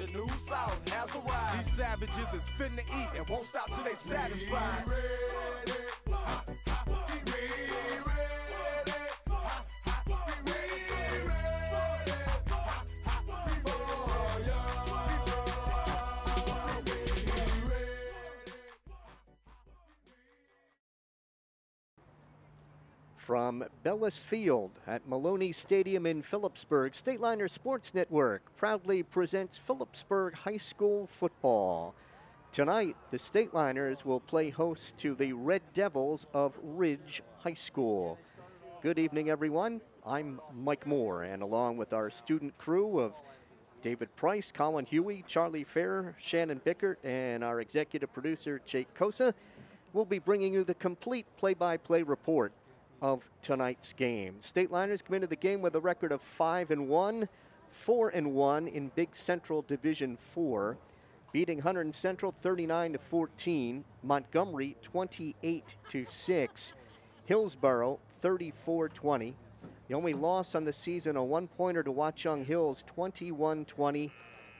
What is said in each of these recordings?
The new South has arrived. These savages is finna eat and won't stop till they satisfied. From Bellis Field at Maloney Stadium in Phillipsburg, Stateliner Sports Network proudly presents Phillipsburg High School football. Tonight, the Stateliners will play host to the Red Devils of Ridge High School. Good evening, everyone. I'm Mike Moore, and along with our student crew of David Price, Colin Huey, Charlie Fair, Shannon Bickert, and our executive producer, Jake Kosa, we'll be bringing you the complete play by play report of tonight's game. State Liners come into the game with a record of 5 and 1, 4 and 1 in Big Central Division 4, beating Hunterdon Central 39 to 14, Montgomery 28 to 6, Hillsborough 34-20. The only loss on the season, a one-pointer to Watchung Hills 21-20,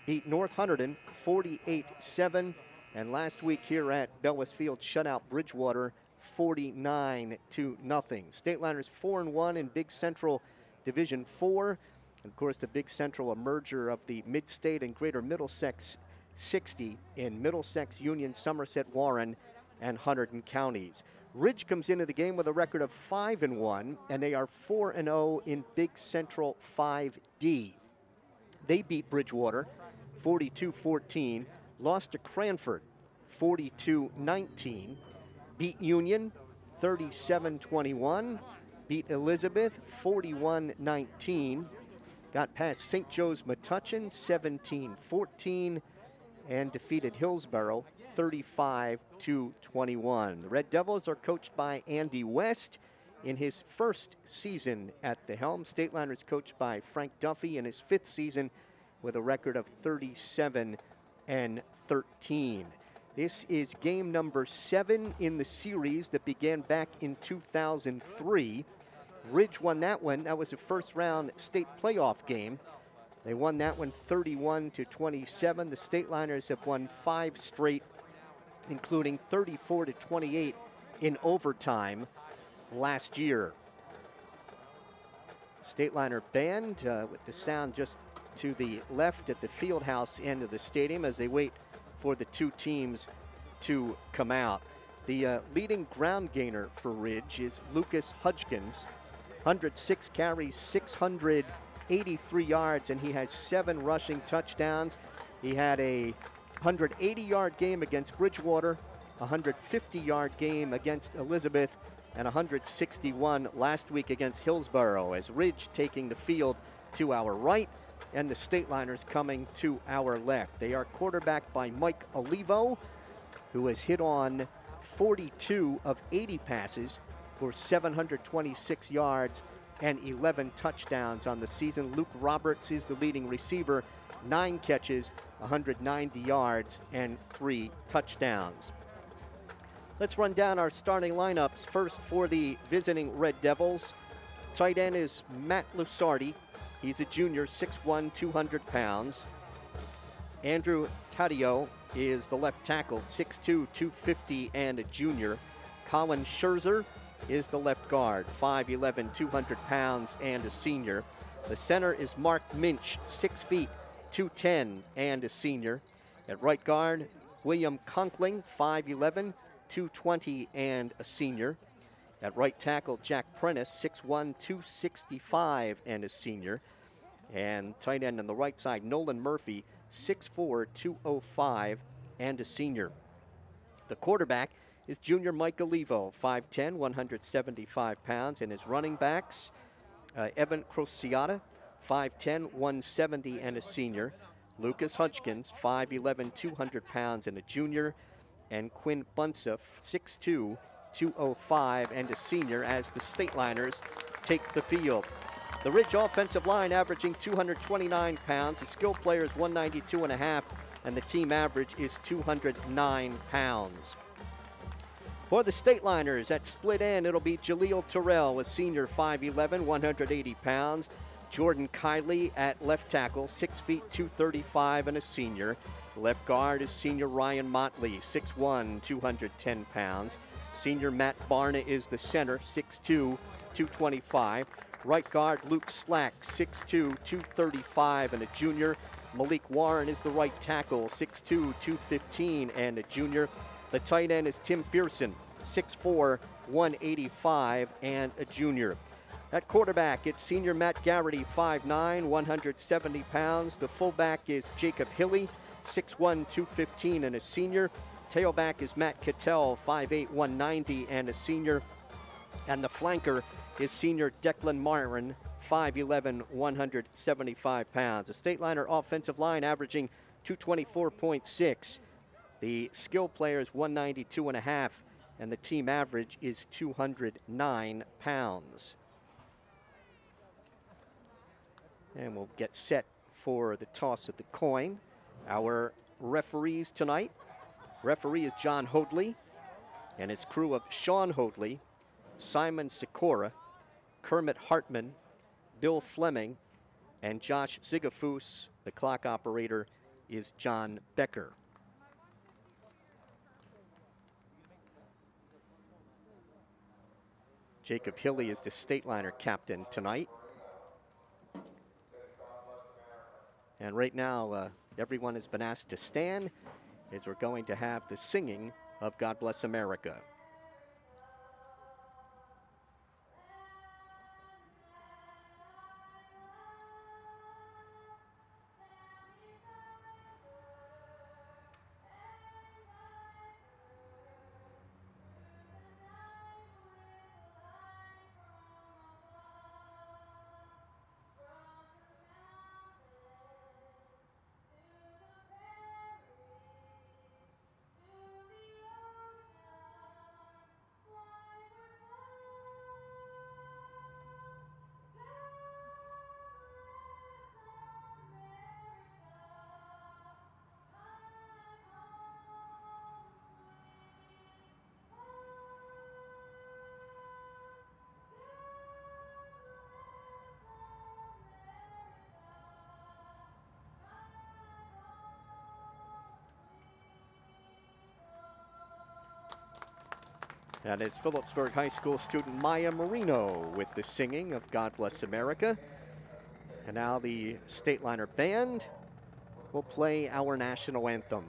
beat North Hunterdon 48-7, and last week here at Bellis Field shut out Bridgewater 49 to nothing. Stateliners 4 and 1 in Big Central Division 4. And of course, the Big Central, a merger of the Mid State and Greater Middlesex 60 in Middlesex, Union, Somerset, Warren, and Hunterdon counties. Ridge comes into the game with a record of 5 and 1, and they are 4 and 0 in Big Central 5D. They beat Bridgewater 42 14, lost to Cranford 42 19 beat Union 37 21, beat Elizabeth 41 19, got past St. Joe's Metuchen 17 14, and defeated Hillsborough 35 21. The Red Devils are coached by Andy West in his first season at the helm. Stateliners coached by Frank Duffy in his fifth season with a record of 37 and 13. This is game number seven in the series that began back in 2003. Ridge won that one. That was a first round state playoff game. They won that one 31 to 27. The state liners have won five straight, including 34 to 28 in overtime last year. Stateliner band uh, with the sound just to the left at the field house end of the stadium as they wait for the two teams to come out. The uh, leading ground gainer for Ridge is Lucas Hudgkins, 106 carries, 683 yards, and he has seven rushing touchdowns. He had a 180 yard game against Bridgewater, 150 yard game against Elizabeth, and 161 last week against Hillsborough as Ridge taking the field to our right and the Stateliners coming to our left. They are quarterbacked by Mike Olivo, who has hit on 42 of 80 passes for 726 yards and 11 touchdowns on the season. Luke Roberts is the leading receiver, nine catches, 190 yards, and three touchdowns. Let's run down our starting lineups. First for the visiting Red Devils. Tight end is Matt Lusardi, He's a junior, 6'1", 200 pounds. Andrew Taddeo is the left tackle, 6'2", 250, and a junior. Colin Scherzer is the left guard, 5'11", 200 pounds, and a senior. The center is Mark Minch, 6 feet, 210, and a senior. At right guard, William Conkling, 5'11", 220, and a senior. At right tackle, Jack Prentice, 6'1, 265, and a senior. And tight end on the right side, Nolan Murphy, 6'4, 205, and a senior. The quarterback is junior Mike Olivo, 5'10, 175 pounds, and his running backs, uh, Evan Crociata, 5'10, 170, and a senior. Lucas Hutchkins, 5'11, 200 pounds, and a junior. And Quinn Bunsa, 6'2, 205 and a senior as the Stateliners take the field. The Ridge offensive line averaging 229 pounds. The skill players 192 and a half, and the team average is 209 pounds. For the Stateliners at split end, it'll be Jaleel Terrell, a senior 5'11", 180 pounds. Jordan Kiley at left tackle, 6 feet 235 and a senior. Left guard is senior Ryan Motley, 6'1, 210 pounds. Senior Matt Barna is the center, 6'2, 225. Right guard Luke Slack, 6'2, 235 and a junior. Malik Warren is the right tackle, 6'2, 215 and a junior. The tight end is Tim Fearson, 6'4, 185 and a junior. At quarterback, it's senior Matt Garrity, 5'9, 170 pounds. The fullback is Jacob Hilly, 6'1, 215 and a senior. Tailback is Matt Cattell, 5'8, 190 and a senior. And the flanker is senior Declan Myron, 5'11, 175 pounds. A state liner offensive line averaging 224.6. The skill player is 192 and a half, and the team average is 209 pounds. And we'll get set for the toss of the coin. Our referees tonight referee is John Hoadley and his crew of Sean Hoadley, Simon Sikora, Kermit Hartman, Bill Fleming, and Josh Zigafus. The clock operator is John Becker. Jacob Hilly is the state liner captain tonight. And right now, uh, everyone has been asked to stand as we're going to have the singing of God Bless America. That is Phillipsburg High School student Maya Marino with the singing of God Bless America. And now the Stateliner Band will play our national anthem.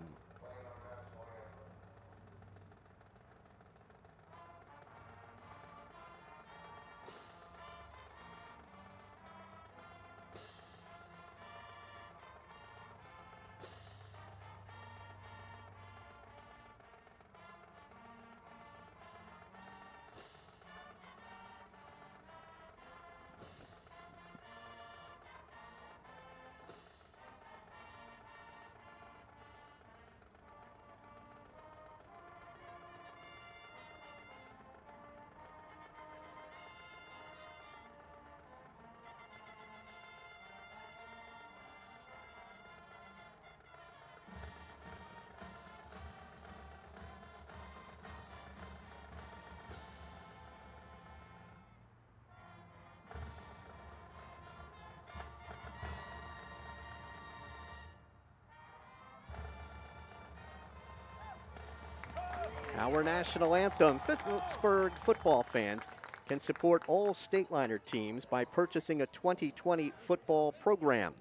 Our national anthem, Phillipsburg football fans can support all Stateliner teams by purchasing a 2020 football program.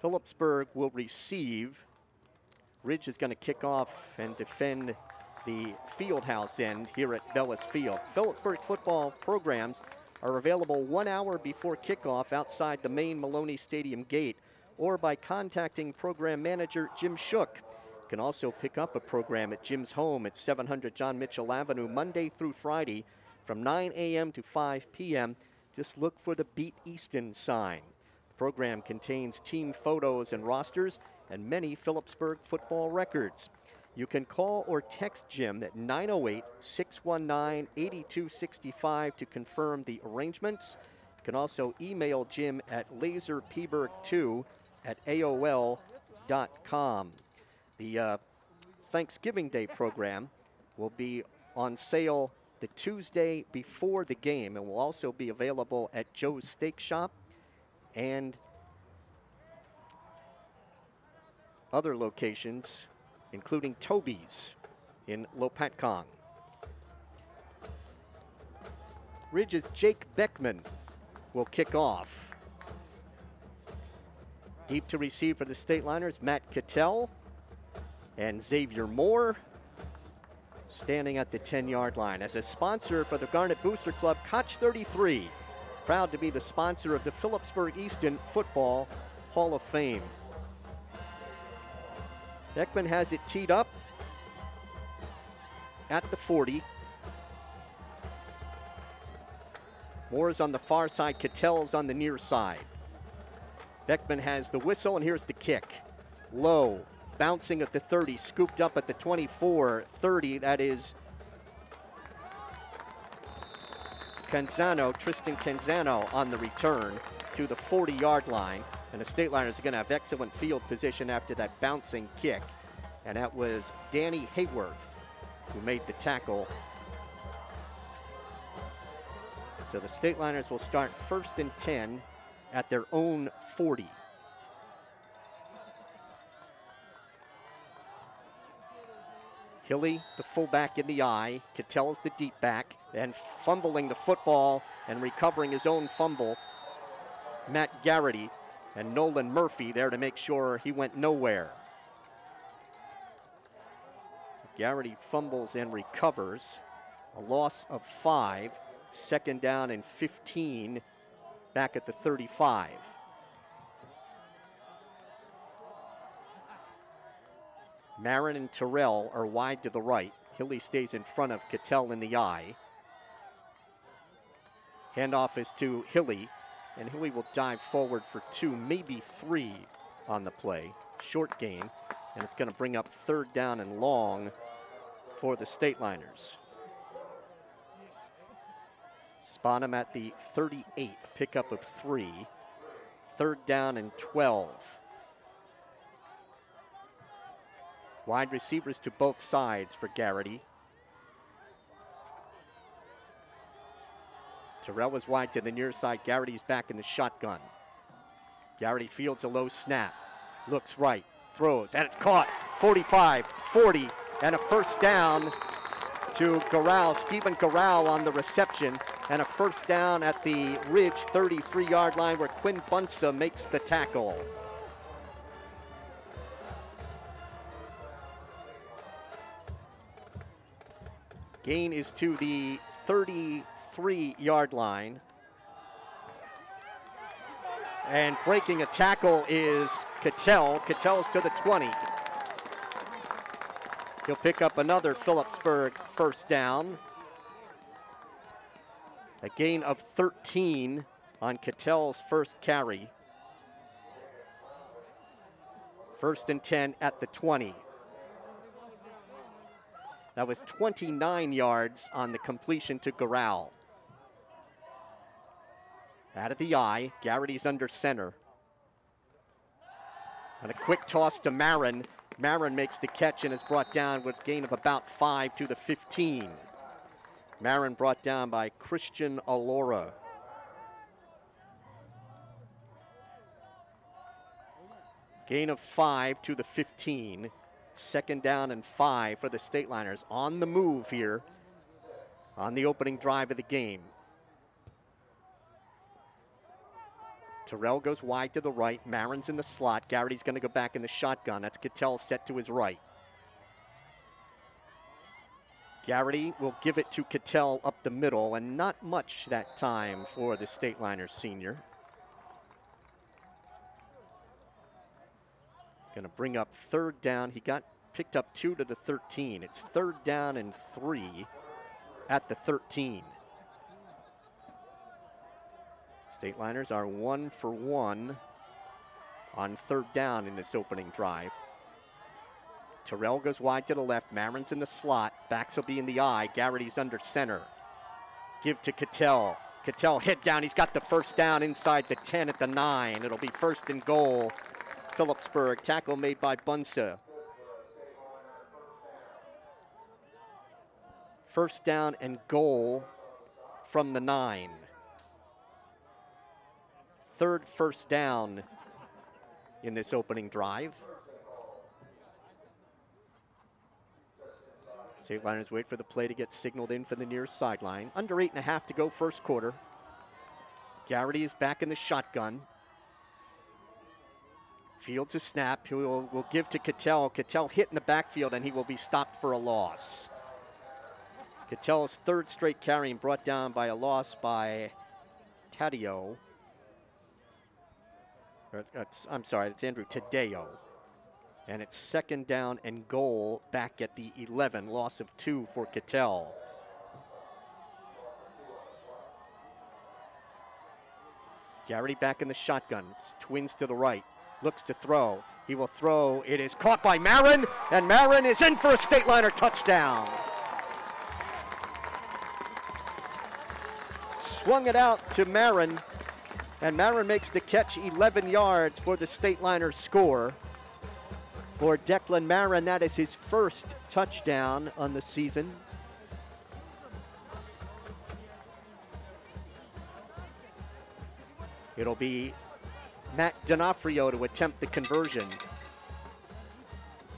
Phillipsburg will receive. Ridge is going to kick off and defend the field house end here at Bellis Field. Phillipsburg football programs are available one hour before kickoff outside the main Maloney Stadium gate or by contacting program manager Jim Shook can also pick up a program at Jim's home at 700 John Mitchell Avenue Monday through Friday from 9 a.m. to 5 p.m. Just look for the Beat Easton sign. The program contains team photos and rosters and many Phillipsburg football records. You can call or text Jim at 908 619 8265 to confirm the arrangements. You can also email Jim at laserpeberg2 at AOL.com. The uh, Thanksgiving Day program will be on sale the Tuesday before the game and will also be available at Joe's Steak Shop and other locations, including Toby's in Lopatcong. Ridge's Jake Beckman will kick off. Deep to receive for the State Liners, Matt Cattell and Xavier Moore standing at the 10 yard line. As a sponsor for the Garnet Booster Club, Koch 33, proud to be the sponsor of the Phillipsburg Easton Football Hall of Fame. Beckman has it teed up at the 40. Moore's on the far side, Cattell's on the near side. Beckman has the whistle, and here's the kick. Low, bouncing at the 30, scooped up at the 24, 30. That is Canzano, Tristan Canzano on the return to the 40 yard line. And the State Liners are going to have excellent field position after that bouncing kick. And that was Danny Hayworth who made the tackle. So the State Liners will start first and 10 at their own 40. Hilly, the fullback in the I. Cattell's the deep back. And fumbling the football and recovering his own fumble, Matt Garrity and Nolan Murphy there to make sure he went nowhere. So Garrity fumbles and recovers. A loss of five. Second down and 15 back at the 35. Marin and Terrell are wide to the right. Hilly stays in front of Cattell in the I. Handoff is to Hilly, and Hilly will dive forward for two, maybe three on the play. Short gain, and it's going to bring up third down and long for the State Liners. Spot him at the 38, pickup of three. Third down and 12. Wide receivers to both sides for Garrity. Terrell is wide to the near side. Garrity's back in the shotgun. Garrity fields a low snap. Looks right. Throws. And it's caught. 45, 40, and a first down to Garral. Stephen Garral on the reception. And a first down at the Ridge 33 yard line where Quinn Bunsa makes the tackle. Gain is to the 33 yard line. And breaking a tackle is Cattell. Cattell's to the 20. He'll pick up another Phillipsburg first down. A gain of 13 on Cattell's first carry. First and 10 at the 20. That was 29 yards on the completion to Garral. Out of the I, Garrity's under center. And a quick toss to Marin. Marin makes the catch and is brought down with gain of about five to the 15. Marin brought down by Christian Alora. Gain of five to the 15. Second down and five for the State Liners on the move here on the opening drive of the game. Terrell goes wide to the right. Marin's in the slot. Garrity's going to go back in the shotgun. That's Cattell set to his right. Garrity will give it to Cattell up the middle, and not much that time for the State Liners senior. Going to bring up third down. He got picked up two to the 13. It's third down and three at the 13. State Liners are one for one on third down in this opening drive. Terrell goes wide to the left. Marin's in the slot. Backs will be in the I. Garrity's under center. Give to Cattell. Cattell hit down. He's got the first down inside the 10 at the 9. It'll be first and goal Phillipsburg. Tackle made by Bunsa. First down and goal from the nine. Third first down in this opening drive. State Liners wait for the play to get signaled in for the near sideline. Under eight and a half to go first quarter. Garrity is back in the shotgun. Fields a snap. He will, will give to Cattell. Cattell hit in the backfield and he will be stopped for a loss. Cattell's third straight carrying brought down by a loss by Taddeo. Uh, I'm sorry, it's Andrew Taddeo. And it's second down and goal back at the 11. Loss of two for Cattell. Garrity back in the shotgun. It's twins to the right. Looks to throw. He will throw. It is caught by Marin, and Marin is in for a state liner touchdown. Swung it out to Marin, and Marin makes the catch 11 yards for the state liner score. For Declan Marin, that is his first touchdown on the season. It'll be Matt D'Onofrio to attempt the conversion.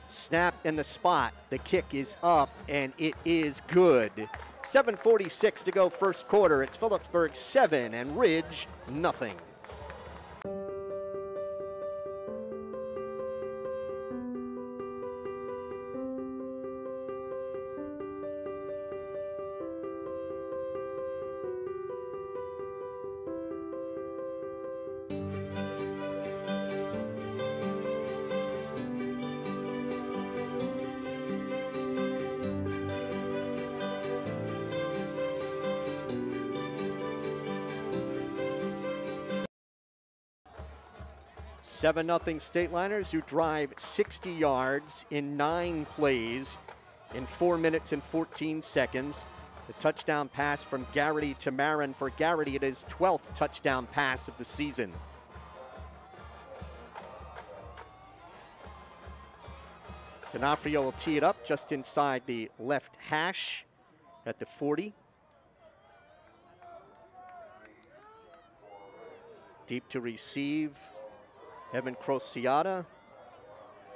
Snap in the spot. The kick is up, and it is good. 7.46 to go first quarter. It's Phillipsburg 7 and Ridge nothing. Seven nothing State Liners who drive 60 yards in nine plays in four minutes and 14 seconds. The touchdown pass from Garrity to Marin. For Garrity, it is 12th touchdown pass of the season. D'Onofrio will tee it up just inside the left hash at the 40. Deep to receive. Evan Crociata,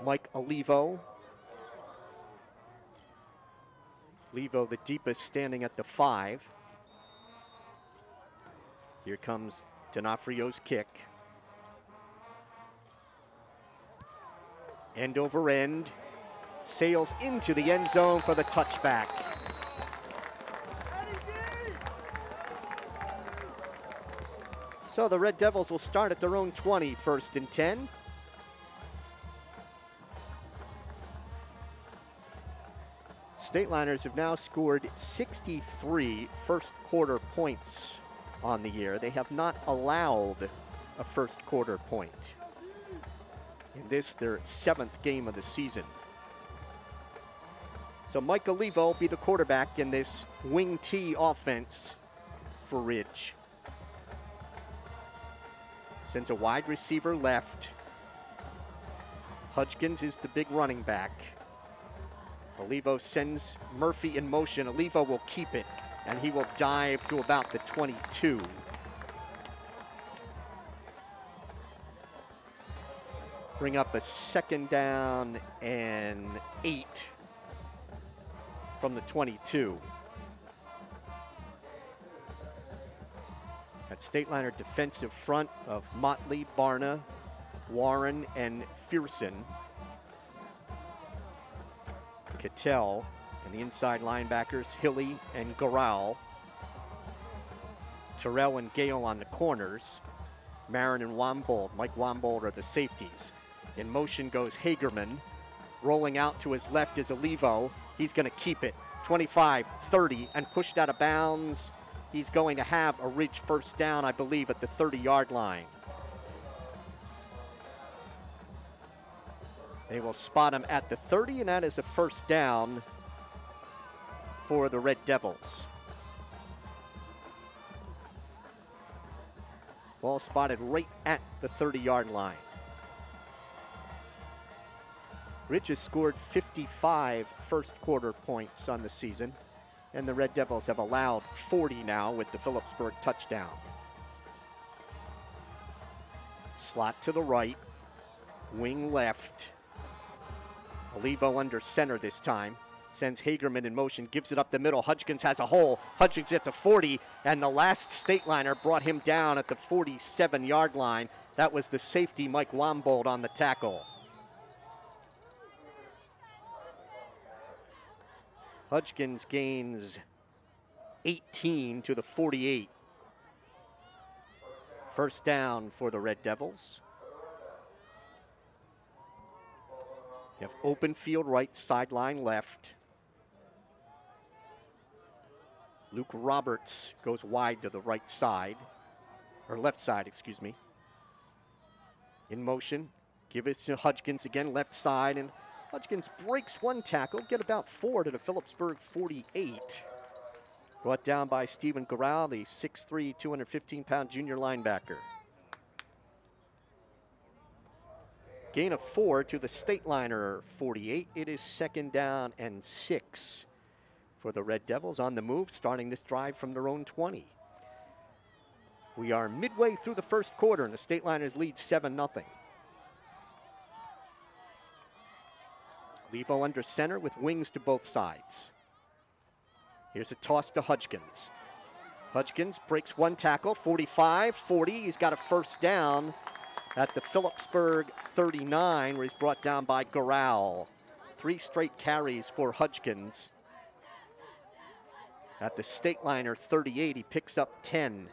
Mike Olivo. Olivo, the deepest, standing at the five. Here comes D'Onofrio's kick. End over end. Sails into the end zone for the touchback. So the Red Devils will start at their own 20, first and 10. State Liners have now scored 63 first quarter points on the year. They have not allowed a first quarter point. In this, their seventh game of the season. So Mike Olivo will be the quarterback in this wing T offense for Ridge. Sends a wide receiver left. Hudgkins is the big running back. Olivo sends Murphy in motion. Olivo will keep it, and he will dive to about the 22. Bring up a second down and eight from the 22. State Liner defensive front of Motley, Barna, Warren, and Fearson. Cattell and the inside linebackers, Hilly and Goral. Terrell and Gale on the corners. Marin and Wambold. Mike Wambold are the safeties. In motion goes Hagerman. Rolling out to his left is Olivo. He's going to keep it. 25, 30, and pushed out of bounds he's going to have a Ridge first down, I believe, at the 30 yard line. They will spot him at the 30, and that is a first down for the Red Devils. Ball spotted right at the 30 yard line. Ridge has scored 55 first quarter points on the season. And the Red Devils have allowed 40 now with the Phillipsburg touchdown. Slot to the right, wing left. Olivo under center this time. Sends Hagerman in motion, gives it up the middle. Hudgens has a hole. Hudgens at the 40, and the last state liner brought him down at the 47 yard line. That was the safety, Mike Wambold, on the tackle. Hudgens gains 18 to the 48. First down for the Red Devils. You have open field right, sideline left. Luke Roberts goes wide to the right side, or left side, excuse me. In motion, give it to Hudgens again, left side, and Hudgens breaks one tackle, get about four to the Phillipsburg 48. Brought down by Stephen Garral, the 6'3", 215-pound junior linebacker. Gain of four to the state liner 48. It is second down and six for the Red Devils on the move, starting this drive from their own 20. We are midway through the first quarter, and the State Liners lead 7 0. Olivo under center with wings to both sides. Here's a toss to Hudgens. Hudgens breaks one tackle, 45 40. He's got a first down at the Phillipsburg 39, where he's brought down by Garral. Three straight carries for Hudgens. At the state liner 38, he picks up 10.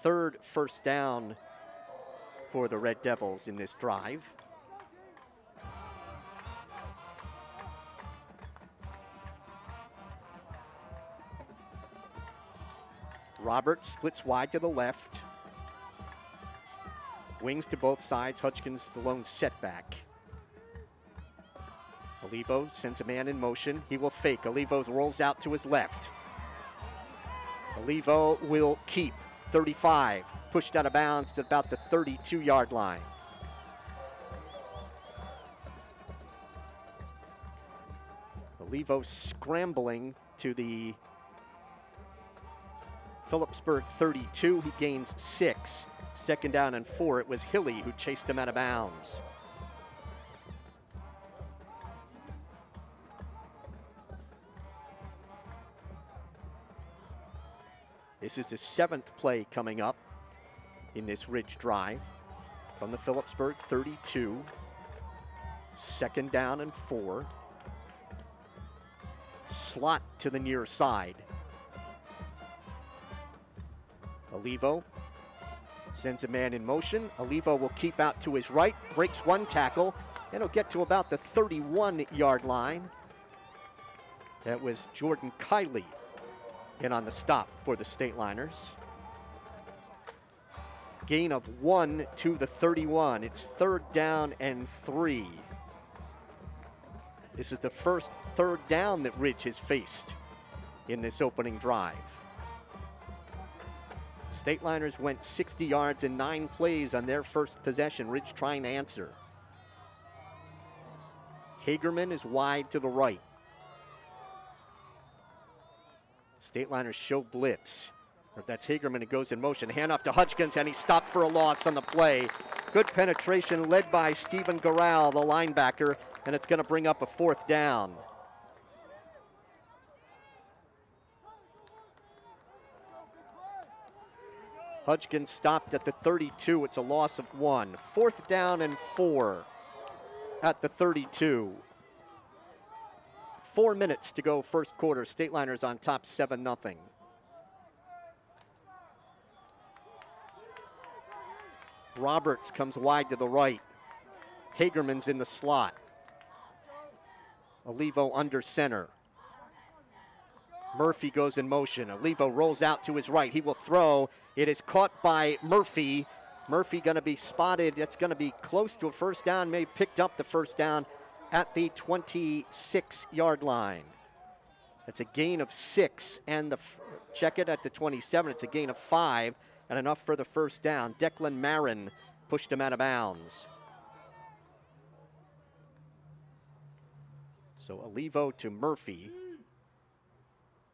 Third first down for the Red Devils in this drive. Robert splits wide to the left. Wings to both sides. Hudgens the lone setback. Olivo sends a man in motion. He will fake. Olivo rolls out to his left. Olivo will keep 35. Pushed out of bounds at about the 32 yard line. Olivo scrambling to the Phillipsburg 32. He gains six. Second down and four. It was Hilly who chased him out of bounds. This is the seventh play coming up in this Ridge drive from the Phillipsburg 32. Second down and four. Slot to the near side. Olivo sends a man in motion. Olivo will keep out to his right, breaks one tackle, and he'll get to about the 31 yard line. That was Jordan Kiley in on the stop for the State Liners. Gain of one to the 31. It's third down and three. This is the first third down that Ridge has faced in this opening drive. State Liners went 60 yards in nine plays on their first possession. Ridge trying to answer. Hagerman is wide to the right. State liners show blitz. If that's Hagerman, it goes in motion. Handoff to Hudgens, and he stopped for a loss on the play. Good penetration led by Stephen Garral, the linebacker, and it's going to bring up a fourth down. Hudgens stopped at the 32. It's a loss of one. Fourth down and four at the 32. Four minutes to go first quarter. State Liners on top 7 nothing. Roberts comes wide to the right. Hagerman's in the slot. Olivo under center. Murphy goes in motion. Olivo rolls out to his right. He will throw. It is caught by Murphy. Murphy going to be spotted. It's going to be close to a first down. May picked up the first down at the 26 yard line. It's a gain of six, and the check it at the 27. It's a gain of five, and enough for the first down. Declan Marin pushed him out of bounds. So Olivo to Murphy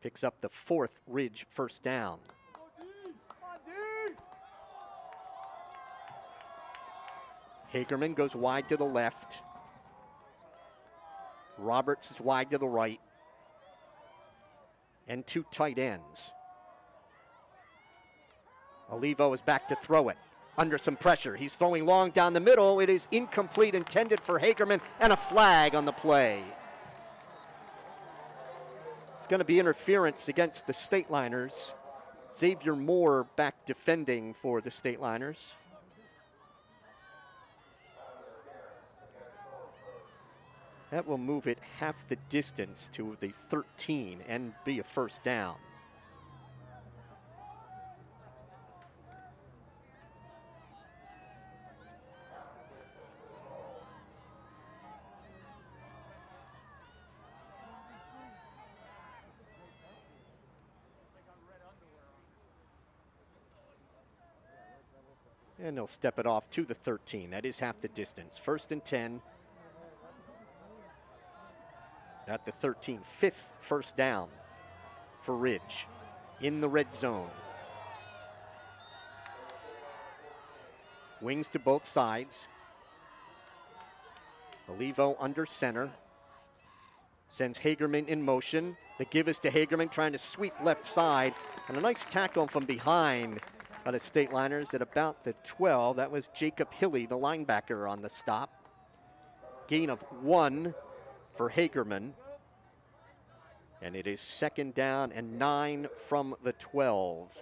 picks up the fourth Ridge first down. Hagerman goes wide to the left. Roberts is wide to the right. And two tight ends. Olivo is back to throw it. Under some pressure. He's throwing long down the middle. It is incomplete, intended for Hagerman, and a flag on the play. It's going to be interference against the Stateliners. Xavier Moore back defending for the Stateliners. That will move it half the distance to the 13 and be a first down. And they'll step it off to the 13. That is half the distance. First and 10 at the 13, fifth first down for Ridge in the red zone. Wings to both sides. Olivo under center. Sends Hagerman in motion. The give is to Hagerman trying to sweep left side. And a nice tackle from behind by the Stateliners at about the 12. That was Jacob Hilly, the linebacker, on the stop. Gain of one for Hagerman. And it is second down and nine from the 12.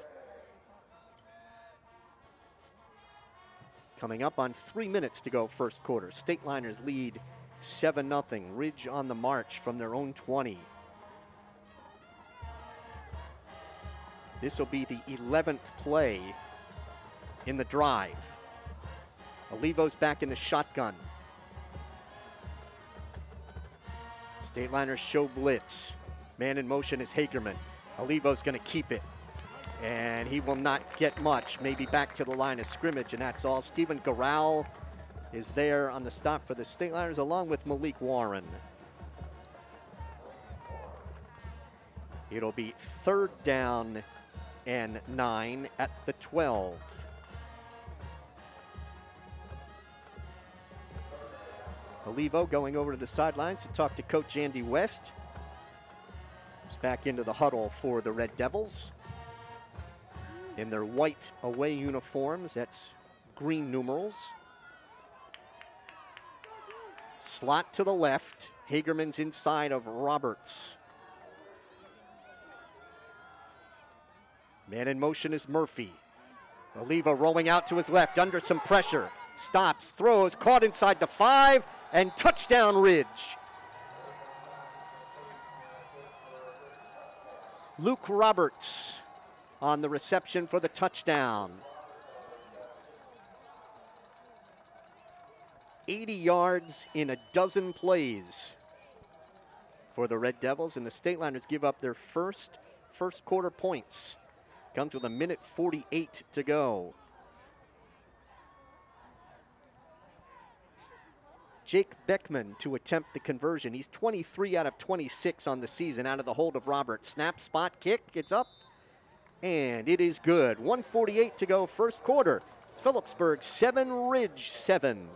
Coming up on three minutes to go first quarter. State Liners lead 7 0. Ridge on the march from their own 20. This will be the 11th play in the drive. Olivo's back in the shotgun. Stateliners show blitz. Man in motion is Hagerman. Olivo's going to keep it. And he will not get much. Maybe back to the line of scrimmage, and that's all. Stephen Garral is there on the stop for the Stateliners, along with Malik Warren. It'll be third down and nine at the 12. Olivo going over to the sidelines to talk to Coach Andy West. He's back into the huddle for the Red Devils. In their white away uniforms, that's green numerals. Slot to the left. Hagerman's inside of Roberts. Man in motion is Murphy. Olivo rolling out to his left under some pressure. Stops, throws, caught inside the five, and touchdown Ridge. Luke Roberts on the reception for the touchdown. 80 yards in a dozen plays for the Red Devils, and the Stateliners give up their first first quarter points. Comes with a minute 48 to go. Jake Beckman to attempt the conversion. He's 23 out of 26 on the season out of the hold of Robert. Snap, spot, kick, it's up, and it is good. 148 to go, first quarter. It's Phillipsburg 7, Ridge 7.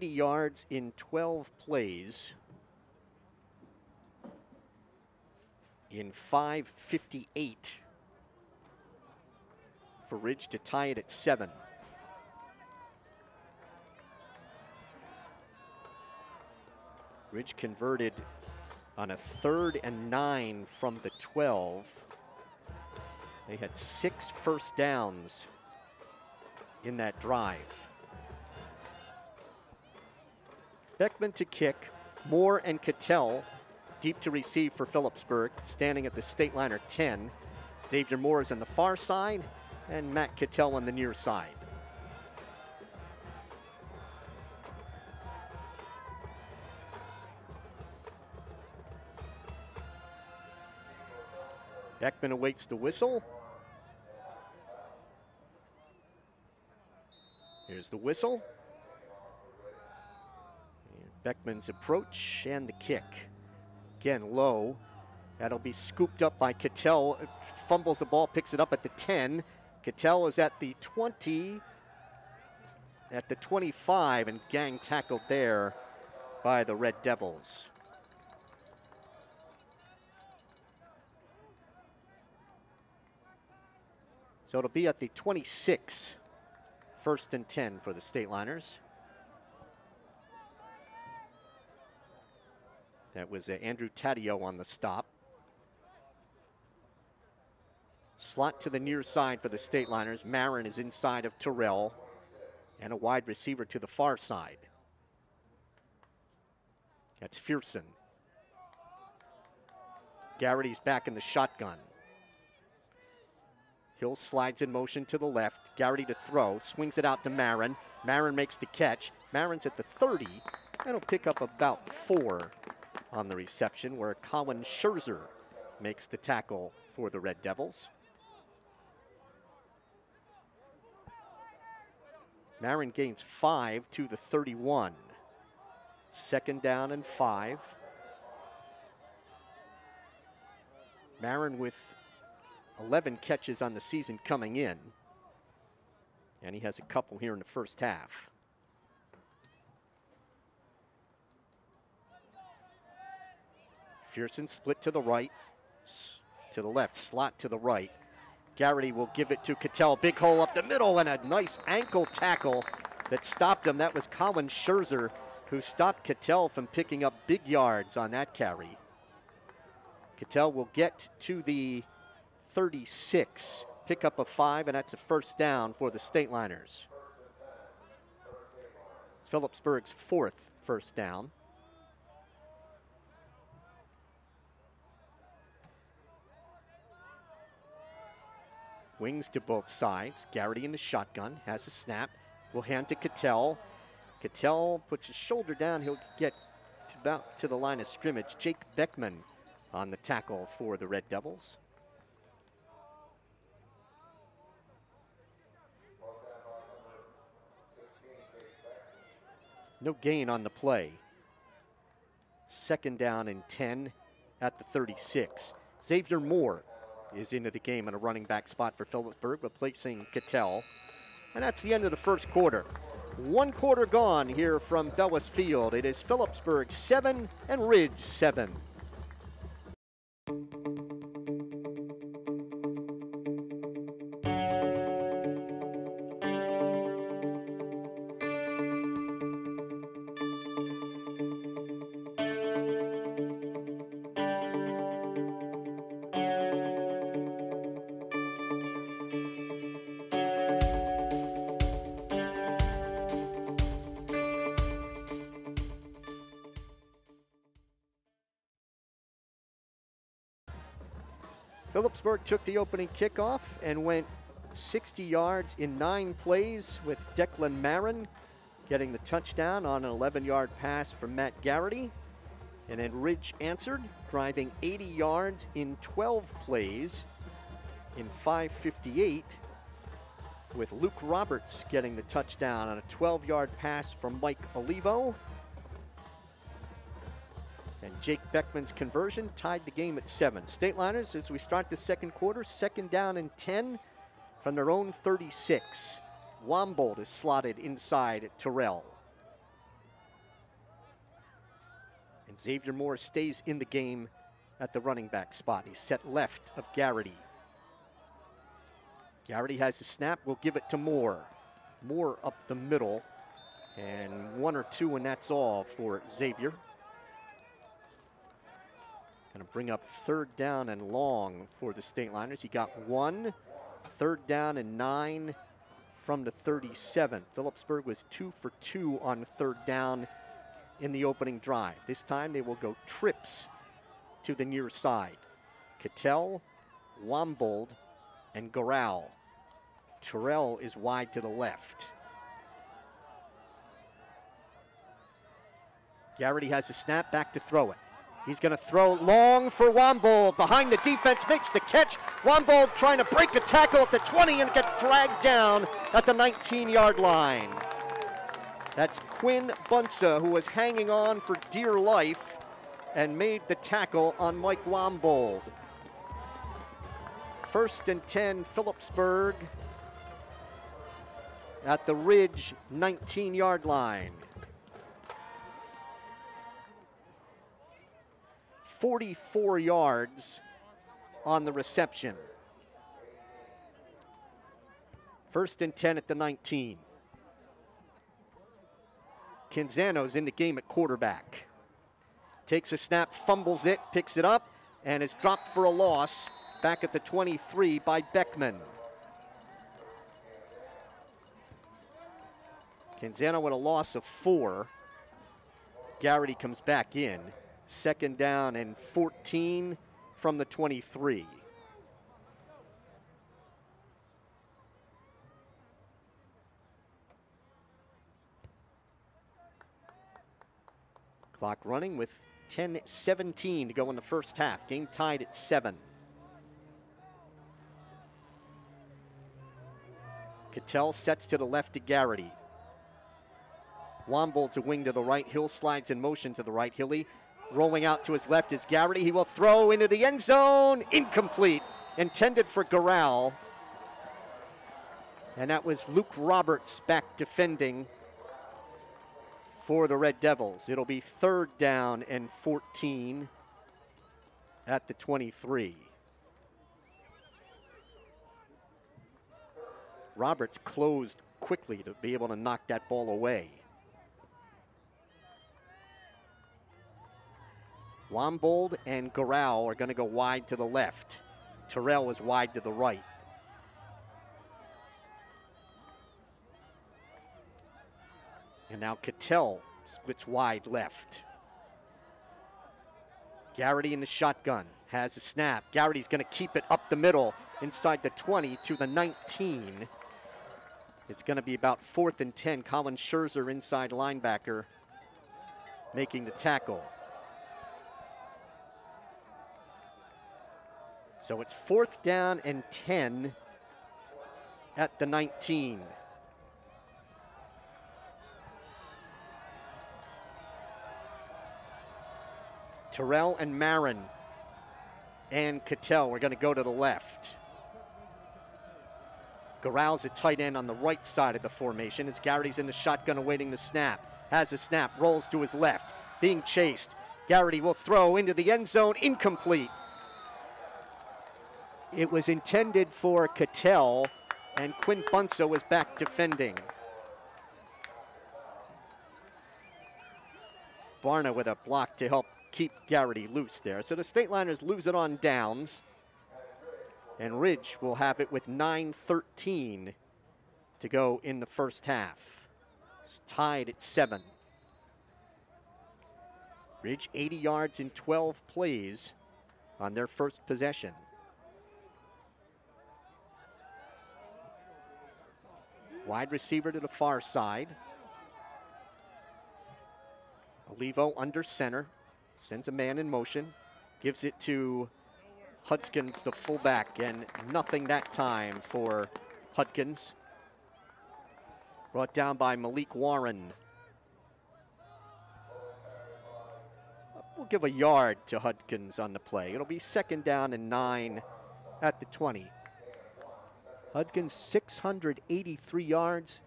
80 yards in 12 plays. In 558 for Ridge to tie it at seven. Ridge converted on a third and nine from the 12. They had six first downs in that drive. Beckman to kick. Moore and Cattell deep to receive for Phillipsburg, standing at the state liner 10. Xavier Moore is on the far side, and Matt Cattell on the near side. Beckman awaits the whistle. Here's the whistle. Beckman's approach and the kick. Again, low. That'll be scooped up by Cattell. Fumbles the ball, picks it up at the 10. Cattell is at the 20, at the 25, and gang tackled there by the Red Devils. So it'll be at the 26, first and 10 for the State Liners. That was uh, Andrew Taddeo on the stop. Slot to the near side for the State Liners. Marin is inside of Terrell. And a wide receiver to the far side. That's Fearson. Garrity's back in the shotgun. Hill slides in motion to the left. Garrity to throw. Swings it out to Marin. Marin makes the catch. Marin's at the 30. That'll pick up about four on the reception, where Colin Scherzer makes the tackle for the Red Devils. Marin gains five to the 31. Second down and five. Marin with 11 catches on the season coming in. And he has a couple here in the first half. Fearson split to the right, to the left, slot to the right. Garrity will give it to Cattell. Big hole up the middle and a nice ankle tackle that stopped him. That was Colin Scherzer who stopped Cattell from picking up big yards on that carry. Cattell will get to the 36, pick up a five, and that's a first down for the State Liners. Phillipsburg's fourth first down. Wings to both sides. Garrity in the shotgun, has a snap. Will hand to Cattell. Cattell puts his shoulder down. He'll get to about to the line of scrimmage. Jake Beckman on the tackle for the Red Devils. No gain on the play. Second down and 10 at the 36. Xavier Moore is into the game in a running back spot for Phillipsburg, replacing Cattell. And that's the end of the first quarter. One quarter gone here from Bellis Field. It is Phillipsburg 7 and Ridge 7. Phillipsburg took the opening kickoff and went 60 yards in nine plays with Declan Marin getting the touchdown on an 11 yard pass from Matt Garrity. And then Ridge answered, driving 80 yards in 12 plays in 558 with Luke Roberts getting the touchdown on a 12 yard pass from Mike Olivo. Jake Beckman's conversion tied the game at seven. State Liners, as we start the second quarter, second down and 10 from their own 36. Wambold is slotted inside Terrell. And Xavier Moore stays in the game at the running back spot. He's set left of Garrity. Garrity has a snap. We'll give it to Moore. Moore up the middle. And one or two, and that's all for Xavier. Going to bring up third down and long for the State Liners. He got one, third down and nine from the 37. Phillipsburg was two for two on third down in the opening drive. This time they will go trips to the near side. Cattell, Wambold, and Goral. Terrell is wide to the left. Garrity has a snap back to throw it. He's going to throw long for Wambold. Behind the defense, makes the catch. Wambold trying to break a tackle at the 20 and gets dragged down at the 19 yard line. That's Quinn Bunsa, who was hanging on for dear life and made the tackle on Mike Wambold. First and 10, Phillipsburg at the Ridge 19 yard line. 44 yards on the reception. First and 10 at the 19. Canzano's in the game at quarterback. Takes a snap, fumbles it, picks it up, and is dropped for a loss back at the 23 by Beckman. Canzano with a loss of four. Garrity comes back in. Second down and 14 from the 23. Clock running with 10 17 to go in the first half. Game tied at 7. Cattell sets to the left to Garrity. Wambold's a wing to the right. Hill slides in motion to the right. Hilly rolling out to his left is Garrity. He will throw into the end zone. Incomplete. Intended for Goral. And that was Luke Roberts back defending for the Red Devils. It'll be third down and 14 at the 23. Roberts closed quickly to be able to knock that ball away. Wambold and Goral are going to go wide to the left. Terrell is wide to the right. And now Cattell splits wide left. Garrity in the shotgun has a snap. Garrity's going to keep it up the middle inside the 20 to the 19. It's going to be about fourth and 10. Colin Scherzer, inside linebacker, making the tackle. So it's fourth down and 10 at the 19. Terrell and Marin and Cattell are going to go to the left. Goral's a tight end on the right side of the formation as Garrity's in the shotgun awaiting the snap. Has a snap, rolls to his left, being chased. Garrity will throw into the end zone, incomplete. It was intended for Cattell, and Quinn Bunsa was back defending. Barna with a block to help keep Garrity loose there. So the State Liners lose it on downs. And Ridge will have it with 9.13 to go in the first half. It's tied at seven. Ridge 80 yards in 12 plays on their first possession. Wide receiver to the far side. Olivo under center. Sends a man in motion. Gives it to Hudkins, the fullback, and nothing that time for Hudkins. Brought down by Malik Warren. We'll give a yard to Hudkins on the play. It'll be second down and nine at the 20. Hudkins 683 yards,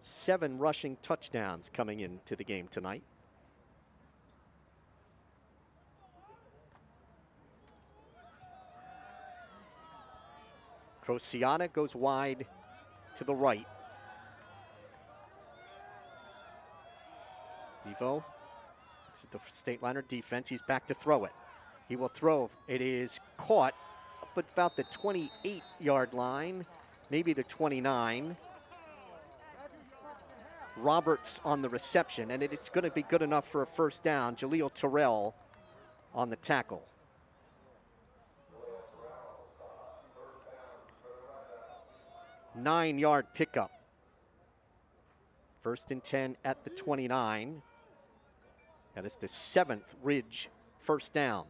seven rushing touchdowns coming into the game tonight. Crociata goes wide to the right. Devo, looks at the state liner defense. He's back to throw it. He will throw. It is caught up at about the 28 yard line, maybe the 29. Roberts on the reception, and it's going to be good enough for a first down. Jaleel Terrell on the tackle. Nine yard pickup. First and 10 at the 29. That is the seventh Ridge first down.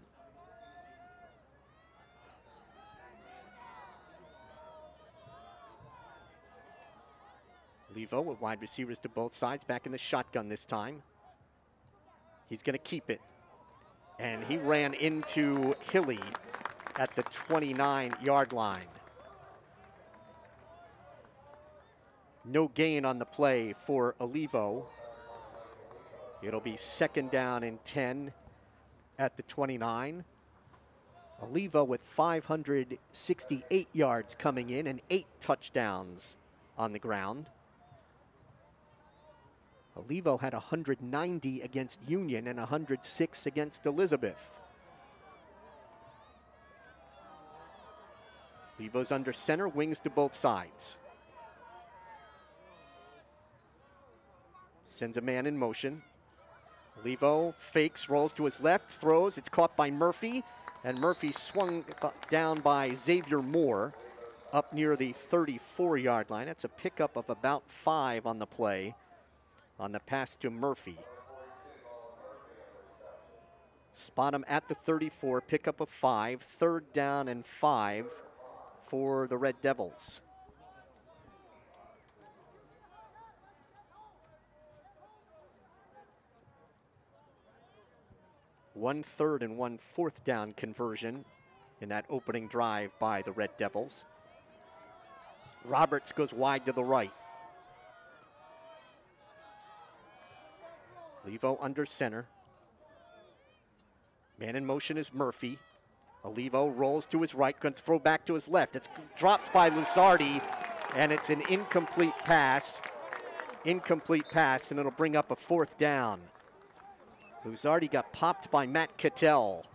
Olivo with wide receivers to both sides, back in the shotgun this time. He's going to keep it. And he ran into Hilly at the 29 yard line. No gain on the play for Olivo. It'll be second down and 10 at the 29. Olivo with 568 yards coming in and eight touchdowns on the ground. Olivo had 190 against Union and 106 against Elizabeth. Olivo's under center, wings to both sides. Sends a man in motion. Olivo fakes, rolls to his left, throws. It's caught by Murphy, and Murphy swung down by Xavier Moore up near the 34 yard line. That's a pickup of about five on the play on the pass to Murphy. Spot him at the 34, pick up a five, third down and five for the Red Devils. One third and one fourth down conversion in that opening drive by the Red Devils. Roberts goes wide to the right. Olivo under center. Man in motion is Murphy. Olivo rolls to his right, going to throw back to his left. It's dropped by Lusardi, and it's an incomplete pass. Incomplete pass, and it'll bring up a fourth down. Lusardi got popped by Matt Cattell.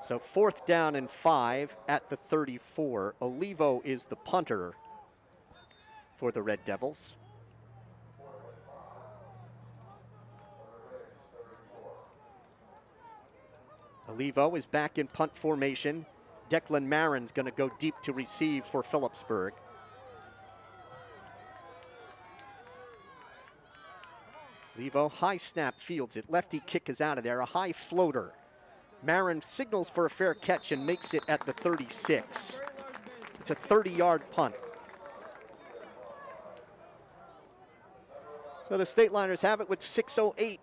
So fourth down and five at the 34. Olivo is the punter for the Red Devils. Olivo is back in punt formation. Declan Marin's going to go deep to receive for Phillipsburg. Olivo, high snap, fields it. Lefty kick is out of there. A high floater. Marin signals for a fair catch and makes it at the 36. It's a 30 yard punt. So the State Liners have it with 6.08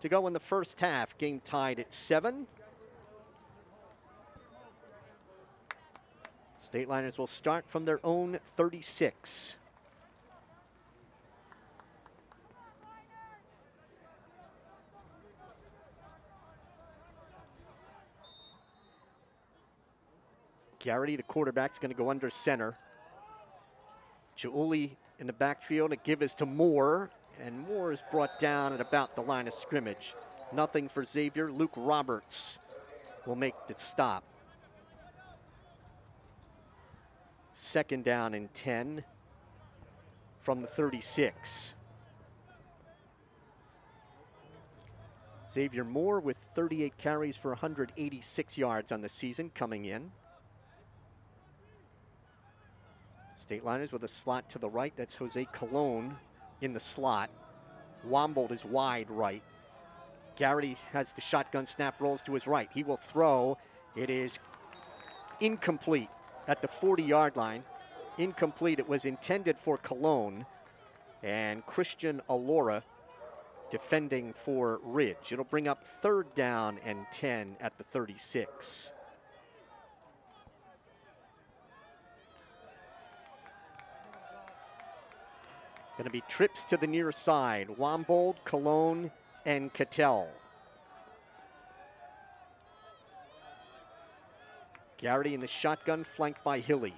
to go in the first half. Game tied at 7. State Liners will start from their own 36. Garrity, the quarterback, is going to go under center. Chiuli in the backfield. A give is to Moore, and Moore is brought down at about the line of scrimmage. Nothing for Xavier. Luke Roberts will make the stop. Second down and 10 from the 36. Xavier Moore with 38 carries for 186 yards on the season coming in. State Liners with a slot to the right. That's Jose Colon in the slot. Wambold is wide right. Garrity has the shotgun snap, rolls to his right. He will throw. It is incomplete at the 40 yard line. Incomplete. It was intended for Colon. And Christian Alora defending for Ridge. It'll bring up third down and 10 at the 36. Going to be trips to the near side. Wambold, Colon, and Cattell. Garrity in the shotgun, flanked by Hilly.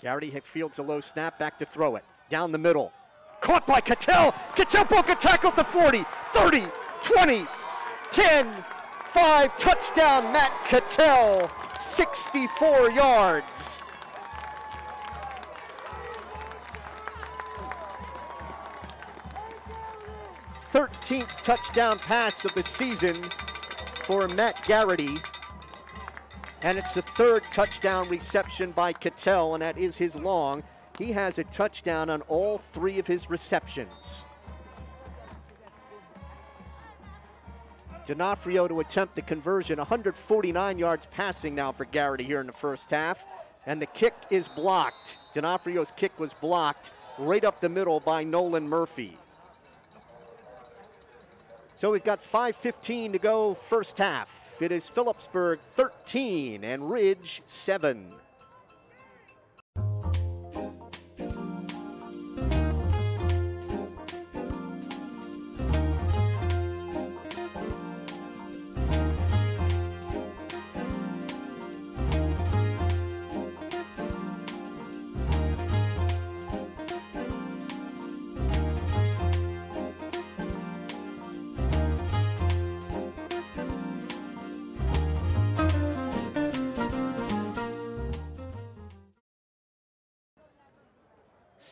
Garrity fields a low snap, back to throw it. Down the middle. Caught by Cattell. Cattell broke a tackle to 40, 30, 20, 10, 5. Touchdown, Matt Cattell. 64 yards. Thirteenth touchdown pass of the season for Matt Garrity. And it's the third touchdown reception by Cattell, and that is his long. He has a touchdown on all three of his receptions. D'Onofrio to attempt the conversion, 149 yards passing now for Garrity here in the first half. And the kick is blocked. D'Onofrio's kick was blocked right up the middle by Nolan Murphy. So we've got 5.15 to go first half. It is Phillipsburg 13 and Ridge 7.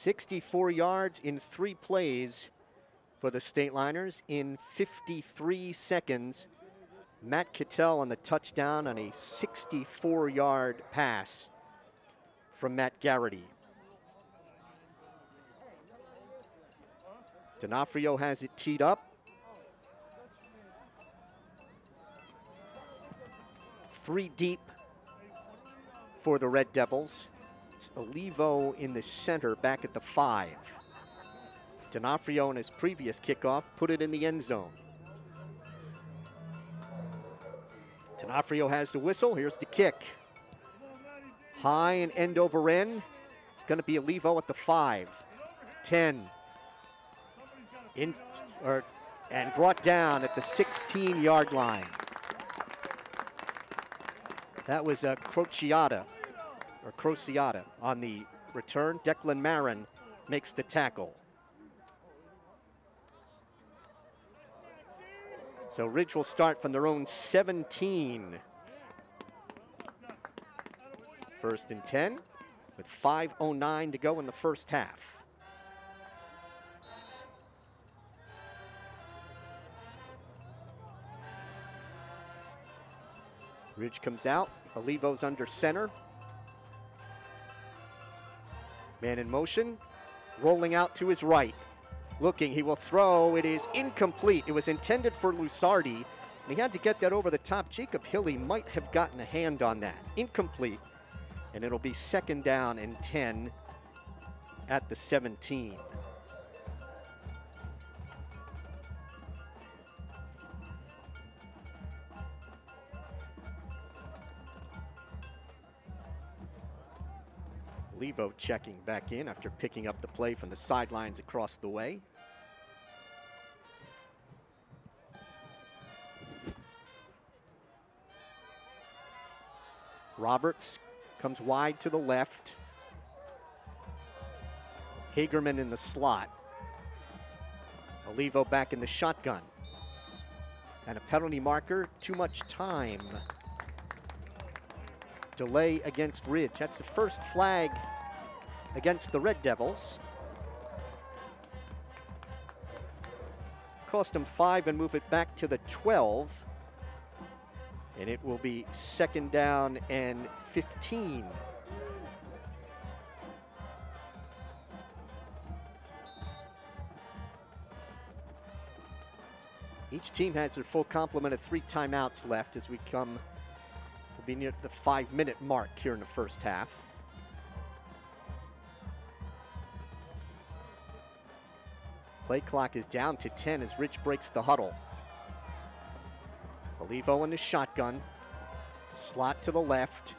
64 yards in three plays for the State Liners in 53 seconds. Matt Cattell on the touchdown on a 64 yard pass from Matt Garrity. D'Onofrio has it teed up. Three deep for the Red Devils. It's Olivo in the center back at the five. D'Onofrio in his previous kickoff put it in the end zone. D'Onofrio has the whistle. Here's the kick. High and end over end. It's going to be Olivo at the five. 10. In, or, and brought down at the 16 yard line. That was a uh, Crociata or Crociata on the return. Declan Marin makes the tackle. So Ridge will start from their own 17. First and 10 with 5.09 to go in the first half. Ridge comes out. Olivo's under center. Man in motion, rolling out to his right. Looking, he will throw. It is incomplete. It was intended for Lusardi, and he had to get that over the top. Jacob Hilly might have gotten a hand on that. Incomplete. And it'll be second down and 10 at the 17. Olivo checking back in after picking up the play from the sidelines across the way. Roberts comes wide to the left. Hagerman in the slot. Olivo back in the shotgun. And a penalty marker, too much time delay against Ridge. That's the first flag against the Red Devils. Cost them five and move it back to the 12. And it will be second down and 15. Each team has their full complement of three timeouts left as we come we'll be near the five minute mark here in the first half. Play clock is down to 10 as Ridge breaks the huddle. Olivo in the shotgun. Slot to the left.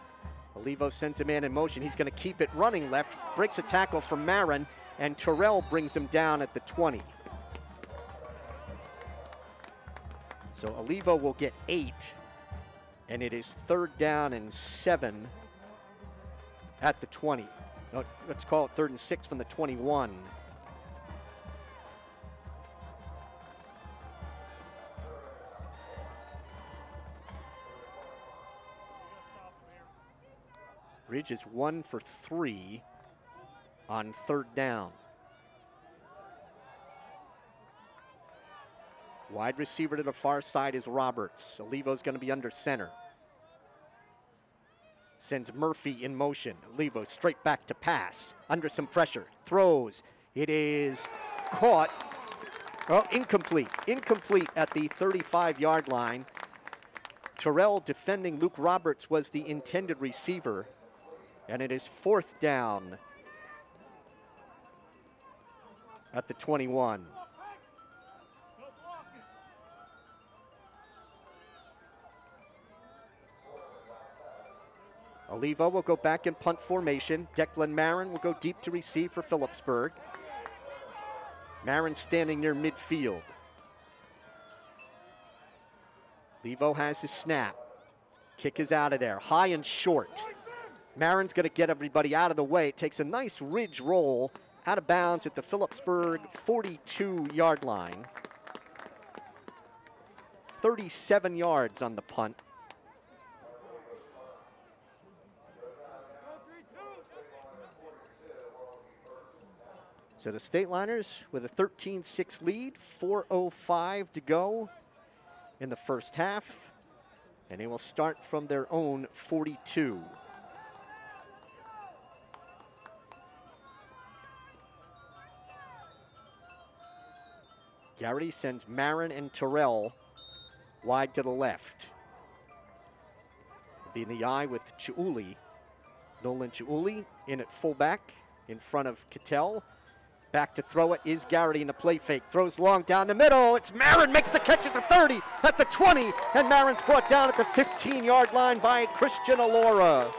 Olivo sends a man in motion. He's going to keep it running left. Breaks a tackle from Marin, and Terrell brings him down at the 20. So Olivo will get eight and it is third down and seven at the 20. let's call it third and six from the 21. Ridge is one for three on third down. Wide receiver to the far side is Roberts. Olivo's going to be under center. Sends Murphy in motion. Olivo straight back to pass. Under some pressure. Throws. It is caught. Oh, incomplete. Incomplete at the 35 yard line. Terrell defending Luke Roberts was the intended receiver. And it is fourth down at the 21. Olivo will go back in punt formation. Declan Marin will go deep to receive for Phillipsburg. Marin standing near midfield. Olivo has his snap. Kick is out of there. High and short. Marin's going to get everybody out of the way. It takes a nice ridge roll out of bounds at the Phillipsburg 42 yard line. 37 yards on the punt. So the Stateliners with a 13-6 lead, 4.05 to go in the first half, and they will start from their own 42. Garrity sends Marin and Terrell wide to the left. Be in the I with Chiuli. Nolan Chiuli in at fullback in front of Cattell. Back to throw it is Garrity in the play fake. Throws long down the middle. It's Marin makes the catch at the 30, at the 20, and Marin's brought down at the 15 yard line by Christian Alora.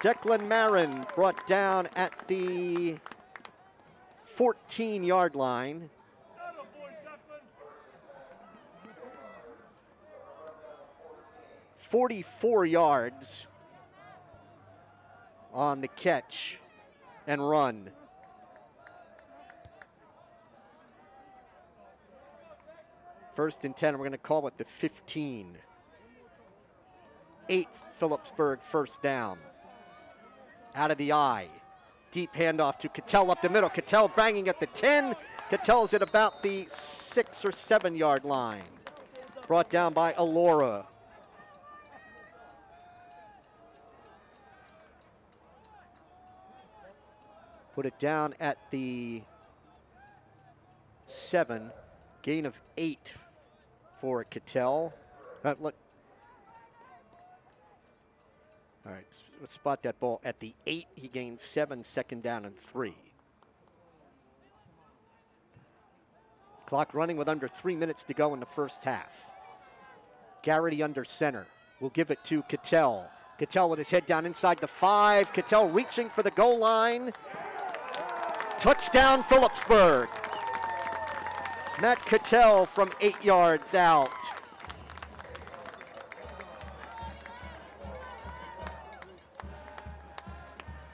Declan Marin brought down at the 14 yard line. Forty-four yards on the catch and run. First and 10, we're going to call it the 15. Eighth Phillipsburg first down. Out of the I. Deep handoff to Cattell up the middle. Cattell banging at the 10. Cattell's at about the six or seven yard line. Brought down by Alora. Put it down at the seven. Gain of eight for Cattell. Uh, look. All right, let's spot that ball. At the eight, he gained seven, second down and three. Clock running with under three minutes to go in the first half. Garrity under center. We'll give it to Cattell. Cattell with his head down inside the five. Cattell reaching for the goal line. Touchdown Phillipsburg. Matt Cattell from eight yards out.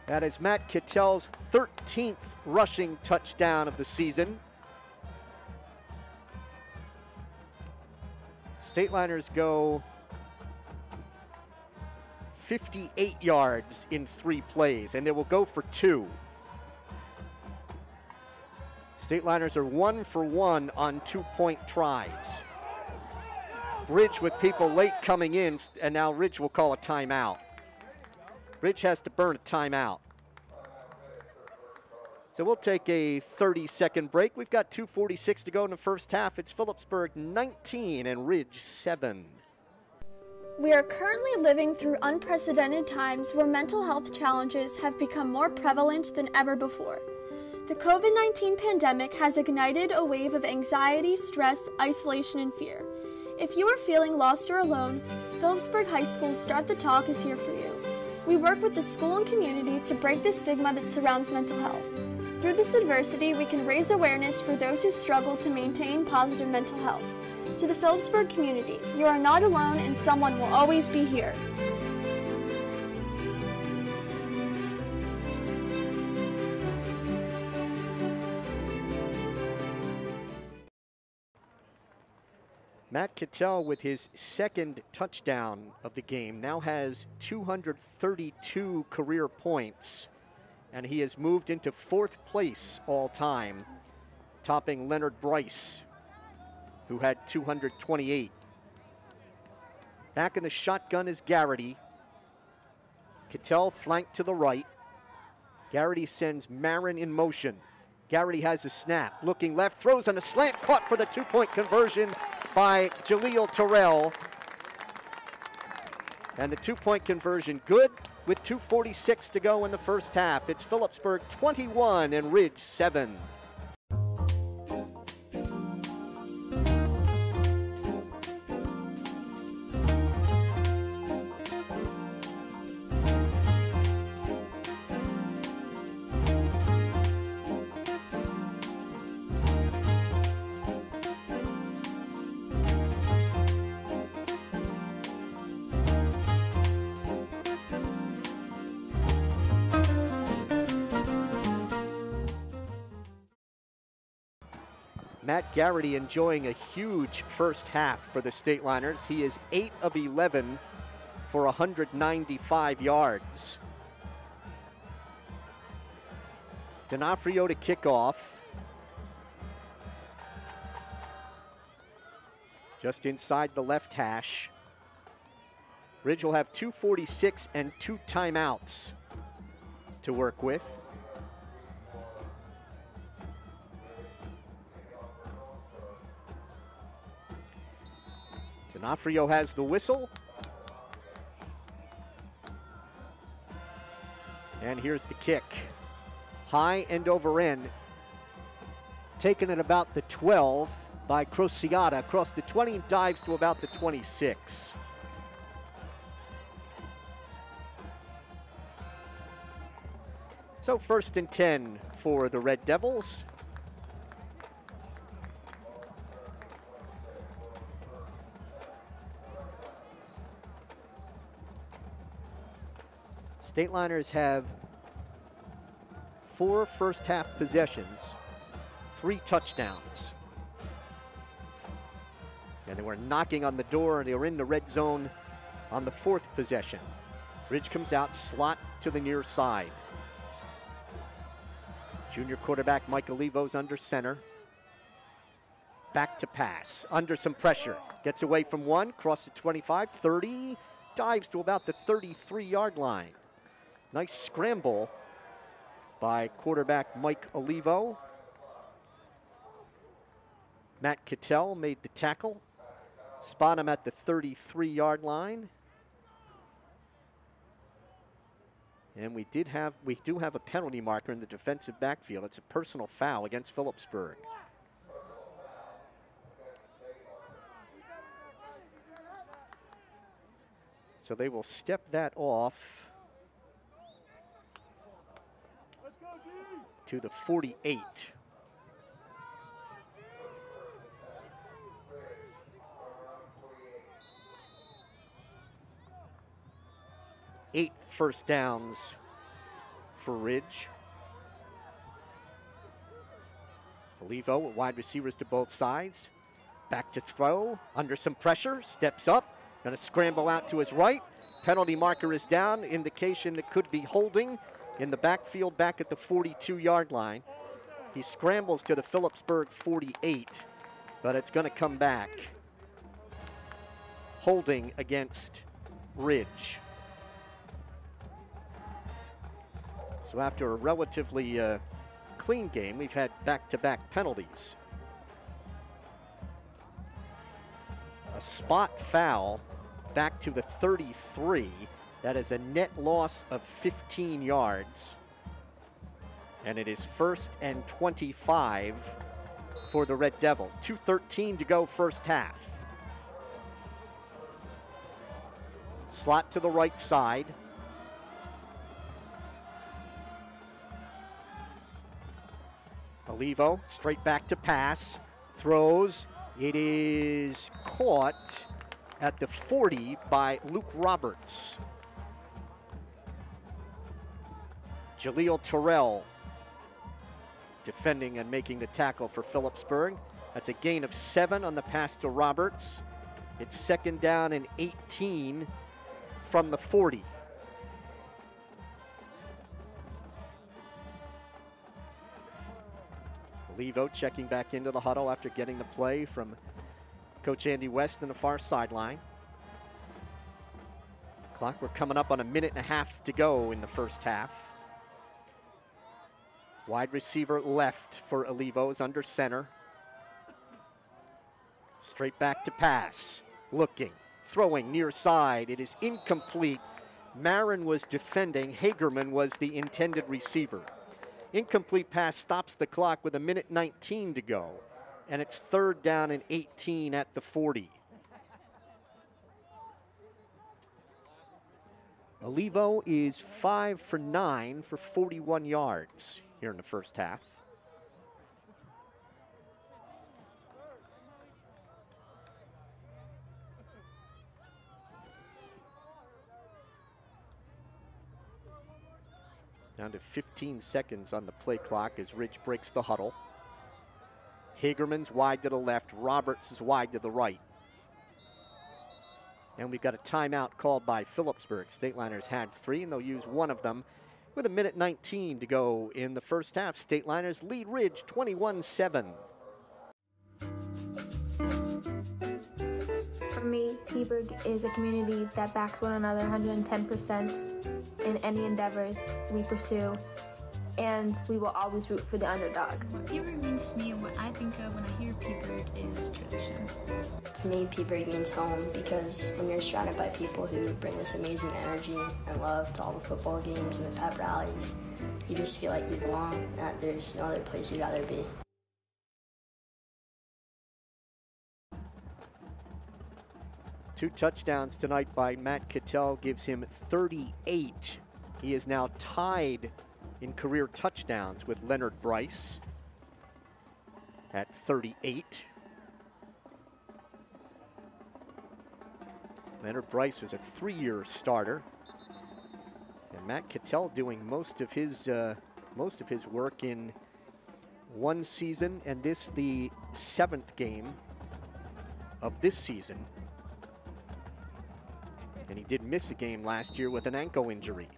That is Matt Cattell's 13th rushing touchdown of the season. Stateliners go 58 yards in three plays, and they will go for two. Stateliners are one for one on two-point tries. Ridge with people late coming in, and now Ridge will call a timeout. Ridge has to burn a timeout. So we'll take a 30 second break. We've got 2.46 to go in the first half. It's Phillipsburg 19 and Ridge 7. We are currently living through unprecedented times where mental health challenges have become more prevalent than ever before. The COVID 19 pandemic has ignited a wave of anxiety, stress, isolation, and fear. If you are feeling lost or alone, Phillipsburg High School's Start the Talk is here for you. We work with the school and community to break the stigma that surrounds mental health. Through this adversity, we can raise awareness for those who struggle to maintain positive mental health. To the Phillipsburg community, you are not alone and someone will always be here. Matt Cattell, with his second touchdown of the game, now has 232 career points and he has moved into fourth place all time, topping Leonard Bryce, who had 228. Back in the shotgun is Garrity. Cattell flanked to the right. Garrity sends Marin in motion. Garrity has a snap, looking left, throws on a slant, caught for the two-point conversion by Jaleel Terrell. And the two-point conversion good with 2.46 to go in the first half. It's Phillipsburg 21 and Ridge 7. Matt Garrity enjoying a huge first half for the Stateliners. He is 8 of 11 for 195 yards. D'Onofrio to kick off. Just inside the left hash. Ridge will have 246 and two timeouts to work with. D'Onofrio has the whistle. And here's the kick. High and over end. Taken at about the 12 by Crociata. Across the 20 dives to about the 26. So first and 10 for the Red Devils. Stateliners have four first half possessions, three touchdowns. And they were knocking on the door, they were in the red zone on the fourth possession. Ridge comes out, slot to the near side. Junior quarterback Mike Olivo's under center. Back to pass, under some pressure. Gets away from one, cross the 25, 30, dives to about the 33 yard line. Nice scramble by quarterback Mike Olivo. Matt Cattell made the tackle. Spot him at the 33 yard line. And we did have we do have a penalty marker in the defensive backfield. It's a personal foul against Phillipsburg. So they will step that off. To the 48. Eight first downs for Ridge. Olivo with wide receivers to both sides. Back to throw, under some pressure, steps up, gonna scramble out to his right. Penalty marker is down, indication it could be holding in the backfield back at the 42 yard line. He scrambles to the Phillipsburg 48, but it's going to come back. Holding against Ridge. So after a relatively uh, clean game, we've had back-to-back penalties. A spot foul back to the 33 that is a net loss of 15 yards. And it is first and 25 for the Red Devils. 2.13 to go first half. Slot to the right side. Olivo straight back to pass. Throws. It is caught at the 40 by Luke Roberts. Jaleel Terrell defending and making the tackle for Phillipsburg. That's a gain of seven on the pass to Roberts. It's second down and 18 from the 40. Olivo checking back into the huddle after getting the play from Coach Andy West in the far sideline. Clock, we're coming up on a minute and a half to go in the first half. Wide receiver left for Olivos under center. Straight back to pass. Looking, throwing near side. It is incomplete. Marin was defending. Hagerman was the intended receiver. Incomplete pass stops the clock with a minute 19 to go. And it's third down and 18 at the 40. Olivo is five for nine for 41 yards here in the first half. Down to 15 seconds on the play clock as Ridge breaks the huddle. Hagerman's wide to the left, Roberts is wide to the right. And we've got a timeout called by Phillipsburg. Stateliners had three, and they'll use one of them with a minute 19 to go in the first half. State Liners lead Ridge 21 7. For me, Heberg is a community that backs one another 110% in any endeavors we pursue and we will always root for the underdog. What Peaburg means to me and what I think of when I hear Peaburg is tradition. To me, Peaburg means home because when you're surrounded by people who bring this amazing energy and love to all the football games and the pep rallies, you just feel like you belong and that there's no other place you'd rather be. Two touchdowns tonight by Matt Cattell gives him 38. He is now tied in career touchdowns with Leonard Bryce at 38. Leonard Bryce was a three-year starter. And Matt Cattell doing most of his uh, most of his work in one season, and this the seventh game of this season. And he did miss a game last year with an ankle injury.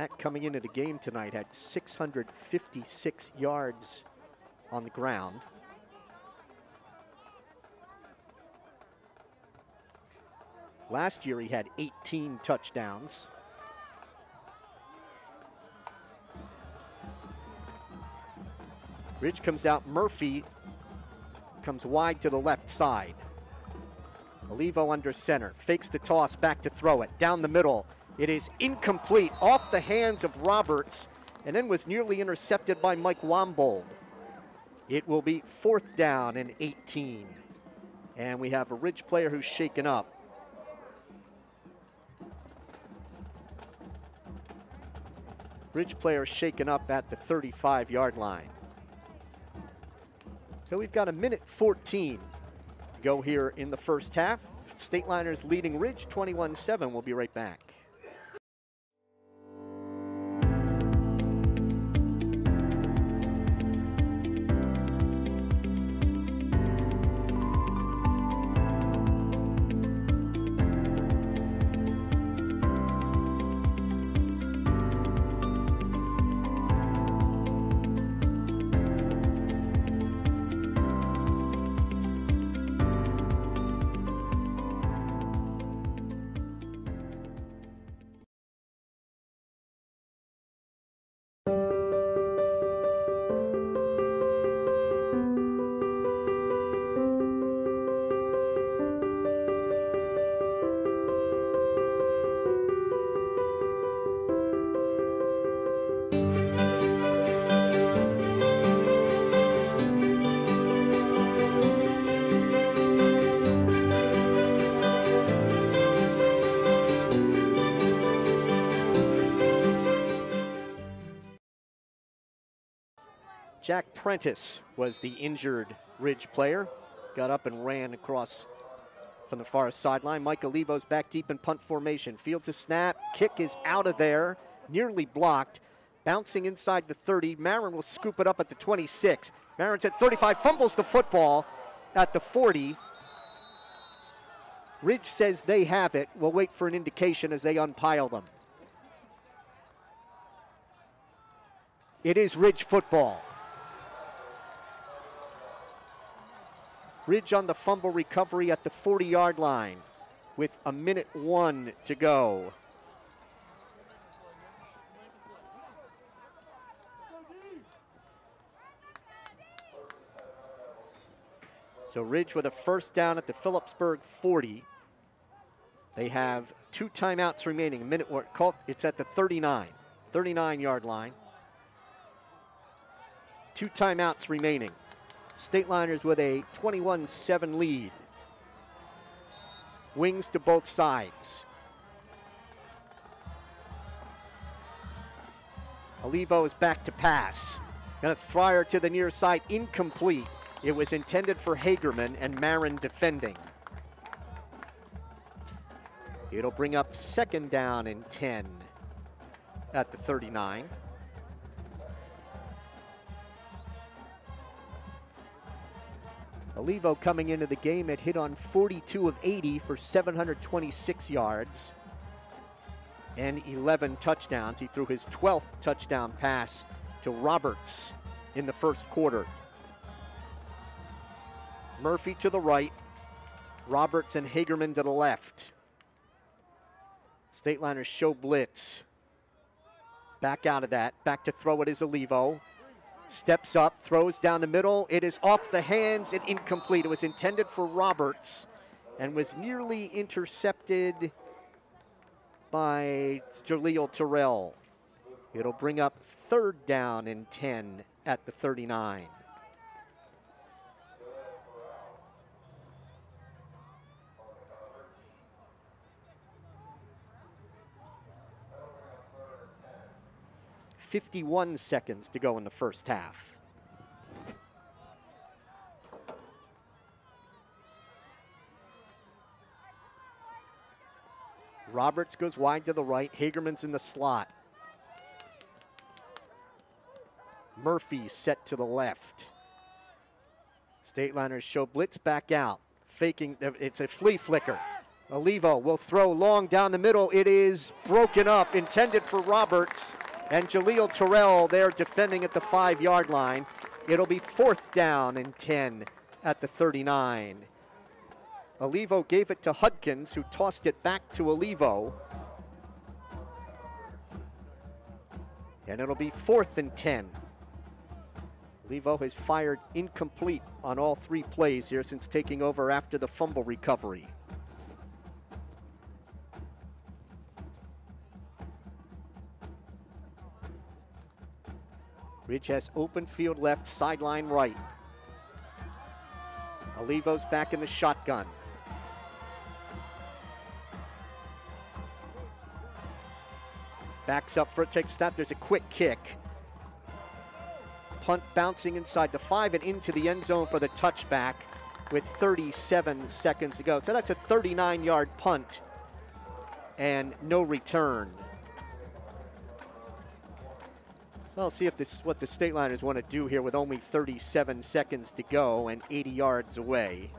Matt coming into the game tonight had 656 yards on the ground. Last year he had 18 touchdowns. Ridge comes out. Murphy comes wide to the left side. Olivo under center. Fakes the toss, back to throw it. Down the middle. It is incomplete off the hands of Roberts and then was nearly intercepted by Mike Wambold. It will be fourth down and 18. And we have a Ridge player who's shaken up. Ridge player shaken up at the 35 yard line. So we've got a minute 14 to go here in the first half. Stateliners leading Ridge 21 7. We'll be right back. Prentice was the injured Ridge player. Got up and ran across from the far sideline. Mike Olivo's back deep in punt formation. Fields a snap. Kick is out of there. Nearly blocked. Bouncing inside the 30. Marin will scoop it up at the 26. Marin's at 35. Fumbles the football at the 40. Ridge says they have it. We'll wait for an indication as they unpile them. It is Ridge football. Ridge on the fumble recovery at the 40 yard line with a minute one to go. So Ridge with a first down at the Phillipsburg 40. They have two timeouts remaining. A minute it's at the 39, 39 yard line. Two timeouts remaining. State Liners with a 21 7 lead. Wings to both sides. Olivo is back to pass. Gonna Fryer to the near side, incomplete. It was intended for Hagerman and Marin defending. It'll bring up second down and 10 at the 39. Olivo coming into the game had hit on 42 of 80 for 726 yards and 11 touchdowns. He threw his 12th touchdown pass to Roberts in the first quarter. Murphy to the right, Roberts and Hagerman to the left. State Liners show blitz. Back out of that. Back to throw it is Olivo. Steps up, throws down the middle. It is off the hands and incomplete. It was intended for Roberts and was nearly intercepted by Jaleel Terrell. It'll bring up third down and 10 at the 39. 51 seconds to go in the first half. Roberts goes wide to the right. Hagerman's in the slot. Murphy set to the left. State Liners show blitz back out. Faking, uh, it's a flea flicker. Olivo will throw long down the middle. It is broken up, intended for Roberts. And Jaleel Terrell there defending at the five yard line. It'll be fourth down and 10 at the 39. Olivo gave it to Hudkins, who tossed it back to Olivo. And it'll be fourth and 10. Olivo has fired incomplete on all three plays here since taking over after the fumble recovery. Ridge has open field left, sideline right. Olivo's back in the shotgun. Backs up for a step. There's a quick kick. Punt bouncing inside the five and into the end zone for the touchback with 37 seconds to go. So that's a 39 yard punt and no return. I'll see if this is what the state liners want to do here with only 37 seconds to go and 80 yards away.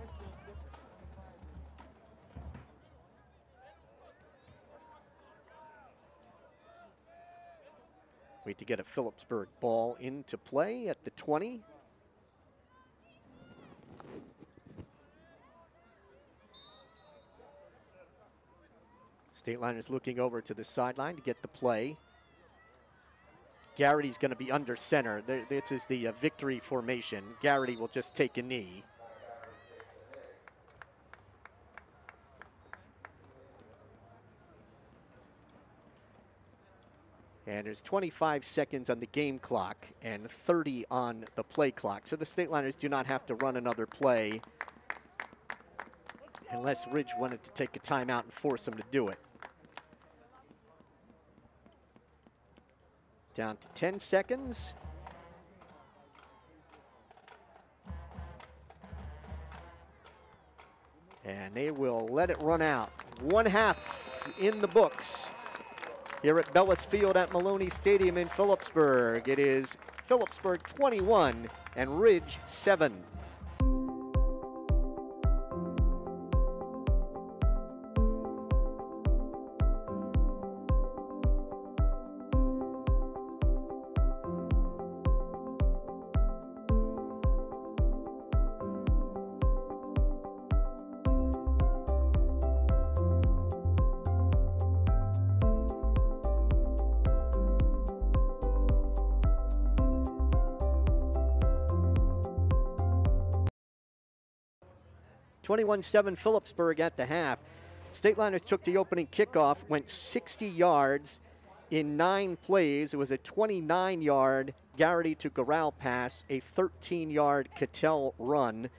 Wait to get a Phillipsburg ball into play at the 20. State Liners looking over to the sideline to get the play. Garrity's going to be under center. This is the uh, victory formation. Garrity will just take a knee. And there's 25 seconds on the game clock and 30 on the play clock. So the State Liners do not have to run another play unless Ridge wanted to take a timeout and force them to do it. Down to 10 seconds. And they will let it run out. One half in the books here at Bellis Field at Maloney Stadium in Phillipsburg. It is Phillipsburg 21 and Ridge 7. 21 7 Phillipsburg at the half. Stateliners took the opening kickoff, went 60 yards in nine plays. It was a 29 yard Garrity to Garral pass, a 13 yard Cattell run.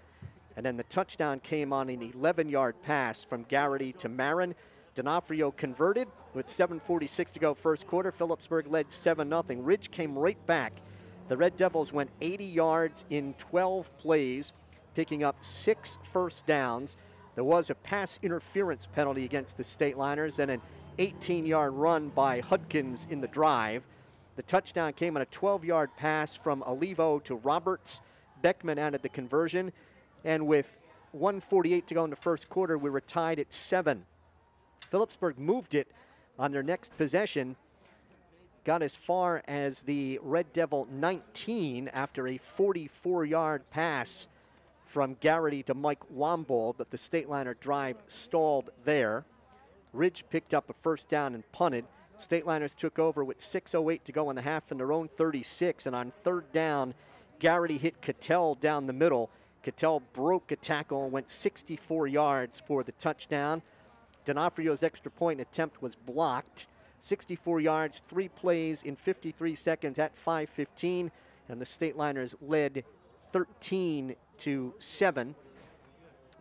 And then the touchdown came on an 11 yard pass from Garrity to Marin. D'Onofrio converted with 7.46 to go first quarter. Phillipsburg led 7 0. Ridge came right back. The Red Devils went 80 yards in 12 plays, picking up six first downs. There was a pass interference penalty against the State Liners and an 18 yard run by Hudkins in the drive. The touchdown came on a 12 yard pass from Olivo to Roberts. Beckman added the conversion. And with 148 to go in the first quarter, we were tied at seven. Phillipsburg moved it on their next possession, got as far as the Red Devil 19 after a 44 yard pass from Garrity to Mike Wambold, but the Stateliner drive stalled there. Ridge picked up a first down and punted. Stateliners took over with 6.08 to go in the half in their own 36, and on third down, Garrity hit Cattell down the middle. Cattell broke a tackle and went 64 yards for the touchdown. D'Onofrio's extra point attempt was blocked. 64 yards, three plays in 53 seconds at 5:15, and the Stateliners led 13 to seven.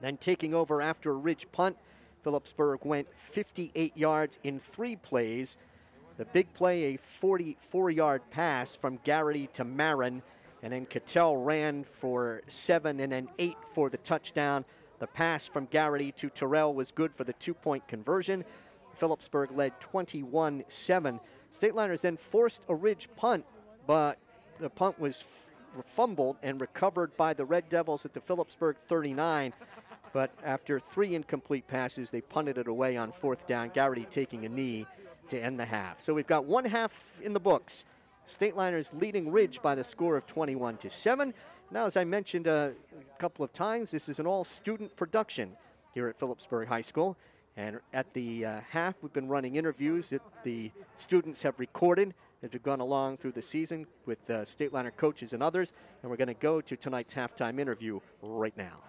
Then taking over after a Ridge punt, Phillipsburg went 58 yards in three plays. The big play, a 44-yard pass from Garrity to Marin, and then Cattell ran for seven and then eight for the touchdown. The pass from Garrity to Terrell was good for the two-point conversion. Phillipsburg led 21 7. Stateliners then forced a ridge punt, but the punt was fumbled and recovered by the Red Devils at the Phillipsburg 39. But after three incomplete passes, they punted it away on fourth down. Garrity taking a knee to end the half. So we've got one half in the books. Stateliners leading Ridge by the score of 21 to 7. Now, as I mentioned uh, a couple of times, this is an all student production here at Phillipsburg High School. And at the uh, half, we've been running interviews that the students have recorded as we've gone along through the season with uh, coaches and others. And we're going to go to tonight's halftime interview right now.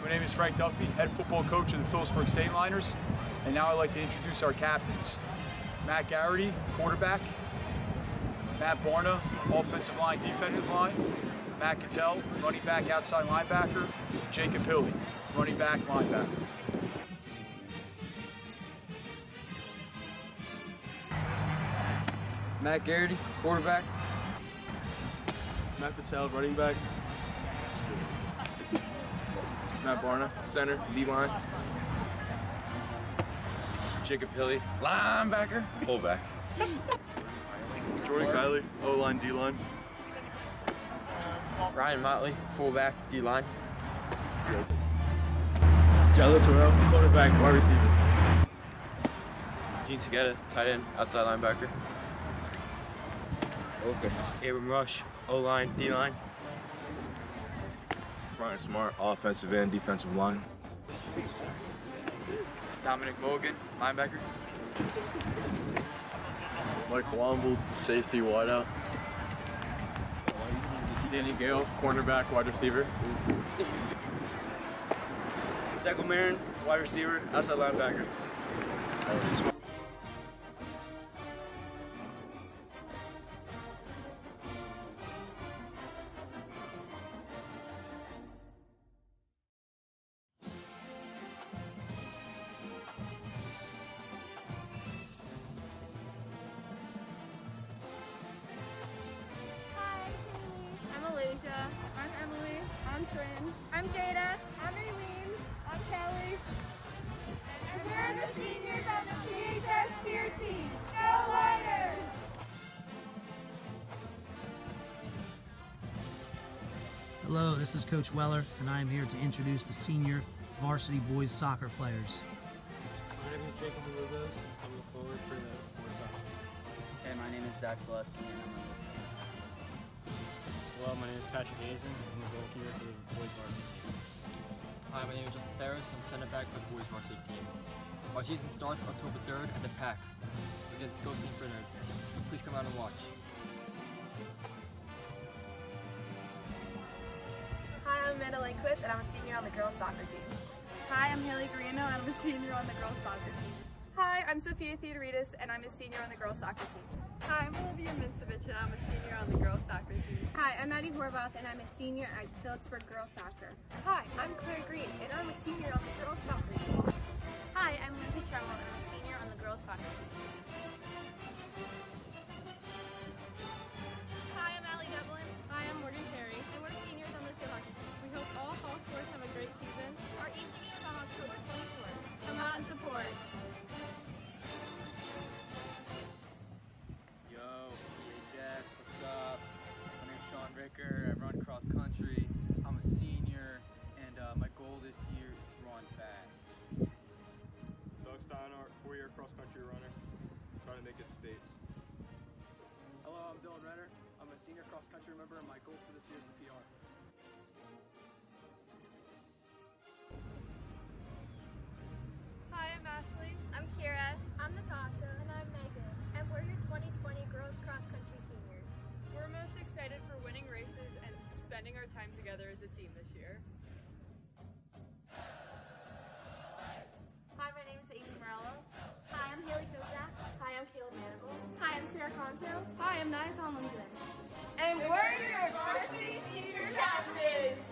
Hi, my name is Frank Duffy, head football coach of the Phillipsburg State Liners, and now I'd like to introduce our captains. Matt Garrity, quarterback. Matt Barna, offensive line, defensive line. Matt Cattell, running back, outside linebacker. Jacob Hilly, running back, linebacker. Matt Garrity, quarterback. Matt Patel, running back. Matt Barna, center, D line. Jacob Hilly, linebacker. Fullback. Jordan Kiley, O line, D line. Ryan Motley, fullback, D line. Jaleel Terrell, quarterback, wide receiver. Gene Segetta, tight end, outside linebacker. Okay. Abram Rush, O line, D line. Brian Smart, offensive end, defensive line. Dominic Morgan, linebacker. Mike Wambold, safety, wideout. Danny Gale, cornerback, wide receiver. Declan Marin, wide receiver, outside linebacker. This is Coach Weller, and I am here to introduce the senior varsity boys soccer players. My name is Jacob DeLubos. I'm the forward for the boys soccer. And my name is Zach Selesky, and I'm on the Hello, my name is Patrick Hazen. I'm the goalkeeper for the boys varsity team. Hi, my name is Justin Ferris. I'm center back for the boys varsity team. Our season starts October 3rd at the PAC against Go St. Bernard's. Please come out and watch. And I'm a senior on the girls soccer team. Hi, I'm Haley Garino, and I'm a senior on the girls soccer team. Hi, I'm Sophia Theodoritis, and I'm a senior on the girls soccer team. Hi, I'm Olivia Mincevich, and I'm a senior on the girls soccer team. Hi, I'm Maddie Horvath, and I'm a senior at Phillipsburg Girls Soccer. Hi, I'm Claire Green, and I'm a senior on the girls soccer team. Hi, I'm Lindsay Tremble, and I'm a senior on the girls soccer team. Season. Our EC is on October 24th. Come out and support. Yo, PHS, what's up? My name's Sean Ricker. I run cross country. I'm a senior, and uh, my goal this year is to run fast. Doug Steinhardt, four-year cross-country runner, trying to make it to states. Hello, I'm Dylan Renner. I'm a senior cross-country member, and my goal for this year is the PR. Kira. I'm Natasha. And I'm Megan. And we're your 2020 Girls Cross Country Seniors. We're most excited for winning races and spending our time together as a team this year. Hi, my name is Amy Morello. Hi, I'm Haley Kozak. Hi, I'm Caleb Manigal. Hi, I'm Sarah Conto. Hi, I'm Nia Tomlinson. And we're your varsity senior captains.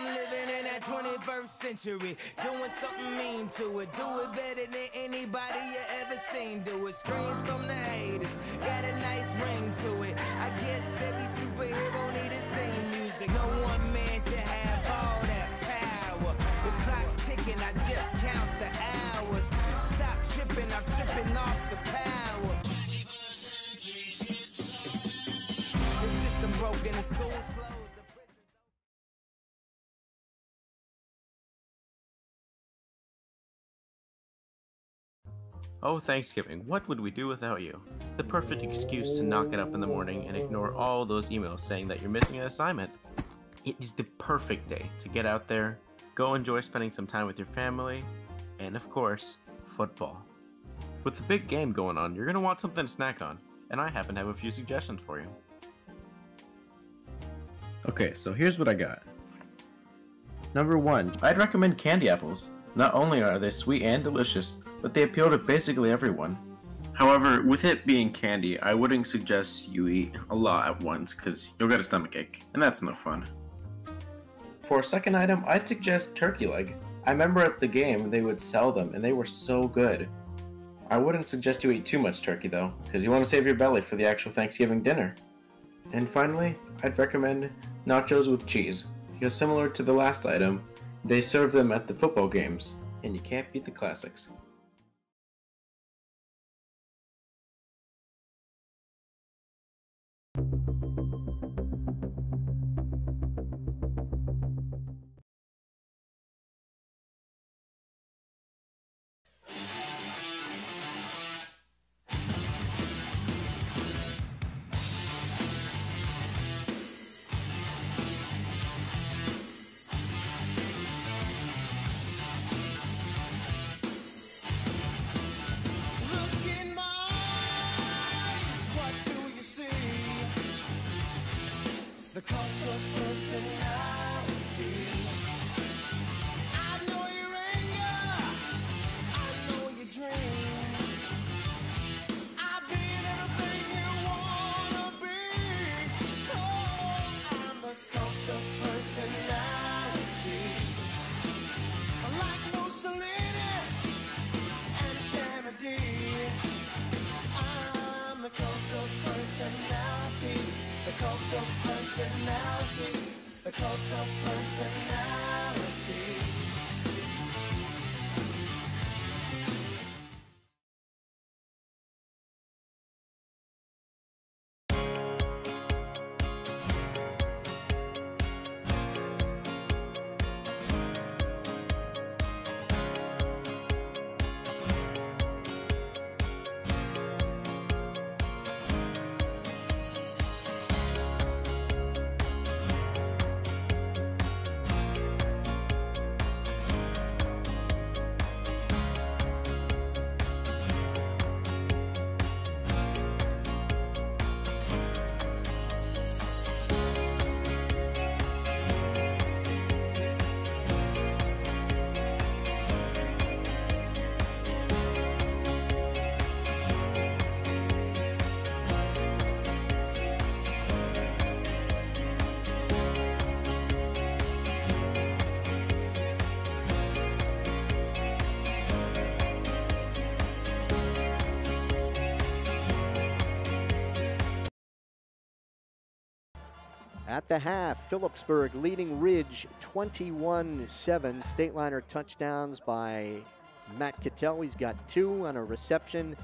In that 21st century, doing something mean to it. Do it better than anybody you ever seen do it. Screams from the haters, got a nice ring to it. I guess every superhero need his theme music. No one man should have all that power. The clock's ticking, I just count the hours. Stop tripping, I'm tripping off the power. The system broken, the schools Oh, Thanksgiving, what would we do without you? The perfect excuse to knock it up in the morning and ignore all those emails saying that you're missing an assignment. It is the perfect day to get out there, go enjoy spending some time with your family, and of course, football. With the big game going on, you're going to want something to snack on, and I happen to have a few suggestions for you. Okay, so here's what I got. Number one, I'd recommend candy apples. Not only are they sweet and delicious, but they appeal to basically everyone. However, with it being candy, I wouldn't suggest you eat a lot at once because you'll get a stomachache, and that's no fun. For a second item, I'd suggest turkey leg. I remember at the game they would sell them and they were so good. I wouldn't suggest you eat too much turkey though, because you want to save your belly for the actual Thanksgiving dinner. And finally, I'd recommend nachos with cheese, because similar to the last item, they serve them at the football games, and you can't beat the classics. At the half, Phillipsburg leading Ridge 21 7. Stateliner touchdowns by Matt Cattell. He's got two on a reception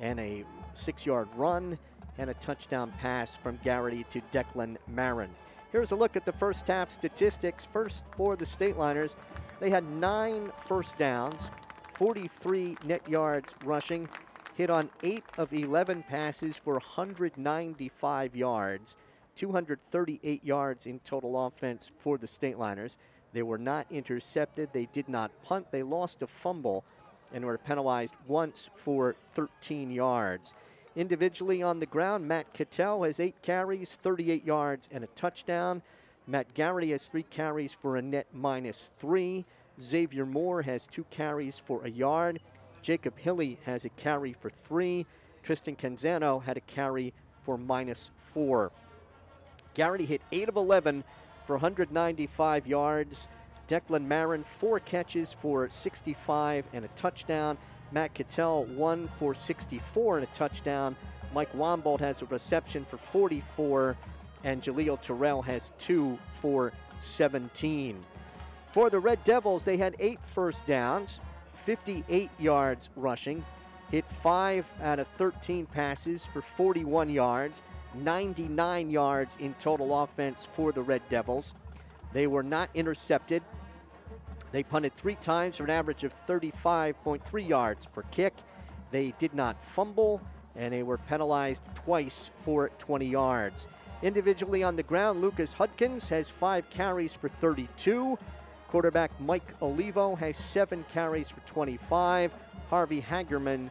and a six yard run, and a touchdown pass from Garrity to Declan Marin. Here's a look at the first half statistics. First for the Stateliners, they had nine first downs, 43 net yards rushing, hit on 8 of 11 passes for 195 yards. 238 yards in total offense for the Stateliners. They were not intercepted. They did not punt. They lost a fumble and were penalized once for 13 yards. Individually on the ground, Matt Cattell has eight carries, 38 yards, and a touchdown. Matt Garrity has three carries for a net minus three. Xavier Moore has two carries for a yard. Jacob Hilly has a carry for three. Tristan Canzano had a carry for minus four. Garrity hit 8 of 11 for 195 yards, Declan Marin, four catches for 65 and a touchdown. Matt Cattell, one for 64 and a touchdown. Mike Wambold has a reception for 44, and Jaleel Terrell has two for 17. For the Red Devils, they had eight first downs, 58 yards rushing, hit five out of 13 passes for 41 yards, 99 yards in total offense for the Red Devils. They were not intercepted. They punted three times for an average of 35.3 yards per kick. They did not fumble, and they were penalized twice for 20 yards. Individually on the ground, Lucas Hudkins has five carries for 32. Quarterback Mike Olivo has seven carries for 25. Harvey Hagerman,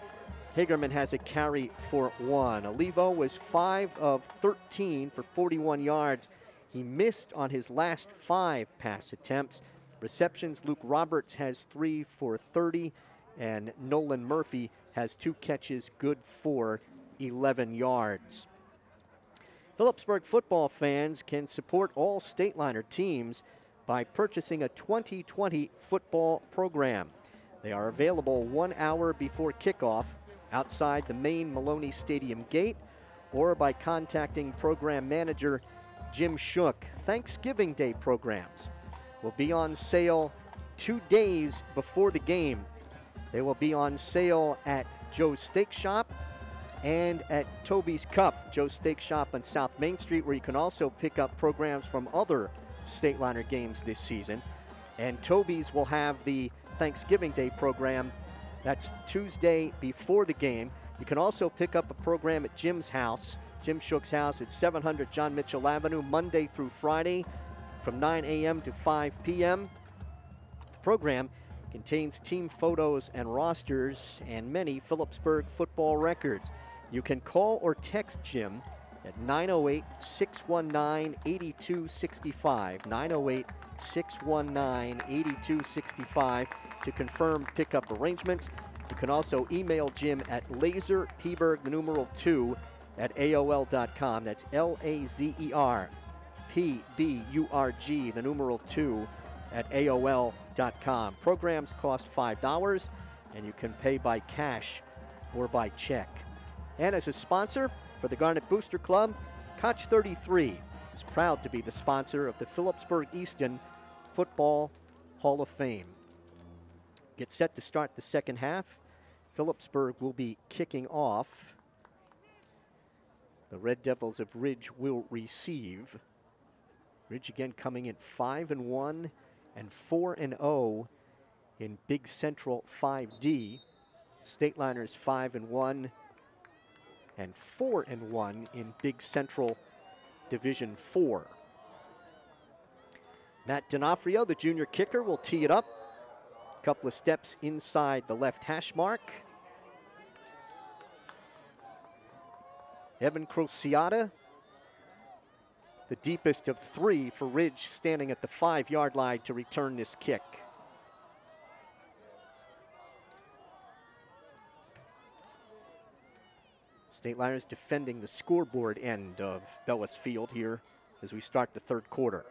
Hagerman has a carry for one. Olivo was five of 13 for 41 yards. He missed on his last five pass attempts. Receptions, Luke Roberts has three for 30, and Nolan Murphy has two catches, good for 11 yards. Phillipsburg football fans can support all Stateliner teams by purchasing a 2020 football program. They are available one hour before kickoff outside the main Maloney Stadium gate or by contacting program manager Jim Shook. Thanksgiving Day programs will be on sale two days before the game. They will be on sale at Joe's Steak Shop and at Toby's Cup, Joe's Steak Shop on South Main Street, where you can also pick up programs from other Stateliner games this season. And Toby's will have the Thanksgiving Day program. That's Tuesday before the game. You can also pick up a program at Jim's house, Jim Shook's house at 700 John Mitchell Avenue, Monday through Friday from 9 a.m. to 5 p.m. The program contains team photos and rosters and many Phillipsburg football records. You can call or text Jim at 908 619 8265. 908 619 8265 to confirm pickup arrangements. You can also email Jim at lazerpburg, the numeral 2, at AOL.com. That's L A Z E R P B U R G, the numeral 2, at AOL.com. Programs cost $5 and you can pay by cash or by check. And as a sponsor, for the Garnet Booster Club, Koch 33 is proud to be the sponsor of the Phillipsburg Easton Football Hall of Fame. Get set to start the second half. Phillipsburg will be kicking off. The Red Devils of Ridge will receive. Ridge again coming in 5 and 1 and 4 and 0 in Big Central 5D. Stateliners 5 and 1 and 4 and 1 in Big Central Division 4. Matt D'Onofrio, the junior kicker, will tee it up. Couple of steps inside the left hash mark. Evan Crociata, the deepest of three for Ridge, standing at the five yard line to return this kick. Stateliners defending the scoreboard end of Bellis Field here as we start the third quarter.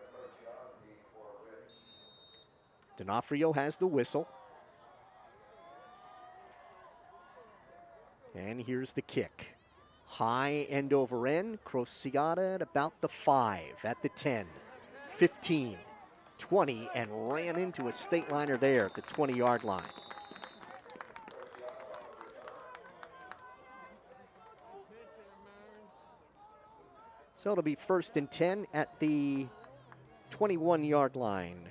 D'Onofrio has the whistle. And here's the kick. High end over end. Crociata at about the 5, at the 10, 15, 20, and ran into a state liner there at the 20 yard line. So it'll be first and 10 at the 21 yard line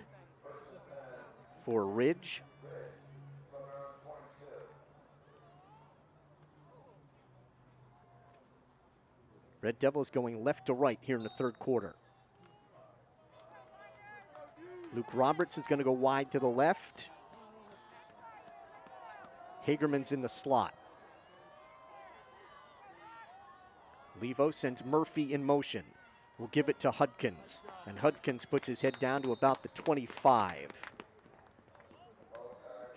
for Ridge. Red Devils going left to right here in the third quarter. Luke Roberts is going to go wide to the left. Hagerman's in the slot. Levo sends Murphy in motion. We'll give it to Hudkins. And Hudkins puts his head down to about the 25.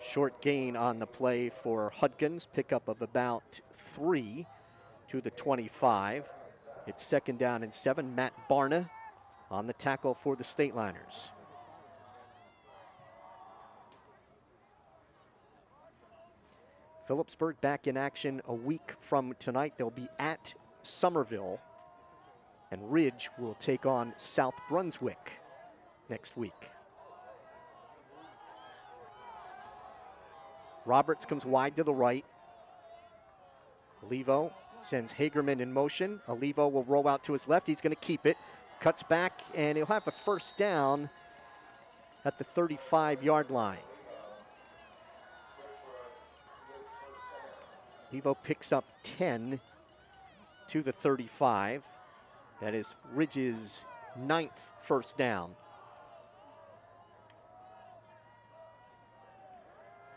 Short gain on the play for Hudkins, pickup of about three to the 25. It's second down and seven. Matt Barna on the tackle for the State Liners. Phillipsburg back in action a week from tonight. They'll be at Somerville, and Ridge will take on South Brunswick next week. Roberts comes wide to the right. Levo sends Hagerman in motion. Olivo will roll out to his left. He's going to keep it. Cuts back, and he'll have a first down at the 35 yard line. Evo picks up 10 to the 35. That is Ridge's ninth first down.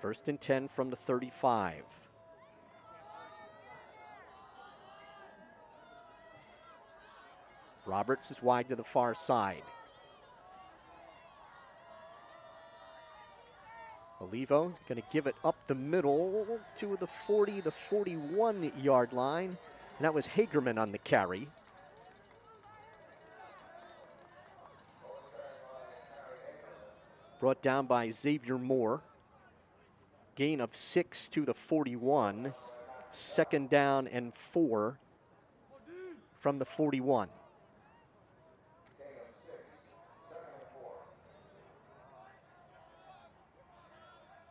First and 10 from the 35. Roberts is wide to the far side. Olivo going to give it up the middle to the 40, the 41 yard line. And that was Hagerman on the carry. Brought down by Xavier Moore. Gain of six to the 41. Second down and four from the 41.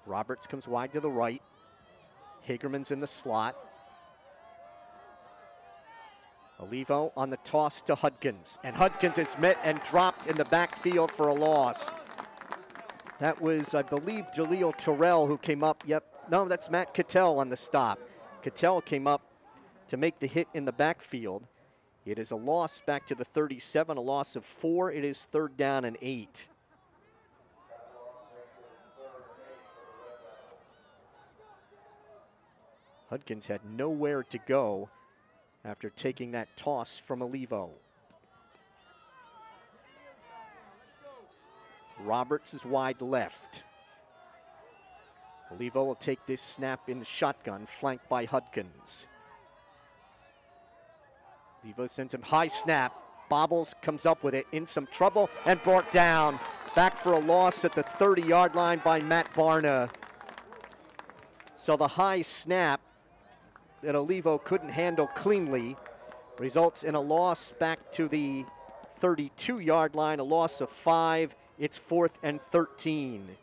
Roberts comes wide to the right. Hagerman's in the slot. Olivo on the toss to Hudkins. And Hudkins is met and dropped in the backfield for a loss. That was, I believe, Jaleel Terrell who came up. Yep. No, that's Matt Cattell on the stop. Cattell came up to make the hit in the backfield. It is a loss back to the 37, a loss of four. It is third down and eight. Hudkins had nowhere to go after taking that toss from Olivo. Roberts is wide left. Olivo will take this snap in the shotgun, flanked by Hudkins. Olivo sends him high snap. Bobbles comes up with it in some trouble and brought down. Back for a loss at the 30 yard line by Matt Barna. So the high snap that Olivo couldn't handle cleanly results in a loss back to the 32 yard line, a loss of five. It's fourth and 13.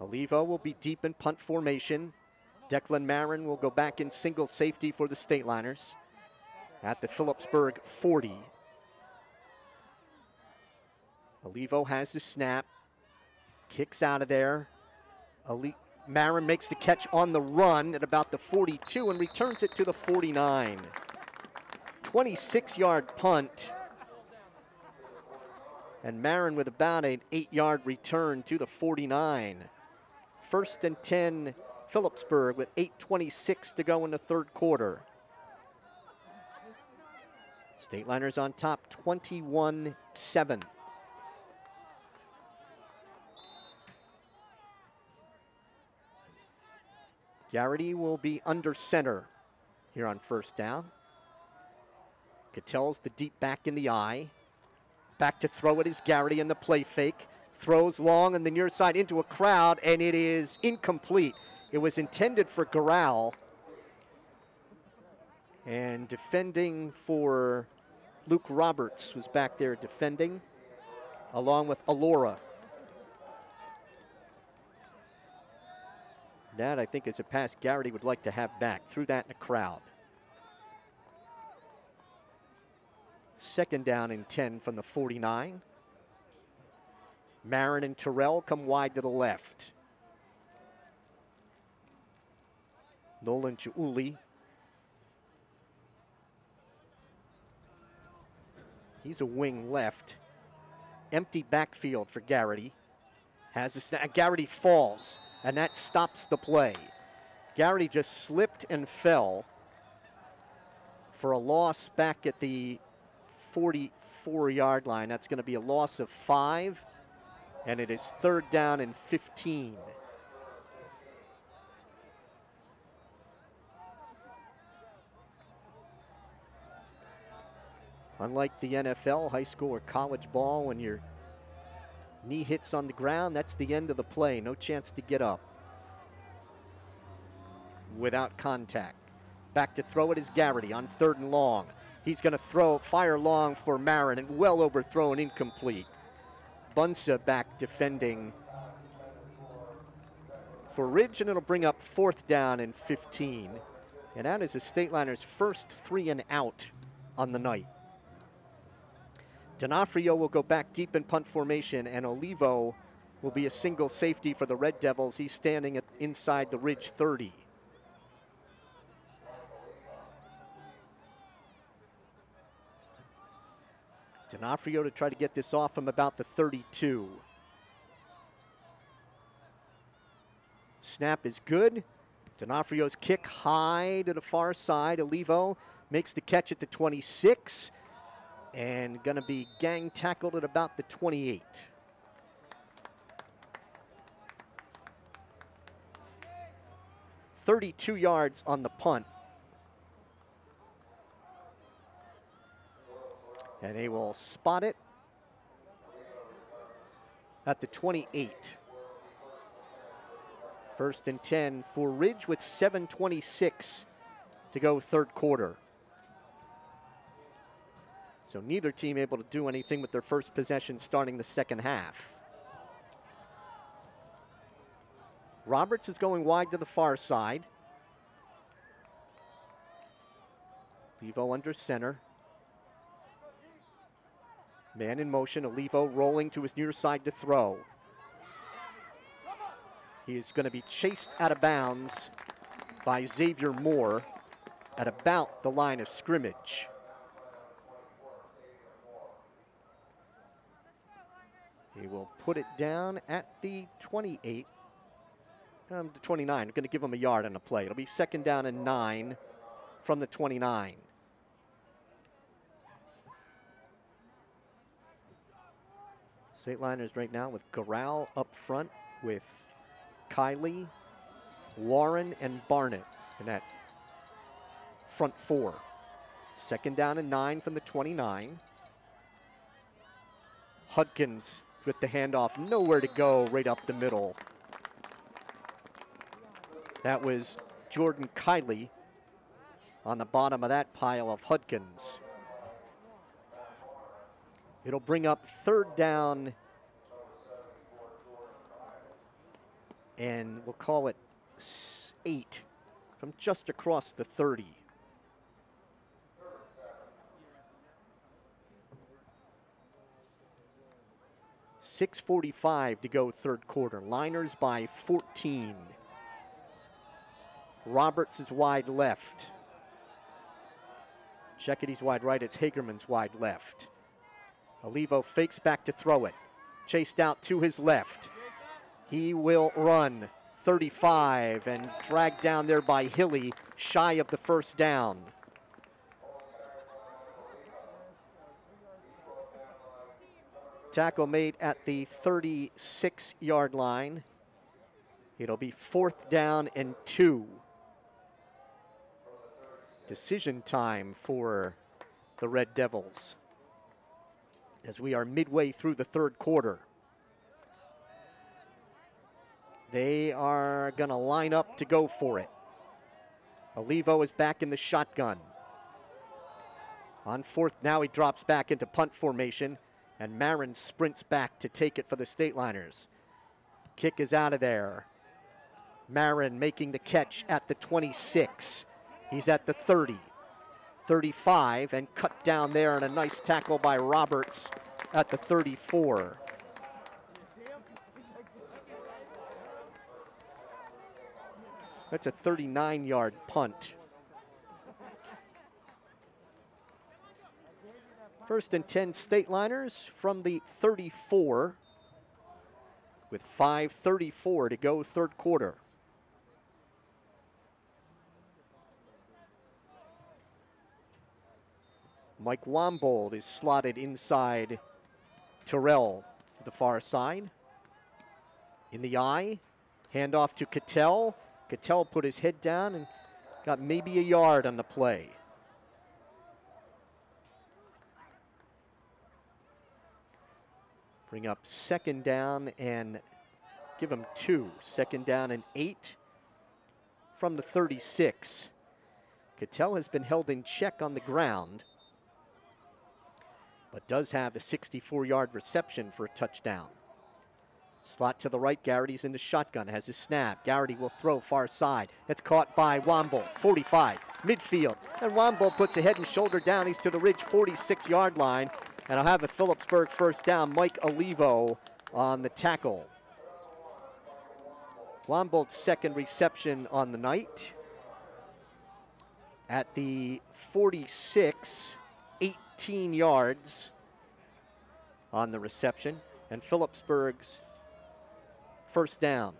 Olivo will be deep in punt formation. Declan Marin will go back in single safety for the Stateliners at the Phillipsburg 40. Olivo has the snap, kicks out of there. Ali- Marin makes the catch on the run at about the 42 and returns it to the 49. 26 yard punt. And Marin with about an eight yard return to the 49. First and 10, Phillipsburg with 8.26 to go in the third quarter. Stateliners on top 21 Garrity will be under center here on first down. Cattell's the deep back in the eye. Back to throw it is Garrity in the play fake. Throws long on the near side into a crowd, and it is incomplete. It was intended for Garral. And defending for Luke Roberts was back there defending, along with Alora. That, I think, is a pass Garrity would like to have back. Threw that in the crowd. Second down and 10 from the 49. Marin and Terrell come wide to the left. Nolan Chiuli. He's a wing left. Empty backfield for Garrity. Has a snap. Garrity falls and that stops the play. Garrity just slipped and fell for a loss back at the 44 yard line. That's going to be a loss of five, and it is third down and 15. Unlike the NFL, high school, or college ball, when your knee hits on the ground, that's the end of the play. No chance to get up without contact. Back to throw it is Garrity on third and long. He's going to throw, fire long for Marin, and well overthrown, incomplete. Bunsa back defending for Ridge, and it'll bring up fourth down and 15. And that is the Stateliners' first three and out on the night. D'Onofrio will go back deep in punt formation, and Olivo will be a single safety for the Red Devils. He's standing at, inside the Ridge 30. D'Onofrio to try to get this off from about the 32. Snap is good. D'Onofrio's kick high to the far side. Olivo makes the catch at the 26 and going to be gang tackled at about the 28. Thirty-two yards on the punt. And they will spot it at the 28. First and 10 for Ridge with 7.26 to go third quarter. So neither team able to do anything with their first possession starting the second half. Roberts is going wide to the far side. Levo under center. Man in motion, Olivo rolling to his near side to throw. He is going to be chased out of bounds by Xavier Moore at about the line of scrimmage. He will put it down at the 28, um, the 29. We're going to give him a yard on the play. It'll be second down and nine from the 29. State Liners right now with Garral up front with Kylie, Warren, and Barnett in that front four. Second down and nine from the 29. Hudkins with the handoff, nowhere to go right up the middle. That was Jordan Kylie on the bottom of that pile of Hudkins. It'll bring up third down and we'll call it eight from just across the 30. Six forty-five to go third quarter. Liners by 14. Roberts is wide left. Checkety's wide right. It's Hagerman's wide left. Olivo fakes back to throw it. Chased out to his left. He will run 35 and dragged down there by Hilly, shy of the first down. Tackle made at the 36 yard line. It'll be fourth down and two. Decision time for the Red Devils as we are midway through the third quarter. They are going to line up to go for it. Olivo is back in the shotgun. On fourth, now he drops back into punt formation, and Marin sprints back to take it for the Stateliners. Kick is out of there. Marin making the catch at the 26. He's at the 30. 35 and cut down there and a nice tackle by Roberts at the 34. That's a 39 yard punt. First and 10 state liners from the 34 with 5.34 to go third quarter. Mike Wambold is slotted inside Terrell to the far side. In the eye, handoff to Cattell. Cattell put his head down and got maybe a yard on the play. Bring up second down and give them two. Second down and eight from the 36. Cattell has been held in check on the ground, but does have a 64 yard reception for a touchdown. Slot to the right, Garrity's in the shotgun, has a snap. Garrity will throw far side. That's caught by Wambold, 45, midfield. And Wambold puts a head and shoulder down. He's to the ridge, 46 yard line. And I'll have a Phillipsburg first down. Mike Olivo on the tackle. Wambold's second reception on the night. At the 46, 18 yards on the reception. And Phillipsburg's first down.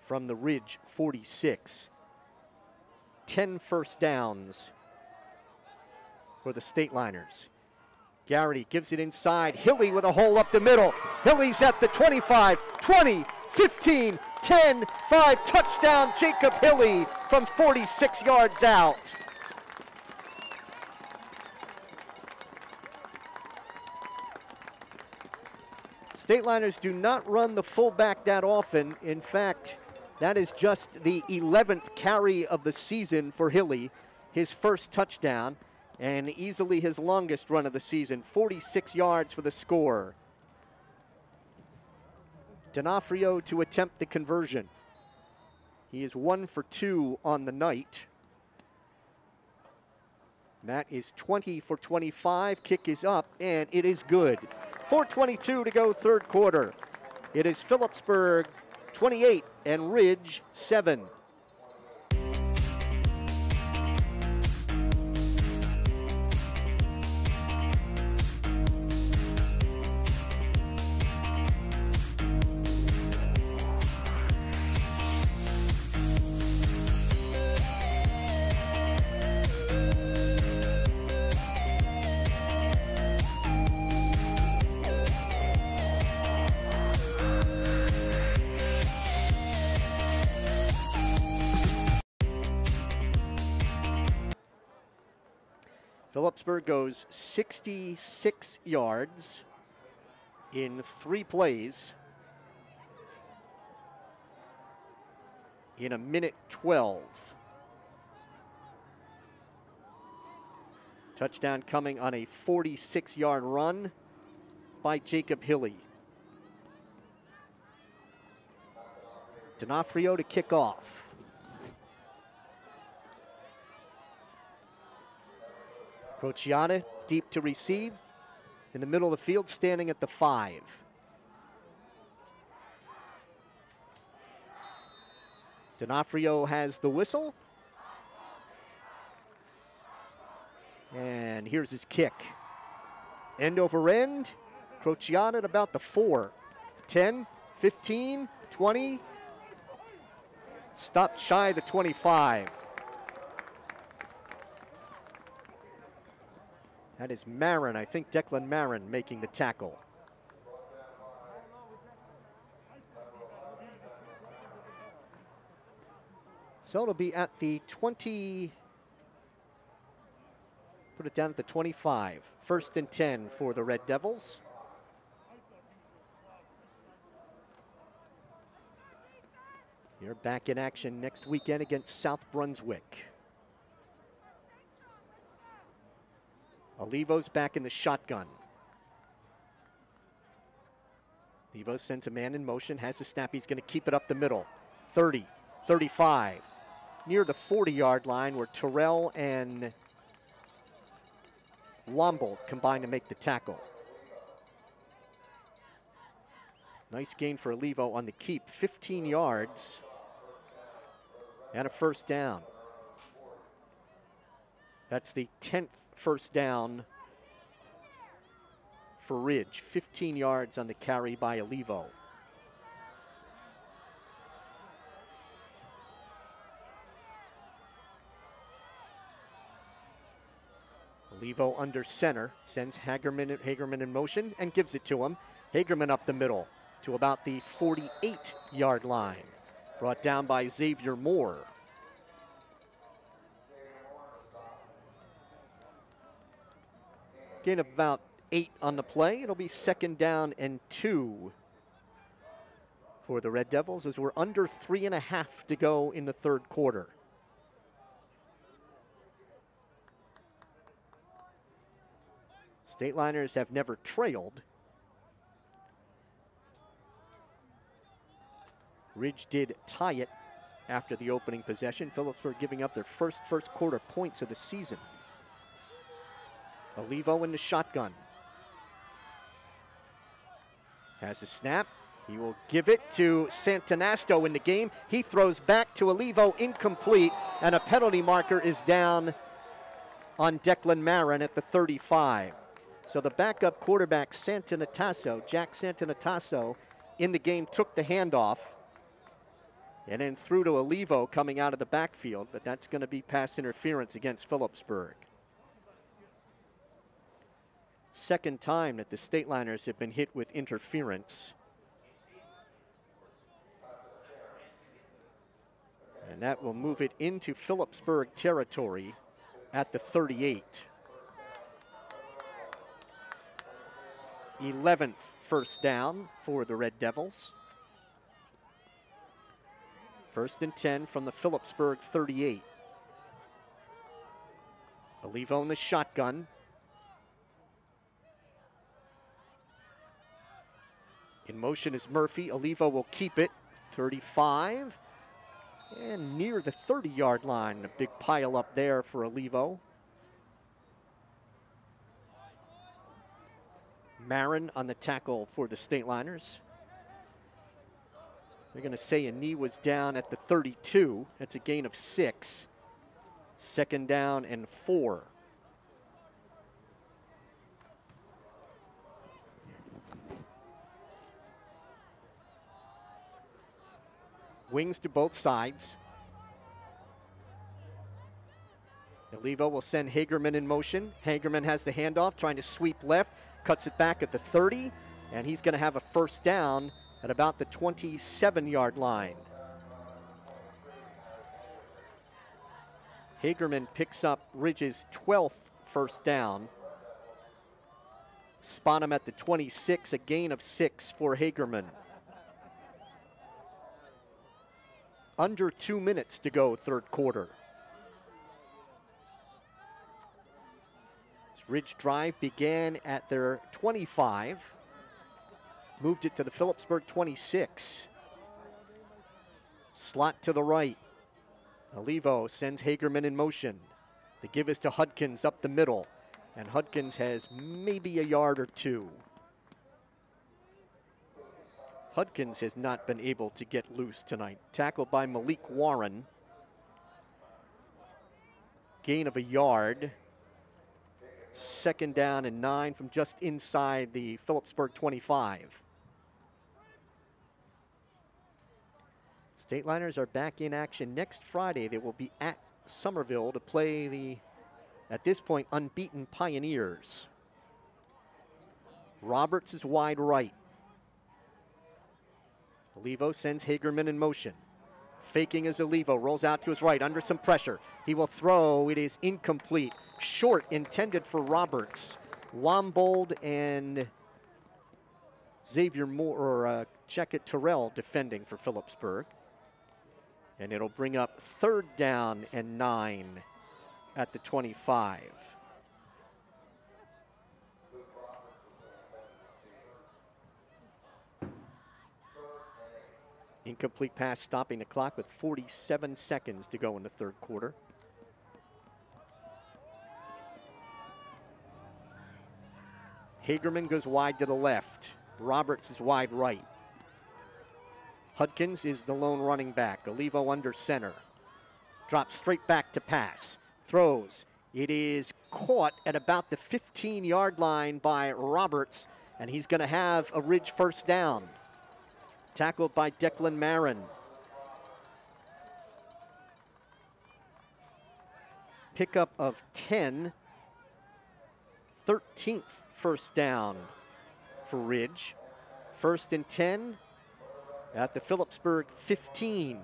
From the Ridge 46. 10 first downs for the State Liners. Garrity gives it inside. Hilly with a hole up the middle. Hilly's at the 25, 20, 15, 10, 5. Touchdown, Jacob Hilly from 46 yards out. State Liners do not run the fullback that often. In fact, that is just the 11th carry of the season for Hilly, his first touchdown, and easily his longest run of the season, 46 yards for the score. D'Onofrio to attempt the conversion. He is one for two on the night. Matt is 20 for 25. Kick is up, and it is good. 4.22 to go, third quarter. It is Phillipsburg 28 and Ridge 7. Phillipsburg goes 66 yards in three plays in a minute 12. Touchdown coming on a 46 yard run by Jacob Hilly. D'Onofrio to kick off. Crociata deep to receive. In the middle of the field, standing at the five. D'Onofrio has the whistle. And here's his kick. End over end. Crociata at about the four. 10, 15, 20. Stopped shy of the 25. That is Marin, I think Declan Marin making the tackle. So it'll be at the 20, put it down at the 25. First and 10 for the Red Devils. You're back in action next weekend against South Brunswick. Olivo's back in the shotgun. Olivo sends a man in motion, has the snap. He's going to keep it up the middle. 30, 35, near the 40 yard line where Terrell and Wambold combine to make the tackle. Nice gain for Olivo on the keep, 15 yards and a first down. That's the 10th first down for Ridge. 15 yards on the carry by Olivo. Olivo under center, sends Hagerman, Hagerman in motion and gives it to him. Hagerman up the middle to about the 48 yard line. Brought down by Xavier Moore. Gain about eight on the play. It'll be second down and two for the Red Devils as we're under three and a half to go in the third quarter. Stateliners have never trailed. Ridge did tie it after the opening possession. Phillipsburg giving up their first first quarter points of the season. Olivo in the shotgun. Has a snap. He will give it to Santanasto in the game. He throws back to Olivo, incomplete, and a penalty marker is down on Declan Marin at the 35. So the backup quarterback, Santanatasso, Jack Santanatasso, in the game took the handoff and then threw to Olivo coming out of the backfield, but that's going to be pass interference against Phillipsburg. Second time that the Stateliners have been hit with interference. And that will move it into Phillipsburg territory at the 38. 11th first down for the Red Devils. First and 10 from the Phillipsburg 38. Olivo in the shotgun. In motion is Murphy. Olivo will keep it. 35. And near the 30 yard line. A big pile up there for Olivo. Marin on the tackle for the State Liners. They're going to say a knee was down at the 32. That's a gain of six. Second down and four. Wings to both sides. Olivo will send Hagerman in motion. Hagerman has the handoff, trying to sweep left, cuts it back at the 30, and he's going to have a first down at about the 27 yard line. Hagerman picks up Ridge's 12th first down. Spot him at the 26, a gain of six for Hagerman. Under two minutes to go, third quarter. This Ridge drive began at their 25 moved it to the Phillipsburg 26. Slot to the right. Olivo sends Hagerman in motion. The give is to Hudkins up the middle, and Hudkins has maybe a yard or two. Hudkins has not been able to get loose tonight. Tackled by Malik Warren. Gain of a yard. Second down and nine from just inside the Phillipsburg 25. Stateliners are back in action next Friday. They will be at Somerville to play the, at this point, unbeaten Pioneers. Roberts is wide right. Olivo sends Hagerman in motion. Faking as Olivo rolls out to his right under some pressure. He will throw. It is incomplete. Short intended for Roberts. Wambold and Xavier Moore or uh, Terrell defending for Phillipsburg. And it'll bring up third down and nine at the 25. Incomplete pass stopping the clock with 47 seconds to go in the third quarter. Hagerman goes wide to the left. Roberts is wide right. Hudkins is the lone running back. Olivo under center. Drops straight back to pass. Throws. It is caught at about the 15 yard line by Roberts, and he's going to have a Ridge first down. Tackled by Declan Marin. Pickup of 10. 13th first down for Ridge. First and 10 at the Phillipsburg 15.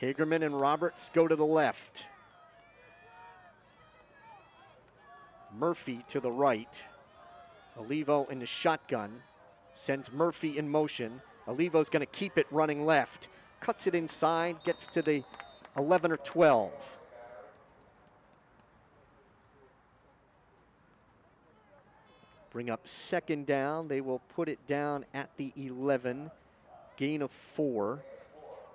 Hagerman and Roberts go to the left. Murphy to the right. Olivo in the shotgun. Sends Murphy in motion. Olivo's going to keep it running left. Cuts it inside, gets to the 11 or 12. Bring up second down. They will put it down at the 11. Gain of four.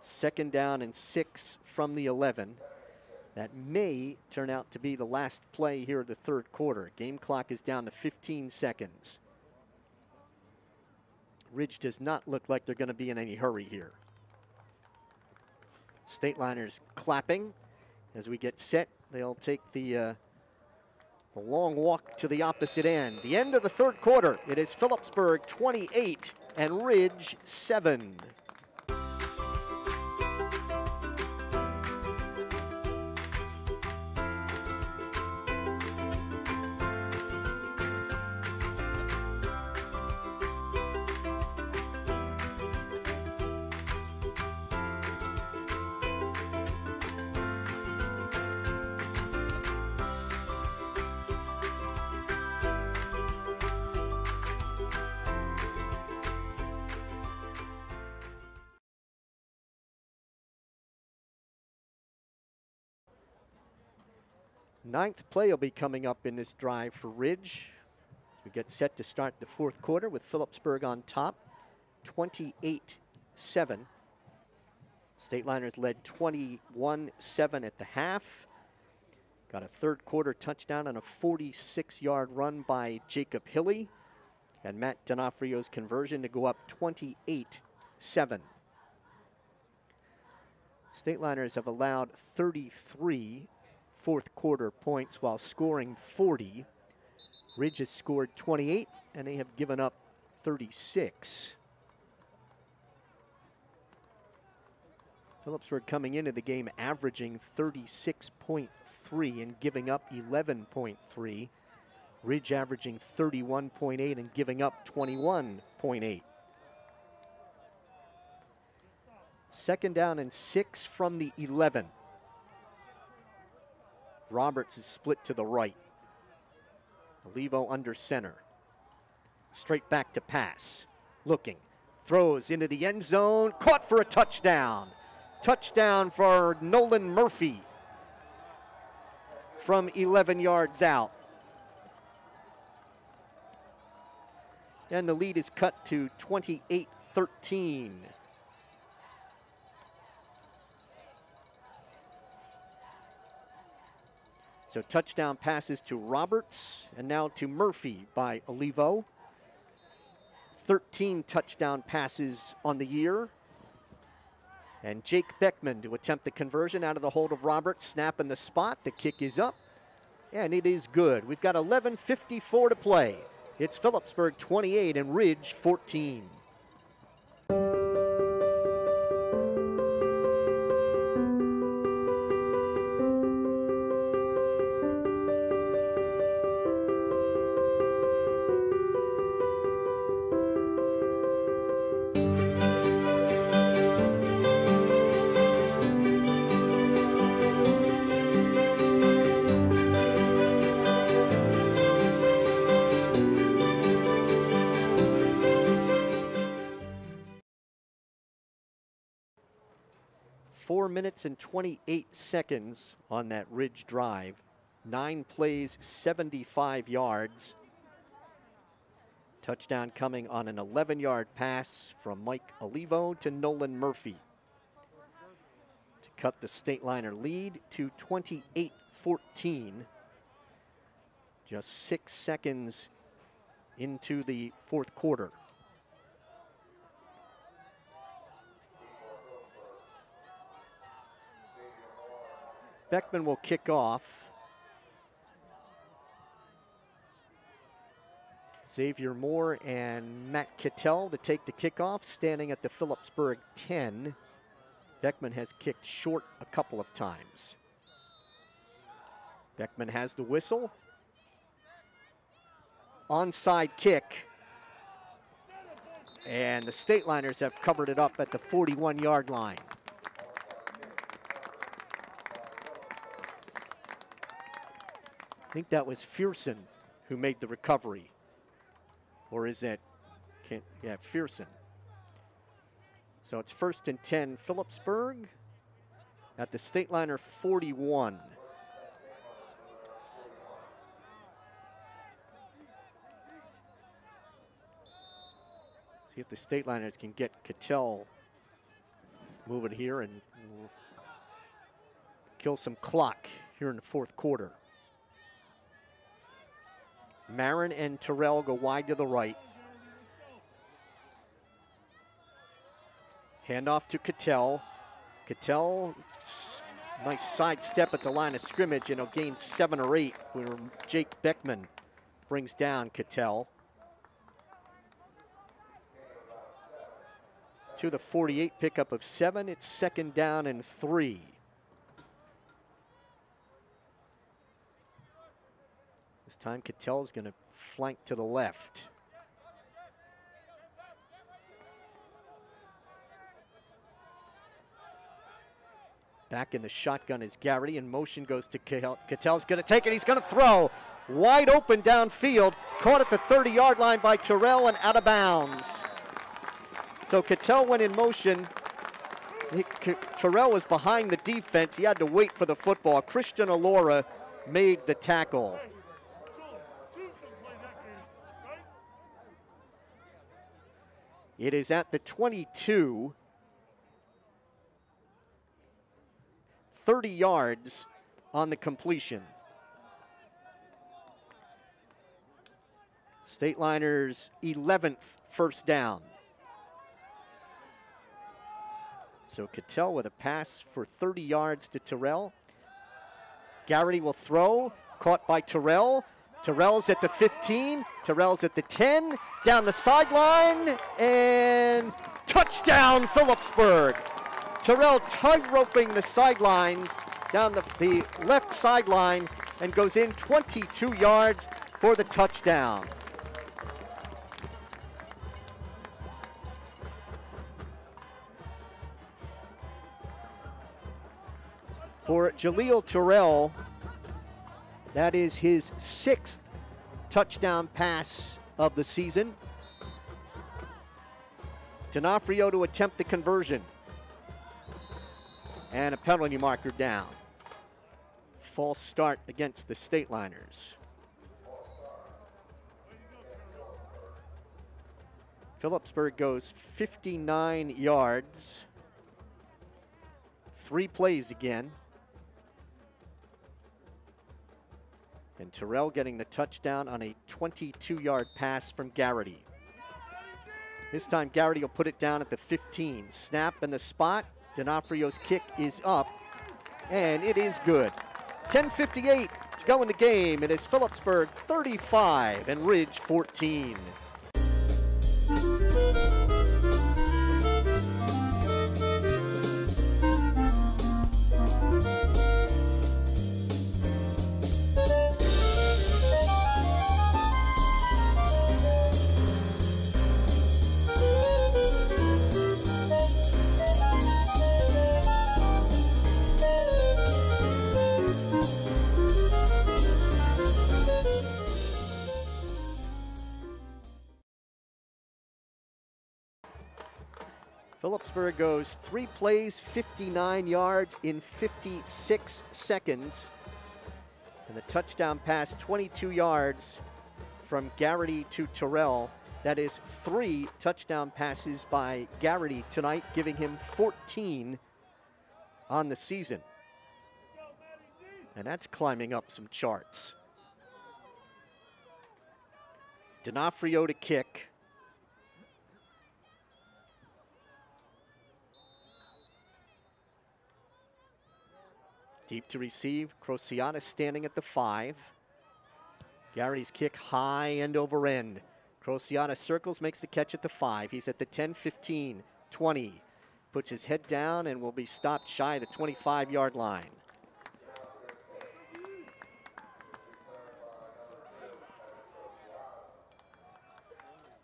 Second down and six from the 11. That may turn out to be the last play here of the third quarter. Game clock is down to 15 seconds. Ridge does not look like they're going to be in any hurry here. Stateliners clapping as we get set. They'll take the, uh, the long walk to the opposite end. The end of the third quarter. It is Phillipsburg 28 and Ridge 7. Ninth play will be coming up in this drive for Ridge. We get set to start the fourth quarter with Phillipsburg on top, 28 7. Stateliners led 21 7 at the half. Got a third quarter touchdown on a 46 yard run by Jacob Hilly. And Matt D'Onofrio's conversion to go up 28 7. Stateliners have allowed 33 fourth quarter points while scoring 40. Ridge has scored 28 and they have given up 36. Phillipsburg coming into the game averaging 36.3 and giving up 11.3. Ridge averaging 31.8 and giving up 21.8. Second down and six from the 11. Roberts is split to the right. Olivo under center. Straight back to pass. Looking. Throws into the end zone. Caught for a touchdown. Touchdown for Nolan Murphy from 11 yards out. And the lead is cut to 28 13. So touchdown passes to Roberts and now to Murphy by Olivo. 13 touchdown passes on the year. And Jake Beckman to attempt the conversion out of the hold of Roberts. Snap in the spot. The kick is up. And it is good. We've got 11.54 to play. It's Phillipsburg 28 and Ridge 14. And 28 seconds on that Ridge drive. Nine plays, 75 yards. Touchdown coming on an 11 yard pass from Mike Olivo to Nolan Murphy to cut the state liner lead to 28 14. Just six seconds into the fourth quarter. Beckman will kick off. Xavier Moore and Matt Kittel to take the kickoff, standing at the Phillipsburg 10. Beckman has kicked short a couple of times. Beckman has the whistle. Onside kick. And the Stateliners have covered it up at the 41 yard line. I think that was Fearson who made the recovery. Or is it, can't, yeah, Fearson. So it's first and 10, Phillipsburg at the state liner 41. See if the state liners can get Cattell moving here and kill some clock here in the fourth quarter. Marin and Terrell go wide to the right. Handoff to Cattell. Cattell, nice sidestep at the line of scrimmage, and he'll gain seven or eight where Jake Beckman brings down Cattell. To the 48 pickup of seven, it's second down and three. Time Cattell's going to flank to the left. Back in the shotgun is Garrity, and motion goes to Cattell. Cattell's going to take it. He's going to throw. Wide open downfield. Caught at the 30 yard line by Terrell and out of bounds. So Cattell went in motion. He, Terrell was behind the defense. He had to wait for the football. Christian Alora made the tackle. It is at the 22. 30 yards on the completion. State Liners 11th first down. So Cattell with a pass for 30 yards to Terrell. Garrity will throw, caught by Terrell. Terrell's at the 15, Terrell's at the 10, down the sideline, and touchdown Phillipsburg. Terrell tight roping the sideline down the, the left sideline and goes in 22 yards for the touchdown. For Jaleel Terrell, that is his sixth touchdown pass of the season. D'Onofrio to attempt the conversion. And a penalty marker down. False start against the State Liners. Phillipsburg goes 59 yards. Three plays again. And Terrell getting the touchdown on a 22 yard pass from Garrity. This time Garrity will put it down at the 15. Snap in the spot. D'Onofrio's kick is up, and it is good. 10.58 to go in the game. It is Phillipsburg 35 and Ridge 14. Phillipsburg goes three plays, 59 yards in 56 seconds. And the touchdown pass, 22 yards from Garrity to Terrell. That is three touchdown passes by Garrity tonight, giving him 14 on the season. And that's climbing up some charts. D'Onofrio to kick. Deep to receive. Crociata standing at the five. Garrity's kick high end over end. Crociata circles, makes the catch at the five. He's at the 10, 15, 20. Puts his head down and will be stopped shy of the 25 yard line.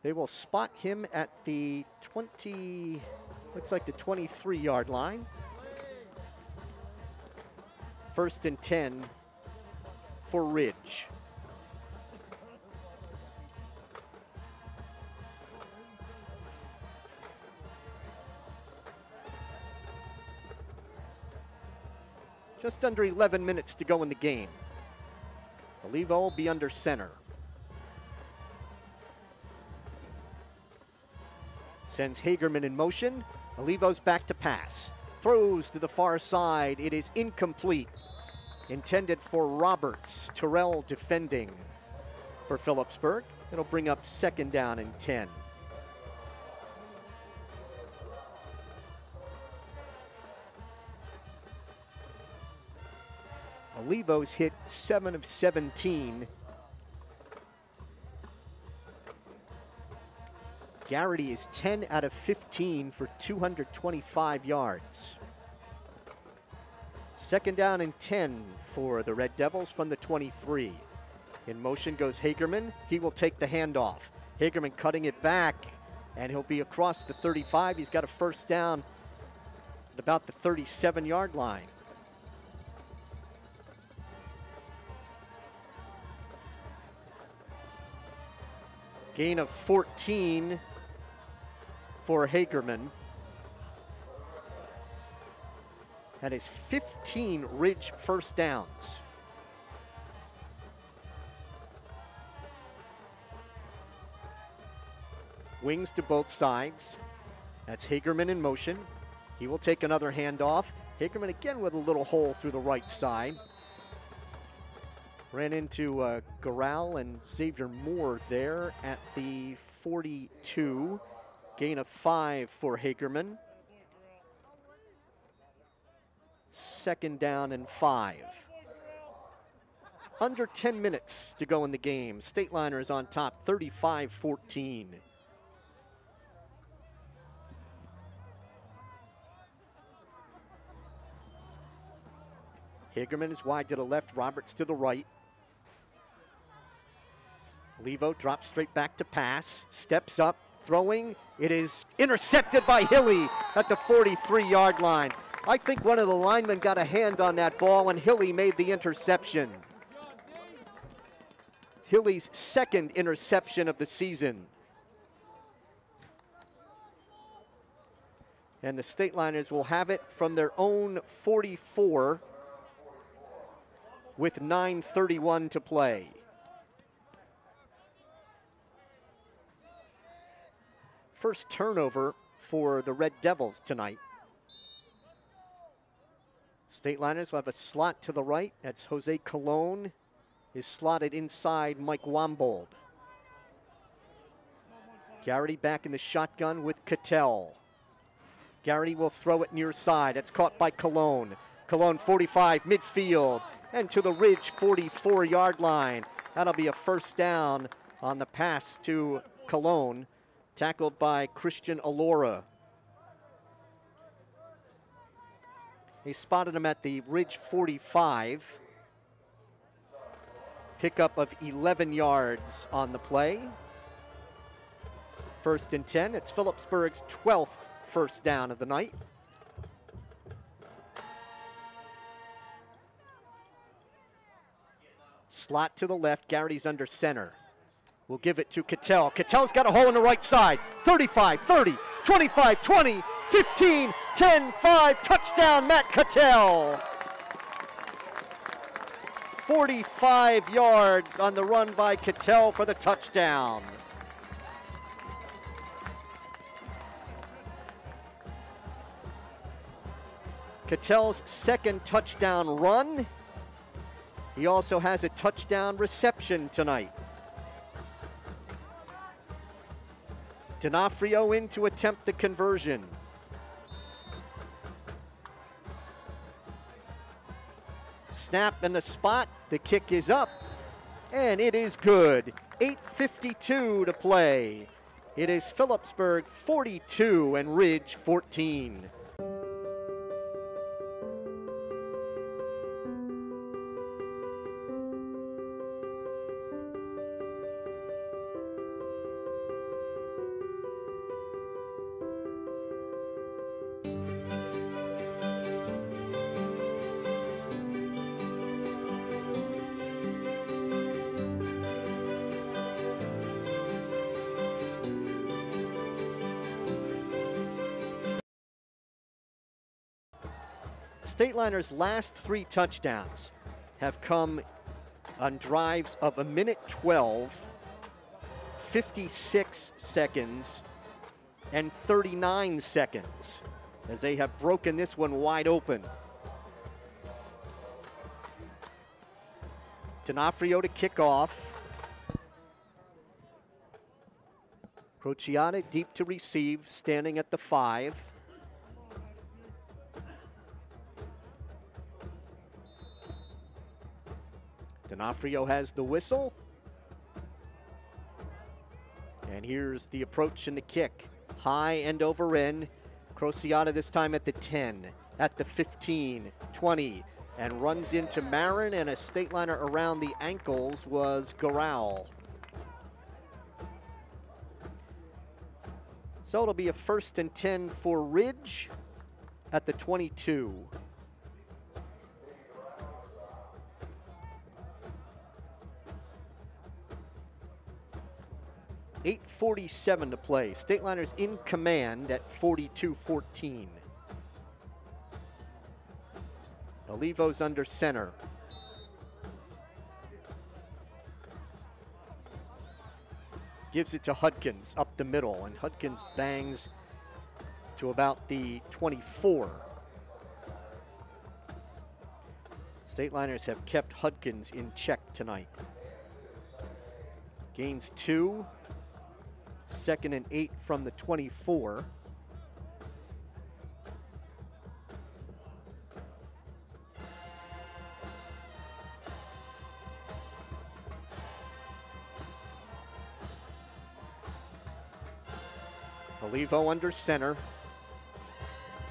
They will spot him at the 20, looks like the 23 yard line. First and 10 for Ridge. Just under 11 minutes to go in the game. Olivo will be under center. Sends Hagerman in motion. Olivo's back to pass. Throws to the far side. It is incomplete. Intended for Roberts. Terrell defending for Phillipsburg. It'll bring up second down and 10. Olivo's hit 7 of 17. Garrity is 10 out of 15 for 225 yards. Second down and 10 for the Red Devils from the 23. In motion goes Hagerman. He will take the handoff. Hagerman cutting it back, and he'll be across the 35. He's got a first down at about the 37 yard line. Gain of 14 for Hagerman. That is 15 Ridge first downs. Wings to both sides. That's Hagerman in motion. He will take another handoff. Hagerman again with a little hole through the right side. Ran into uh, Garal and Xavier Moore there at the 42. Gain of five for Hagerman. Second down and five. Under 10 minutes to go in the game. Stateliner is on top 35 14. Hagerman is wide to the left, Roberts to the right. Olivo drops straight back to pass, steps up, throwing. It is intercepted by Hilly at the 43 yard line. I think one of the linemen got a hand on that ball and Hilly made the interception. Hilly's second interception of the season. And the state liners will have it from their own 44 with 9.31 to play. First turnover for the Red Devils tonight. Stateliners will have a slot to the right. That's Jose Colon is slotted inside Mike Wambold. Garrity back in the shotgun with Cattell. Garrity will throw it near side. It's caught by Colon. Colon 45 midfield and to the Ridge 44 yard line. That'll be a first down on the pass to Colon, tackled by Christian Alora. He spotted him at the Ridge 45. Pickup of 11 yards on the play. First and 10. It's Phillipsburg's 12th first down of the night. Slot to the left. Garrity's under center. We'll give it to Cattell. Cattell's got a hole in the right side. 35, 30, 25, 20, 15, 10, 5. Touchdown, Matt Cattell. 45 yards on the run by Cattell for the touchdown. Cattell's second touchdown run. He also has a touchdown reception tonight. D'Onofrio in to attempt the conversion. Snap in the spot. The kick is up. And it is good. 8.52 to play. It is Phillipsburg 42 and Ridge 14. Stateliner's last three touchdowns have come on drives of a minute 12, 56 seconds, and 39 seconds as they have broken this one wide open. D'Onofrio to kick off. Crociata deep to receive, standing at the five. D'Onofrio has the whistle. And here's the approach and the kick. High and over in. Crociata this time at the 10, at the 15, 20, and runs into Marin, and a state liner around the ankles was Garral. So it'll be a first and 10 for Ridge at the 22. 8.47 to play. Stateliners in command at 42-14. Olivo's under center. Gives it to Hudkins up the middle, and Hudkins bangs to about the 24. Stateliners have kept Hudkins in check tonight. Gains two, Second and eight from the 24. Olivo under center.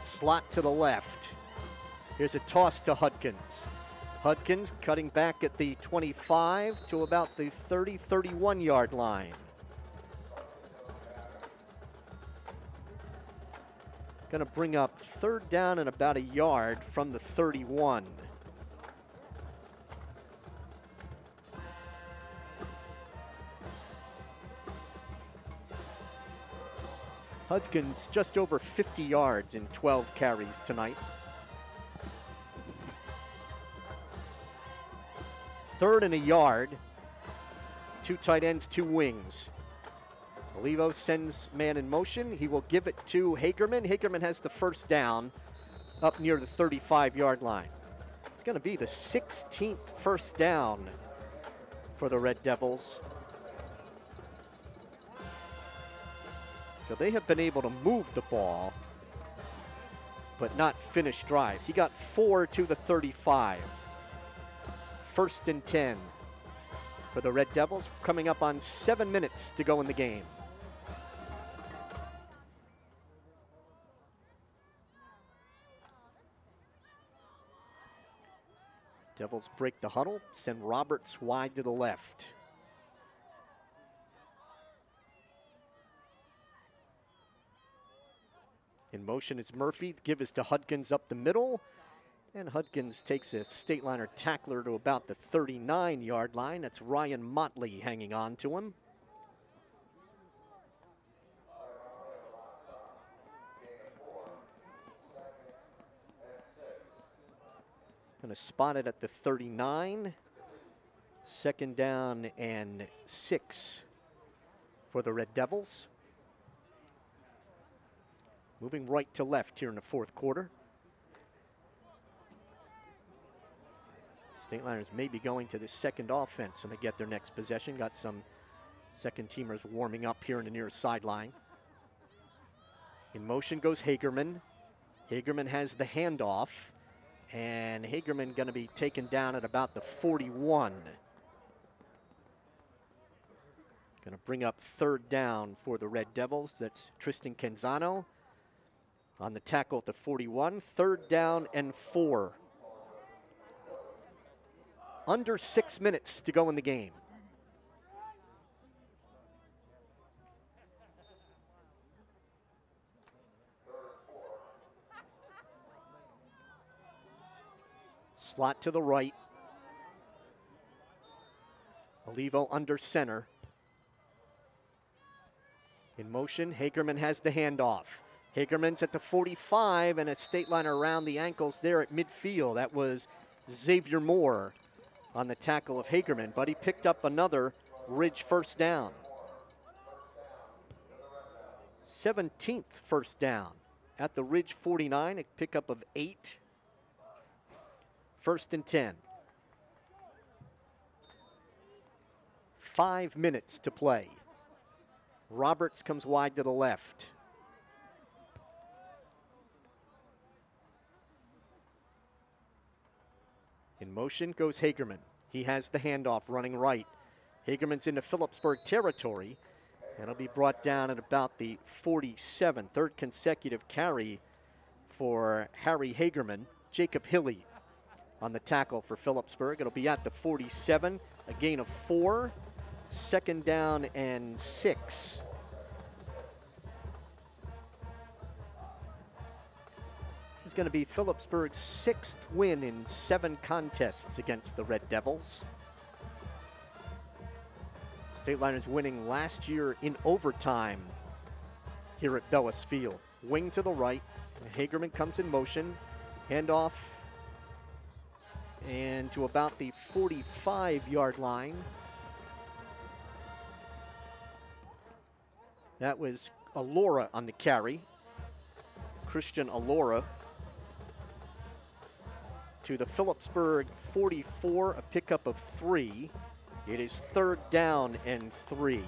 Slot to the left. Here's a toss to Hudkins. Hudkins cutting back at the 25 to about the 30 31 yard line. Going to bring up third down and about a yard from the 31. Hudkins just over 50 yards in 12 carries tonight. Third and a yard. Two tight ends, two wings. Olivo sends man in motion. He will give it to Hagerman. Hagerman has the first down up near the 35 yard line. It's going to be the 16th first down for the Red Devils. So they have been able to move the ball, but not finish drives. He got four to the 35. First and 10 for the Red Devils, coming up on seven minutes to go in the game. Devils break the huddle, send Roberts wide to the left. In motion it's Murphy. Give is to Hudkins up the middle. And Hudkins takes a Stateliner tackler to about the 39 yard line. That's Ryan Motley hanging on to him. Going to spot it at the 39. Second down and six for the Red Devils. Moving right to left here in the fourth quarter. State Liners may be going to the second offense when they get their next possession. Got some second teamers warming up here in the near sideline. In motion goes Hagerman. Hagerman has the handoff. And Hagerman going to be taken down at about the 41. Going to bring up third down for the Red Devils. That's Tristan Canzano on the tackle at the 41. Third down and four. Under six minutes to go in the game. Slot to the right. Olivo under center. In motion, Hagerman has the handoff. Hagerman's at the 45 and a state liner around the ankles there at midfield. That was Xavier Moore on the tackle of Hagerman, but he picked up another Ridge first down. 17th first down at the Ridge 49, a pickup of eight. First and 10. Five minutes to play. Roberts comes wide to the left. In motion goes Hagerman. He has the handoff running right. Hagerman's into Phillipsburg territory. And it'll be brought down at about the 47, third consecutive carry for Harry Hagerman. Jacob Hilly on the tackle for Phillipsburg. It'll be at the 47, a gain of four, second down and six. This is going to be Phillipsburg's sixth win in seven contests against the Red Devils. State Liners winning last year in overtime here at Bellis Field. Wing to the right. Hagerman comes in motion. Handoff and to about the 45 yard line. That was Alora on the carry. Christian Alora to the Phillipsburg 44, a pickup of three. It is third down and three.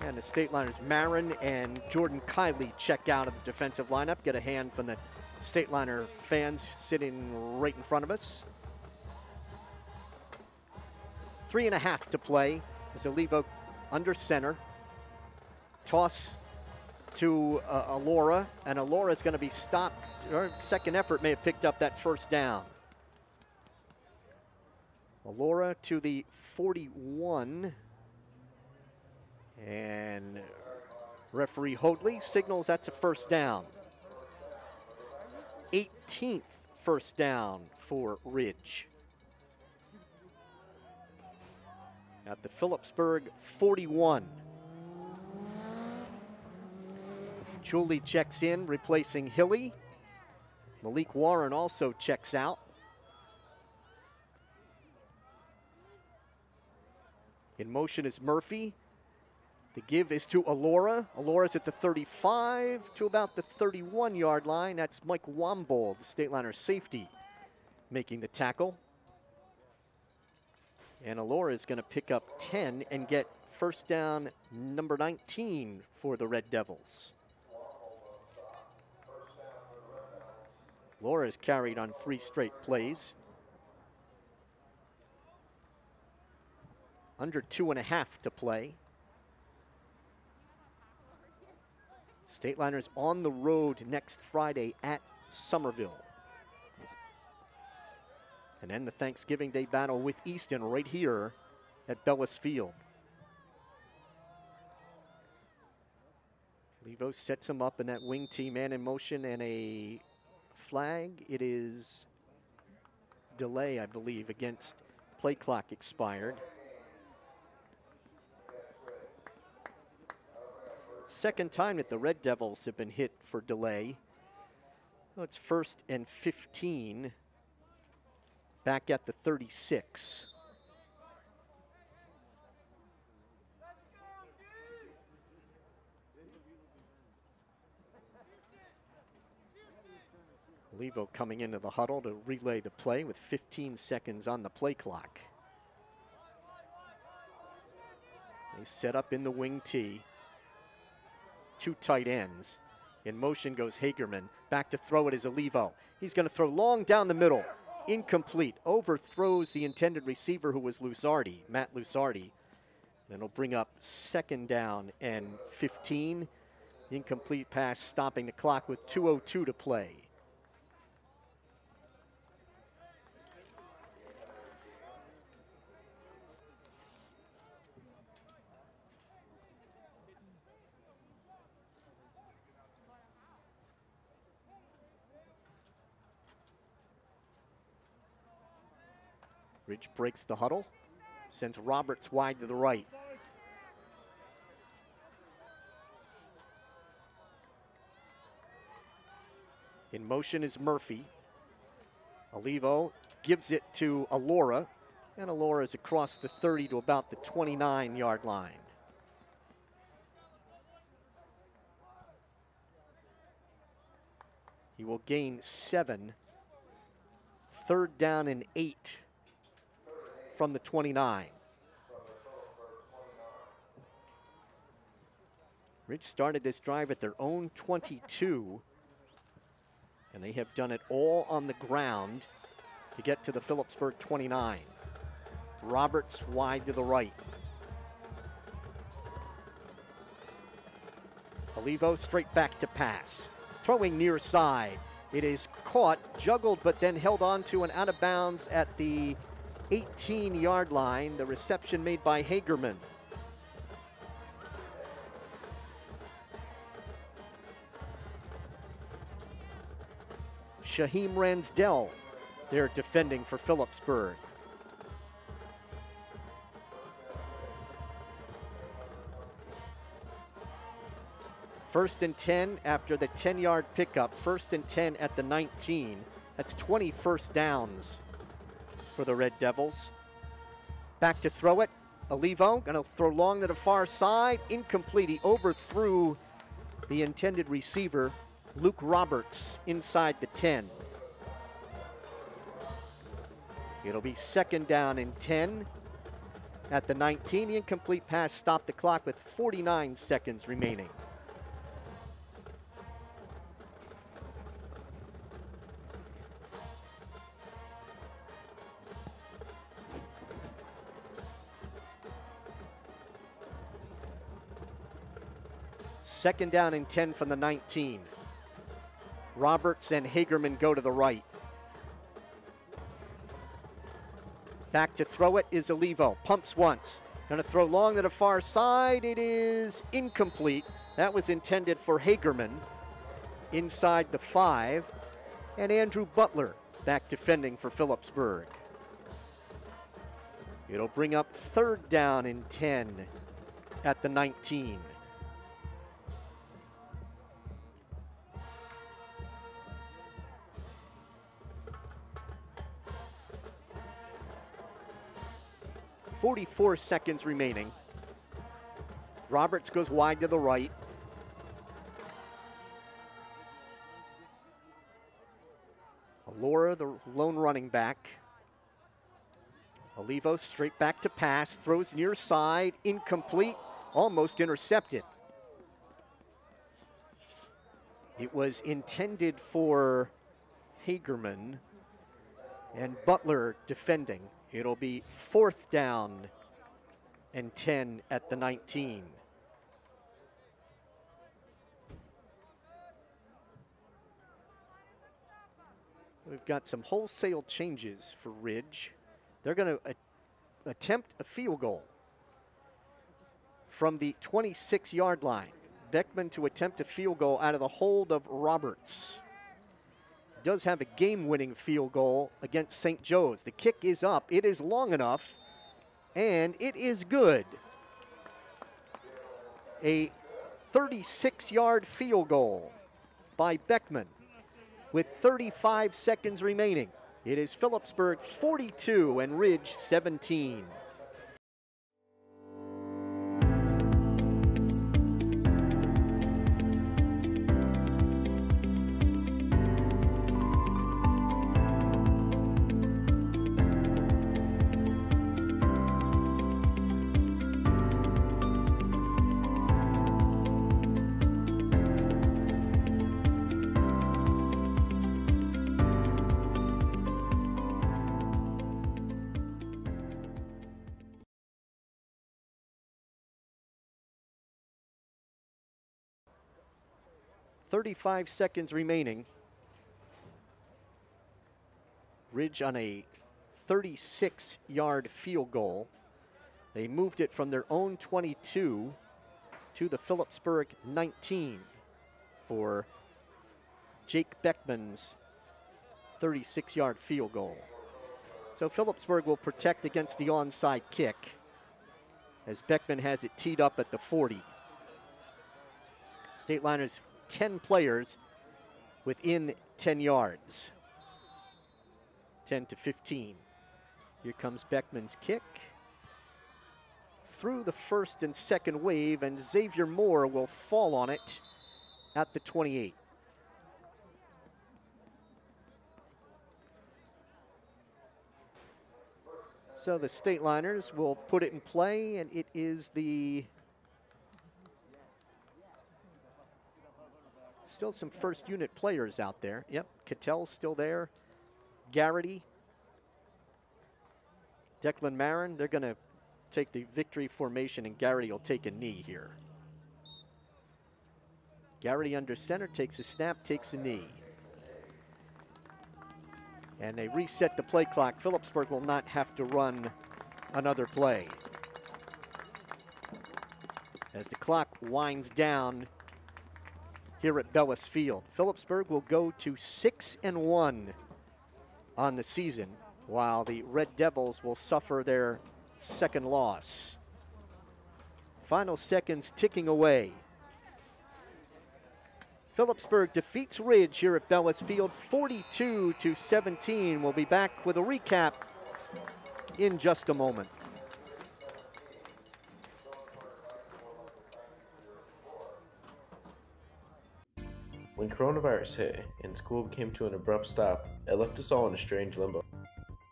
And the state liners Marin and Jordan Kiley check out of the defensive lineup. Get a hand from the state liner fans sitting right in front of us. Three and a half to play as Olivo under center. Toss to uh, Alora, and Alora is going to be stopped. Her second effort may have picked up that first down. Alora to the 41. And referee Hoadley signals that's a first down. 18th first down for Ridge. At the Phillipsburg 41. Julie checks in, replacing Hilly. Malik Warren also checks out. In motion is Murphy. The give is to Alora. Alora's at the 35 to about the 31 yard line. That's Mike Wambold, the state liner safety, making the tackle. And Alora is going to pick up 10 and get first down number 19 for the Red Devils. Alora is carried on three straight plays. Under two and a half to play. State Liners on the road next Friday at Somerville. And then the Thanksgiving Day battle with Easton right here at Bellis Field. Olivo sets him up in that wing T man in motion and a flag. It is delay, I believe, against play clock expired. Second time that the Red Devils have been hit for delay. It's first and 15 back at the 36. Olivo coming into the huddle to relay the play with 15 seconds on the play clock. They set up in the wing T. Two tight ends. In motion goes Hagerman. Back to throw it is Olivo. He's going to throw long down the middle. Incomplete. Overthrows the intended receiver who was Lusardi, Matt Lusardi. And it'll bring up second down and 15. Incomplete pass stopping the clock with 2.02 to play. Breaks the huddle, sends Roberts wide to the right. In motion is Murphy. Olivo gives it to Alora, and Alora is across the 30 to about the 29 yard line. He will gain seven, third down and eight from the 29. Ridge started this drive at their own 22, and they have done it all on the ground to get to the Phillipsburg 29. Roberts wide to the right. Olivo straight back to pass. Throwing near side. It is caught, juggled, but then held on to and out of bounds at the 18 yard line. The reception made by Hagerman. Shaheem Ransdell there defending for Phillipsburg. First and 10 after the 10 yard pickup. First and 10 at the 19. That's 20 first downs for the Red Devils. Back to throw it. Olivo going to throw long to the far side. Incomplete. He overthrew the intended receiver, Luke Roberts, inside the 10. It'll be second down and 10 at the 19. The incomplete pass stopped the clock with 49 seconds remaining. Second down and 10 from the 19. Roberts and Hagerman go to the right. Back to throw it is Olivo. Pumps once. Going to throw long to the far side. It is incomplete. That was intended for Hagerman inside the five. And Andrew Butler back defending for Phillipsburg. It'll bring up third down and 10 at the 19. 44 seconds remaining. Roberts goes wide to the right. Alora, the lone running back. Olivo straight back to pass, throws near side, incomplete, almost intercepted. It was intended for Hagerman and Butler defending. It'll be fourth down and 10 at the 19. We've got some wholesale changes for Ridge. They're going to attempt a field goal from the 26 yard line. Beckman to attempt a field goal out of the hold of Roberts does have a game winning field goal against St. Joe's. The kick is up, it is long enough, and it is good. A 36 yard field goal by Beckman with 35 seconds remaining. It is Phillipsburg 42 and Ridge 17. 35 seconds remaining. Ridge on a 36 yard field goal. They moved it from their own 22 to the Phillipsburg 19 for Jake Beckman's 36 yard field goal. So Phillipsburg will protect against the onside kick as Beckman has it teed up at the 40. State Liners 10 players within 10 yards. 10 to 15. Here comes Beckman's kick. Through the first and second wave, and Xavier Moore will fall on it at the 28. So the Stateliners will put it in play, and it is the still some first unit players out there. Yep, Cattell's still there. Garrity, Declan Marin, they're going to take the victory formation, and Garrity will take a knee here. Garrity under center takes a snap, takes a knee. And they reset the play clock. Phillipsburg will not have to run another play. As the clock winds down here at Bellis Field. Phillipsburg will go to six and one on the season, while the Red Devils will suffer their second loss. Final seconds ticking away. Phillipsburg defeats Ridge here at Bellis Field 42 to 17. We'll be back with a recap in just a moment. When coronavirus hit and school came to an abrupt stop, it left us all in a strange limbo.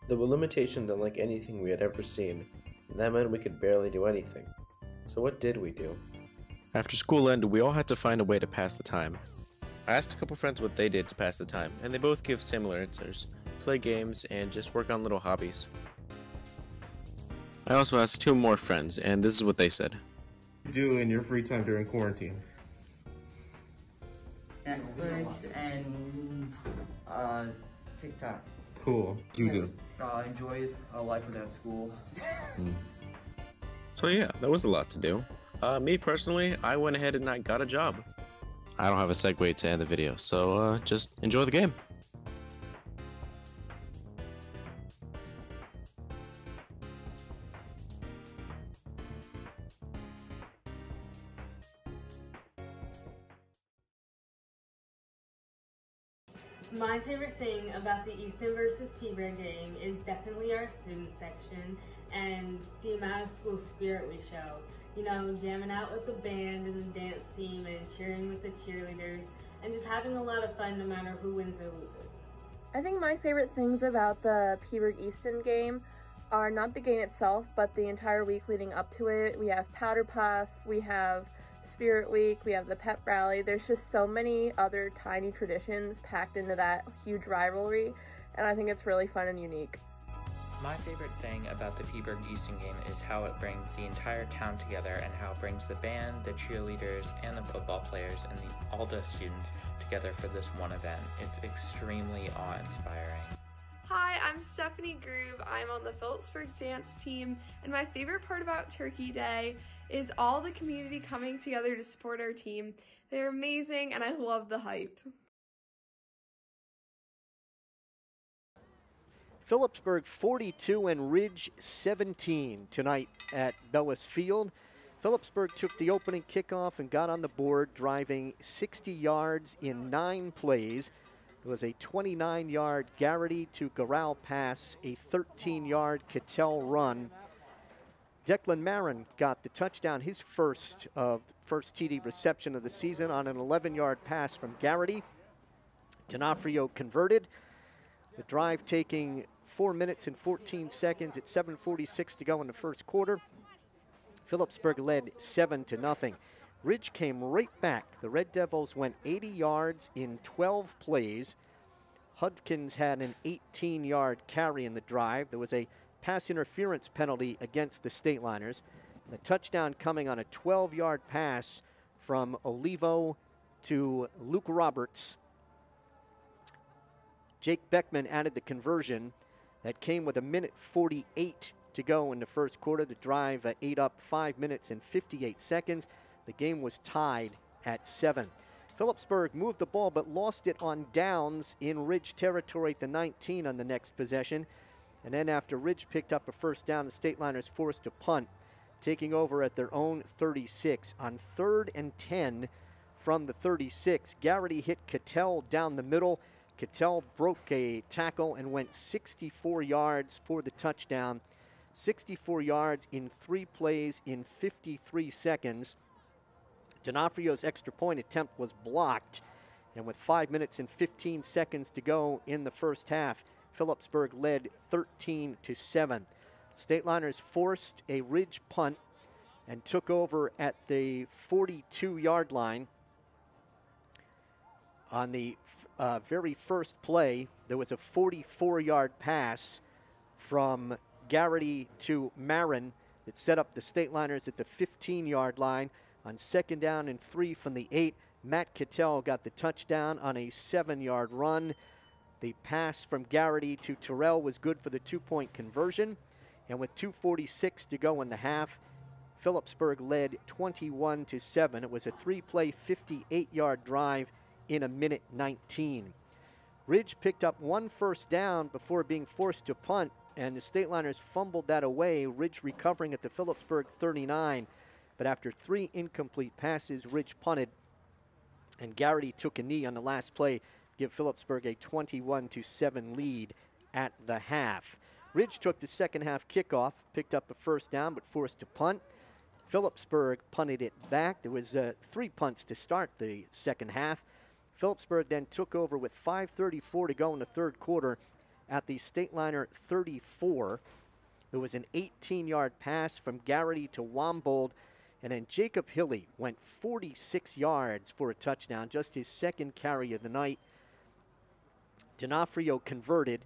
There were limitations unlike anything we had ever seen, and that meant we could barely do anything. So what did we do? After school ended, we all had to find a way to pass the time. I asked a couple friends what they did to pass the time, and they both give similar answers play games and just work on little hobbies. I also asked two more friends, and this is what they said. Do in your free time during quarantine? Netflix and uh, TikTok. Cool. You do. Uh, I enjoyed a life without school. So yeah, that was a lot to do. Uh, me personally, I went ahead and I got a job. I don't have a segue to end the video, so uh, just enjoy the game. Peaburg game is definitely our student section and the amount of school spirit we show. You know, jamming out with the band and the dance team and cheering with the cheerleaders and just having a lot of fun no matter who wins or loses. I think my favorite things about the Peaburg Easton game are not the game itself, but the entire week leading up to it. We have Powder Puff, we have Spirit Week, we have the pep rally. There's just so many other tiny traditions packed into that huge rivalry, and I think it's really fun and unique. My favorite thing about the Peaburg Easton game is how it brings the entire town together and how it brings the band, the cheerleaders, and the football players and the, all the students together for this one event. It's extremely awe-inspiring. Hi, I'm Stephanie Groove. I'm on the Phillipsburg dance team, and my favorite part about Turkey Day is all the community coming together to support our team. They're amazing, and I love the hype. Phillipsburg 42 and Ridge 17 tonight at Bellis Field. Phillipsburg took the opening kickoff and got on the board, driving 60 yards in nine plays. It was a 29 yard Garrity to Garral pass, a 13 yard Cattell run. Declan Marin got the touchdown, his first of first TD reception of the season on an 11 yard pass from Garrity. D'Onofrio converted. The drive taking four minutes and 14 seconds at 7.46 to go in the first quarter. Phillipsburg led seven to nothing. Ridge came right back. The Red Devils went 80 yards in 12 plays. Hudkins had an 18 yard carry in the drive. There was a pass interference penalty against the Stateliners. The touchdown coming on a 12 yard pass from Olivo to Luke Roberts. Jake Beckman added the conversion that came with a minute 48 to go in the first quarter. The drive uh, ate up five minutes and 58 seconds. The game was tied at seven. Phillipsburg moved the ball but lost it on downs in Ridge territory at the 19 on the next possession. And then after Ridge picked up a first down, the State Liners forced to punt, taking over at their own 36 on third and 10 from the 36. Garrity hit Cattell down the middle. Cattell broke a tackle and went 64 yards for the touchdown. 64 yards in three plays in 53 seconds. D'Onofrio's extra point attempt was blocked. And with five minutes and 15 seconds to go in the first half, Phillipsburg led 13 to 7. Stateliners forced a ridge punt and took over at the 42 yard line. On the uh, very first play, there was a 44 yard pass from Garrity to Marin that set up the state liners at the 15 yard line. On second down and three from the eight, Matt Cattell got the touchdown on a seven yard run. The pass from Garrity to Terrell was good for the two point conversion. And with 2.46 to go in the half, Phillipsburg led 21 to 7. It was a three play, 58 yard drive in a minute 19. Ridge picked up one first down before being forced to punt, and the Stateliners fumbled that away. Ridge recovering at the Phillipsburg 39. But after three incomplete passes, Ridge punted, and Garrity took a knee on the last play, give Phillipsburg a 21 to 7 lead at the half. Ridge took the second half kickoff, picked up a first down, but forced to punt. Phillipsburg punted it back. There was uh, three punts to start the second half. Phillipsburg then took over with 5.34 to go in the third quarter at the Stateliner 34. There was an 18 yard pass from Garrity to Wambold, and then Jacob Hilly went 46 yards for a touchdown, just his second carry of the night. D'Onofrio converted.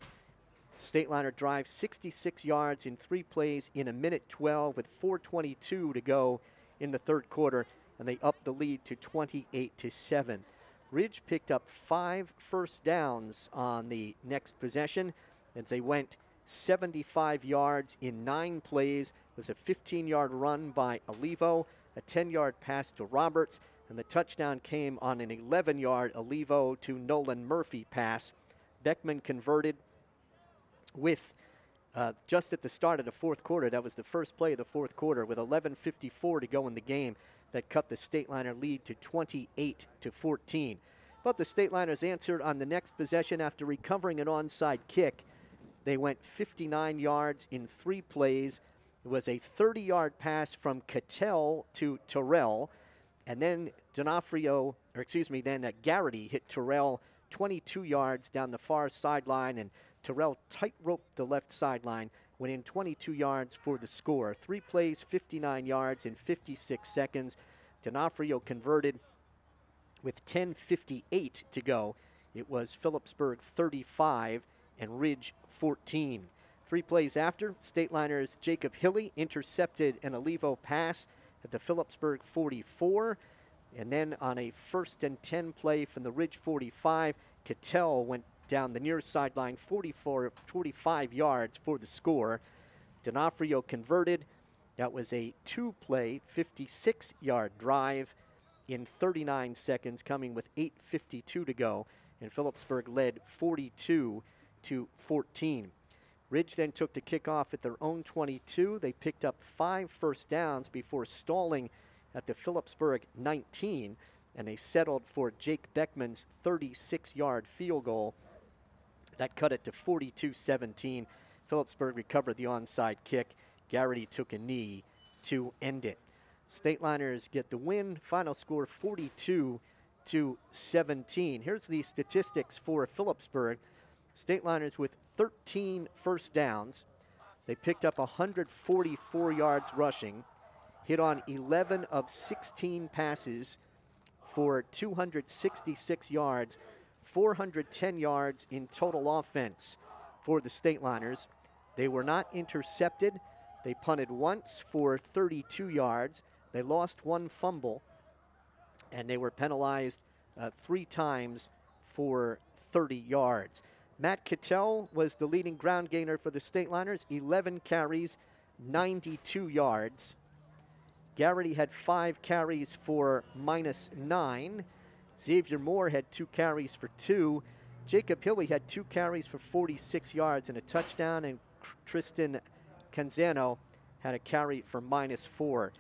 Stateliner drive 66 yards in three plays in a minute 12 with 4.22 to go in the third quarter, and they upped the lead to 28 to 7. Ridge picked up five first downs on the next possession as they went 75 yards in nine plays. It was a 15 yard run by Olivo, a 10 yard pass to Roberts, and the touchdown came on an 11 yard Olivo to Nolan Murphy pass. Beckman converted with uh, just at the start of the fourth quarter. That was the first play of the fourth quarter with 11:54 to go in the game. That cut the Stateliner lead to 28 to 14. But the State Stateliners answered on the next possession after recovering an onside kick. They went 59 yards in three plays. It was a 30-yard pass from Cattell to Terrell, and then D'Onofrio, or excuse me, then uh, Garrity hit Terrell 22 yards down the far sideline and Terrell tight roped the left sideline, went in 22 yards for the score. Three plays, 59 yards in 56 seconds. D'Onofrio converted with 10.58 to go. It was Phillipsburg 35 and Ridge 14. Three plays after, Stateliners Jacob Hilly intercepted an Olivo pass at the Phillipsburg 44. And then on a first and 10 play from the Ridge 45, Cattell went down the near sideline 44, 45 yards for the score. D'Onofrio converted. That was a two play, 56 yard drive in 39 seconds, coming with 8.52 to go. And Phillipsburg led 42 to 14. Ridge then took the kickoff at their own 22. They picked up five first downs before stalling at the Phillipsburg 19, and they settled for Jake Beckman's 36 yard field goal that cut it to 42 17. Phillipsburg recovered the onside kick. Garrity took a knee to end it. Stateliners get the win. Final score 42 to 17. Here's the statistics for Phillipsburg. Stateliners with 13 first downs. They picked up 144 yards rushing, hit on 11 of 16 passes for 266 yards 410 yards in total offense for the Stateliners. They were not intercepted. They punted once for 32 yards. They lost one fumble, and they were penalized uh, three times for 30 yards. Matt Cattell was the leading ground gainer for the Stateliners, 11 carries, 92 yards. Garrity had five carries for minus nine. Xavier Moore had two carries for two. Jacob Hilly had two carries for 46 yards and a touchdown, and Tristan Canzano had a carry for minus four.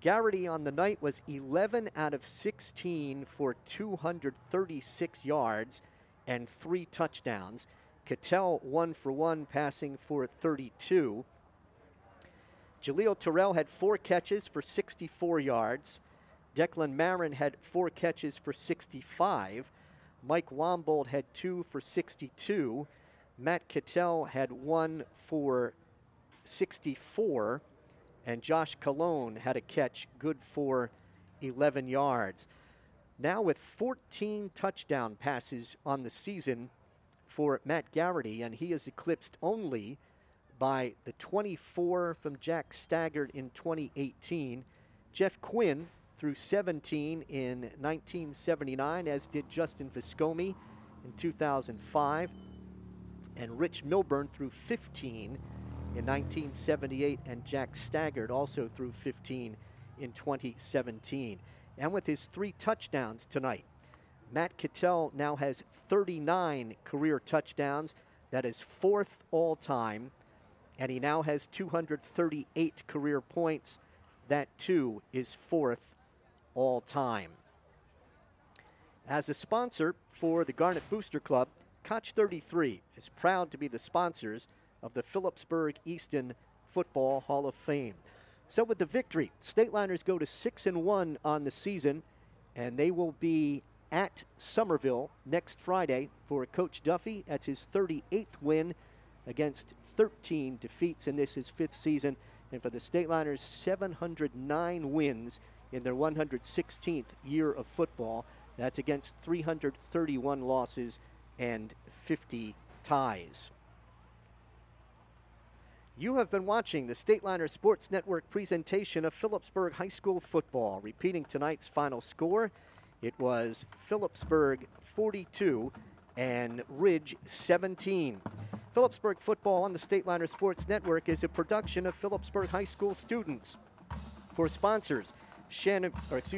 Garrity on the night was 11 out of 16 for 236 yards and three touchdowns. Cattell one for one, passing for 32. Jaleel Terrell had four catches for 64 yards. Declan Marin had four catches for 65. Mike Wambold had two for 62. Matt Cattell had one for 64. And Josh Colon had a catch good for 11 yards. Now, with 14 touchdown passes on the season for Matt Garrity, and he is eclipsed only by the 24 from Jack Staggart in 2018. Jeff Quinn threw 17 in 1979, as did Justin Viscomi in 2005. And Rich Milburn through 15 in 1978, and Jack Staggart also through 15 in 2017. And with his three touchdowns tonight, Matt Cattell now has 39 career touchdowns. That is fourth all time. And he now has 238 career points. That too is fourth all time. As a sponsor for the Garnet Booster Club, Koch 33 is proud to be the sponsors of the Phillipsburg Easton Football Hall of Fame. So with the victory, Stateliners go to 6 and 1 on the season and they will be at Somerville next Friday for Coach Duffy. That's his 38th win against 13 defeats in this his fifth season. And for the Stateliners, 709 wins in their 116th year of football. That's against 331 losses and 50 ties. You have been watching the Stateliner Sports Network presentation of Phillipsburg High School football. Repeating tonight's final score, it was Phillipsburg 42 and Ridge 17. Phillipsburg football on the Stateliner Sports Network is a production of Phillipsburg High School students. For sponsors, Shannon, or excuse